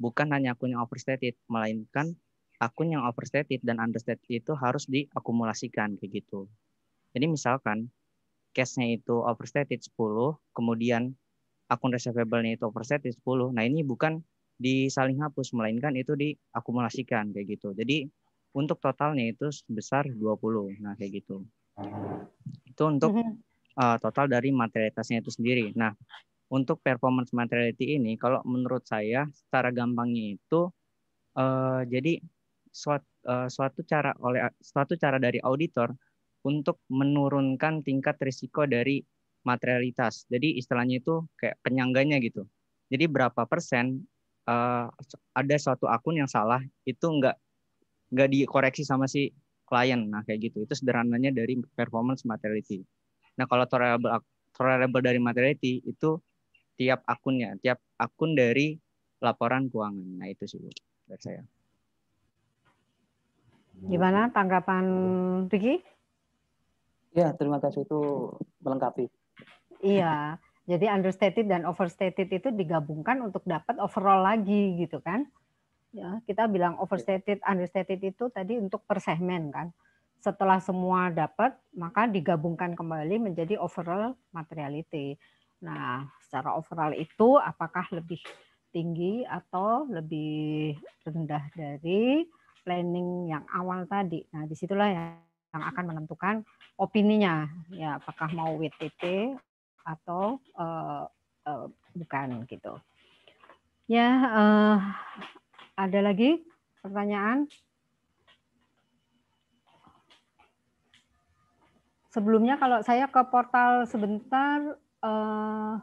bukan hanya akun yang overstated, melainkan akun yang overstated dan understated itu harus diakumulasikan kayak gitu. Jadi misalkan case-nya itu overstated 10, kemudian akun receivable-nya itu overstated 10. Nah, ini bukan disaling hapus melainkan itu diakumulasikan kayak gitu. Jadi untuk totalnya itu sebesar 20. Nah, kayak gitu. Itu untuk uh, total dari materialitasnya itu sendiri. Nah, untuk performance materiality ini kalau menurut saya secara gampangnya itu uh, jadi suatu, uh, suatu cara oleh suatu cara dari auditor untuk menurunkan tingkat risiko dari materialitas. Jadi istilahnya itu kayak penyangganya gitu. Jadi berapa persen uh, ada suatu akun yang salah itu enggak enggak dikoreksi sama si klien. Nah kayak gitu. Itu sederhananya dari performance materiality. Nah kalau tolerable tolerable dari materiality itu tiap akunnya, tiap akun dari laporan keuangan. Nah itu sih Bu, dari saya. Gimana tanggapan Riki? Ya, terima kasih itu melengkapi. Iya, jadi understated dan overstated itu digabungkan untuk dapat overall lagi gitu kan. Ya, kita bilang overstated, understated itu tadi untuk per segmen kan. Setelah semua dapat, maka digabungkan kembali menjadi overall materiality. Nah, secara overall itu apakah lebih tinggi atau lebih rendah dari planning yang awal tadi. Nah, di situlah yang akan menentukan opininya, ya apakah mau WTP atau uh, uh, bukan gitu. Ya, uh, ada lagi pertanyaan? Sebelumnya kalau saya ke portal sebentar, uh,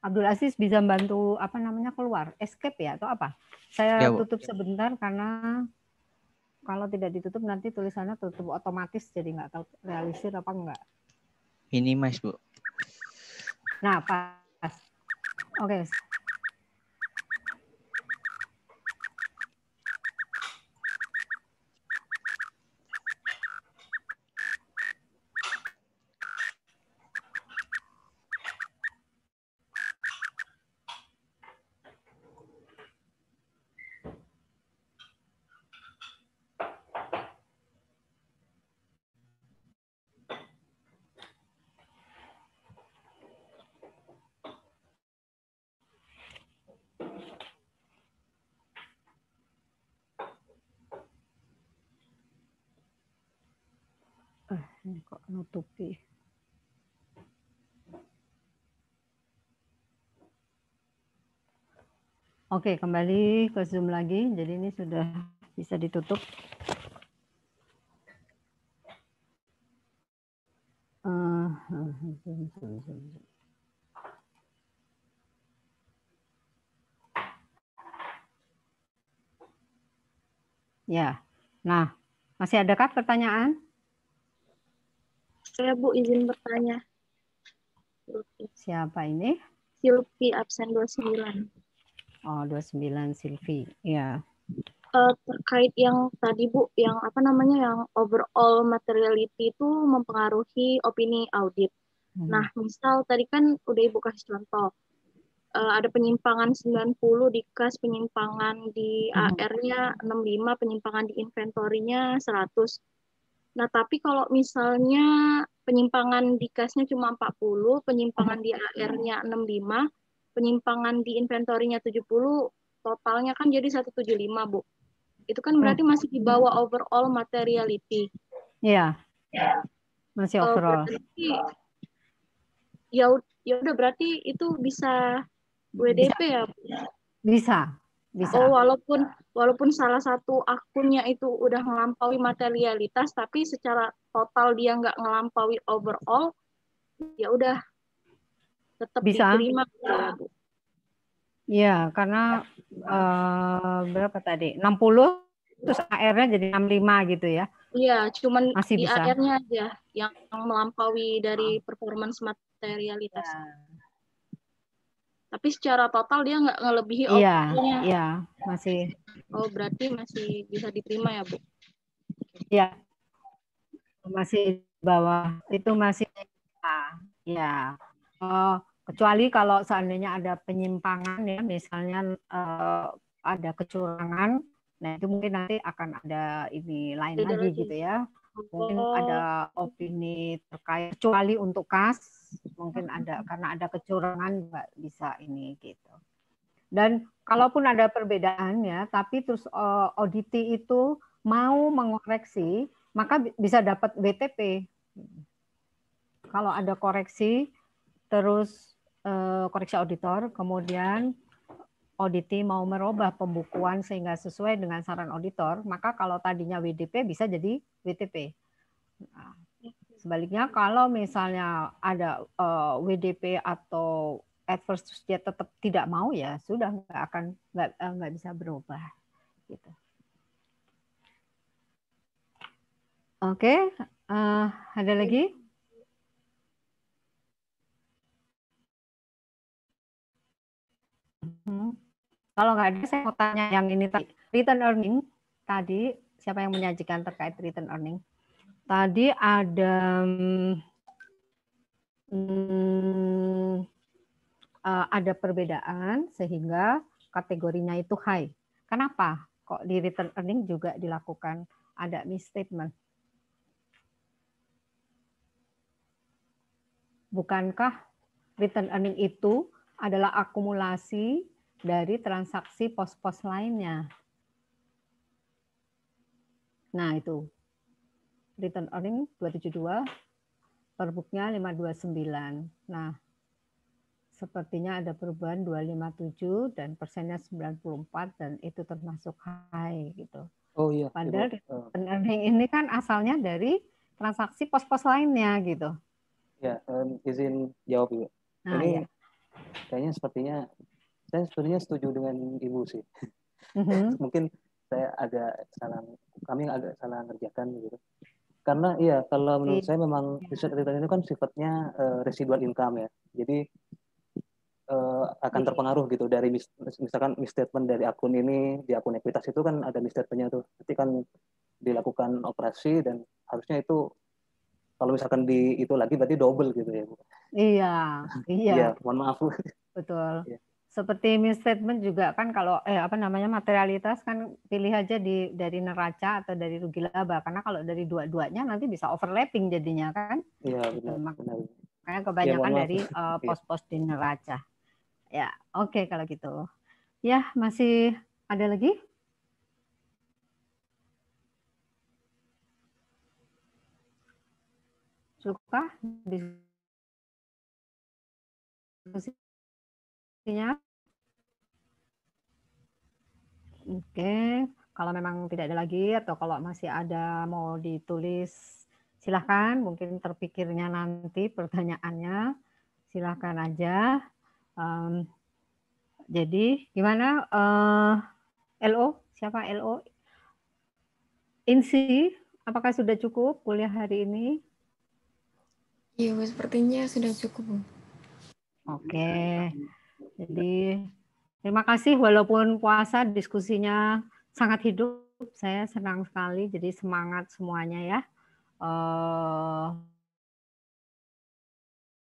Abdul Aziz bisa bantu apa namanya keluar, escape ya atau apa? Saya ya, tutup sebentar karena kalau tidak ditutup nanti tulisannya tutup otomatis jadi nggak tahu realisir apa enggak. Ini mas bu. Nah pas. Oke. Okay. ini kok nutupi Oke, kembali ke Zoom lagi. Jadi ini sudah bisa ditutup. Uh, zoom, zoom, zoom, Ya, nah masih adakah pertanyaan? Saya Bu izin bertanya. Siapa ini? Silvi absen 29. Oh, 29 Silvi. Ya. Uh, terkait yang tadi Bu, yang apa namanya yang overall materiality itu mempengaruhi opini audit. Hmm. Nah, misal tadi kan udah Ibu kasih contoh. Uh, ada penyimpangan 90 di kas, penyimpangan di hmm. AR-nya 65, penyimpangan di inventorinya 100 Nah, tapi kalau misalnya penyimpangan di kasnya cuma 40, penyimpangan di AR-nya 65, penyimpangan di inventorinya 70, totalnya kan jadi 175, Bu. Itu kan berarti masih di bawah overall materiality. Iya. Masih oh, overall. berarti, ya ya udah berarti itu bisa WDP bisa. ya, Bu? Bisa. Bisa. Oh, walaupun walaupun salah satu akunnya itu udah melampaui materialitas, tapi secara total dia nggak melampaui overall, ya udah tetap bisa. diterima ya, Bu. Iya, karena uh, berapa tadi? 60 terus AR-nya jadi 65 gitu ya. Iya, cuman Masih di AR-nya aja yang melampaui dari performance materialitas. Ya. Tapi secara total dia nggak ngelebihi Iya, iya, masih. Oh, berarti masih bisa diterima ya, Bu? Iya. Masih bawah. Itu masih ya. Oh, kecuali kalau seandainya ada penyimpangan ya, misalnya uh, ada kecurangan, nah itu mungkin nanti akan ada ini lain Tidak lagi gitu ya. Mungkin oh. ada opini terkait kecuali untuk kas mungkin ada karena ada kecurangan nggak bisa ini gitu. Dan kalaupun ada perbedaan ya tapi terus uh, auditi itu mau mengoreksi maka bisa dapat BTP kalau ada koreksi terus koreksi auditor kemudian auditi mau merubah pembukuan sehingga sesuai dengan saran auditor, maka kalau tadinya WDP bisa jadi WTP. Nah, sebaliknya kalau misalnya ada eh, WDP atau adverse terus dia tetap tidak mau ya sudah nggak akan nggak uh, nggak bisa berubah gitu. Oke, okay. uh, eh, ada lagi? Hmm. Kalau nggak ada, saya mau tanya yang ini tadi. Return earning tadi, siapa yang menyajikan terkait return earning? Tadi ada hmm, uh, ada perbedaan sehingga kategorinya itu high. Kenapa? kok di return earning juga dilakukan ada misstatement. Bukankah return earning itu adalah akumulasi dari transaksi pos-pos lainnya? Nah, itu. Return earning 272, per booknya 529. Nah, sepertinya ada perubahan 257 dan persennya 94 dan itu termasuk high gitu. Oh iya. Padahal iya, return earning ini kan asalnya dari transaksi pos-pos lainnya gitu. Ya, um, izin jawab Ibu. Nah, ini ya. Kayaknya sepertinya saya sebenarnya setuju dengan Ibu sih. Mhm. (laughs) Mungkin saya agak salah, kami agak salah ngerjakan gitu. Karena iya, kalau menurut Iya. saya memang research return itu kan sifatnya eh, residual income ya. Jadi eh, akan Iya. terpengaruh gitu dari mis- misalkan misstatement dari akun ini di akun ekuitas itu kan ada misstatementnya tuh. Nanti kan dilakukan operasi dan harusnya itu kalau misalkan di itu lagi berarti double gitu ya Bu. Iya, iya, Iya, mohon maaf Bu. betul. Iya. Seperti misstatement juga kan kalau eh apa namanya materialitas kan pilih aja di dari neraca atau dari rugi laba karena kalau dari dua-duanya nanti bisa overlapping jadinya kan. Iya Gitu, benar benar. Makanya Iya, kebanyakan maaf. dari Iya. pos-pos di neraca. Ya, oke kalau gitu. Ya, masih ada lagi? Suka diskusinya? Oke, kalau memang tidak ada lagi atau kalau masih ada mau ditulis, silahkan. Mungkin terpikirnya nanti pertanyaannya, silahkan aja. Em, jadi gimana eh, LO? Siapa LO? Insi, apakah sudah cukup kuliah hari ini? Iya, Bu, sepertinya sudah cukup, Bu. Oke, jadi terima kasih walaupun puasa diskusinya sangat hidup. Saya senang sekali, jadi semangat semuanya ya. Eh,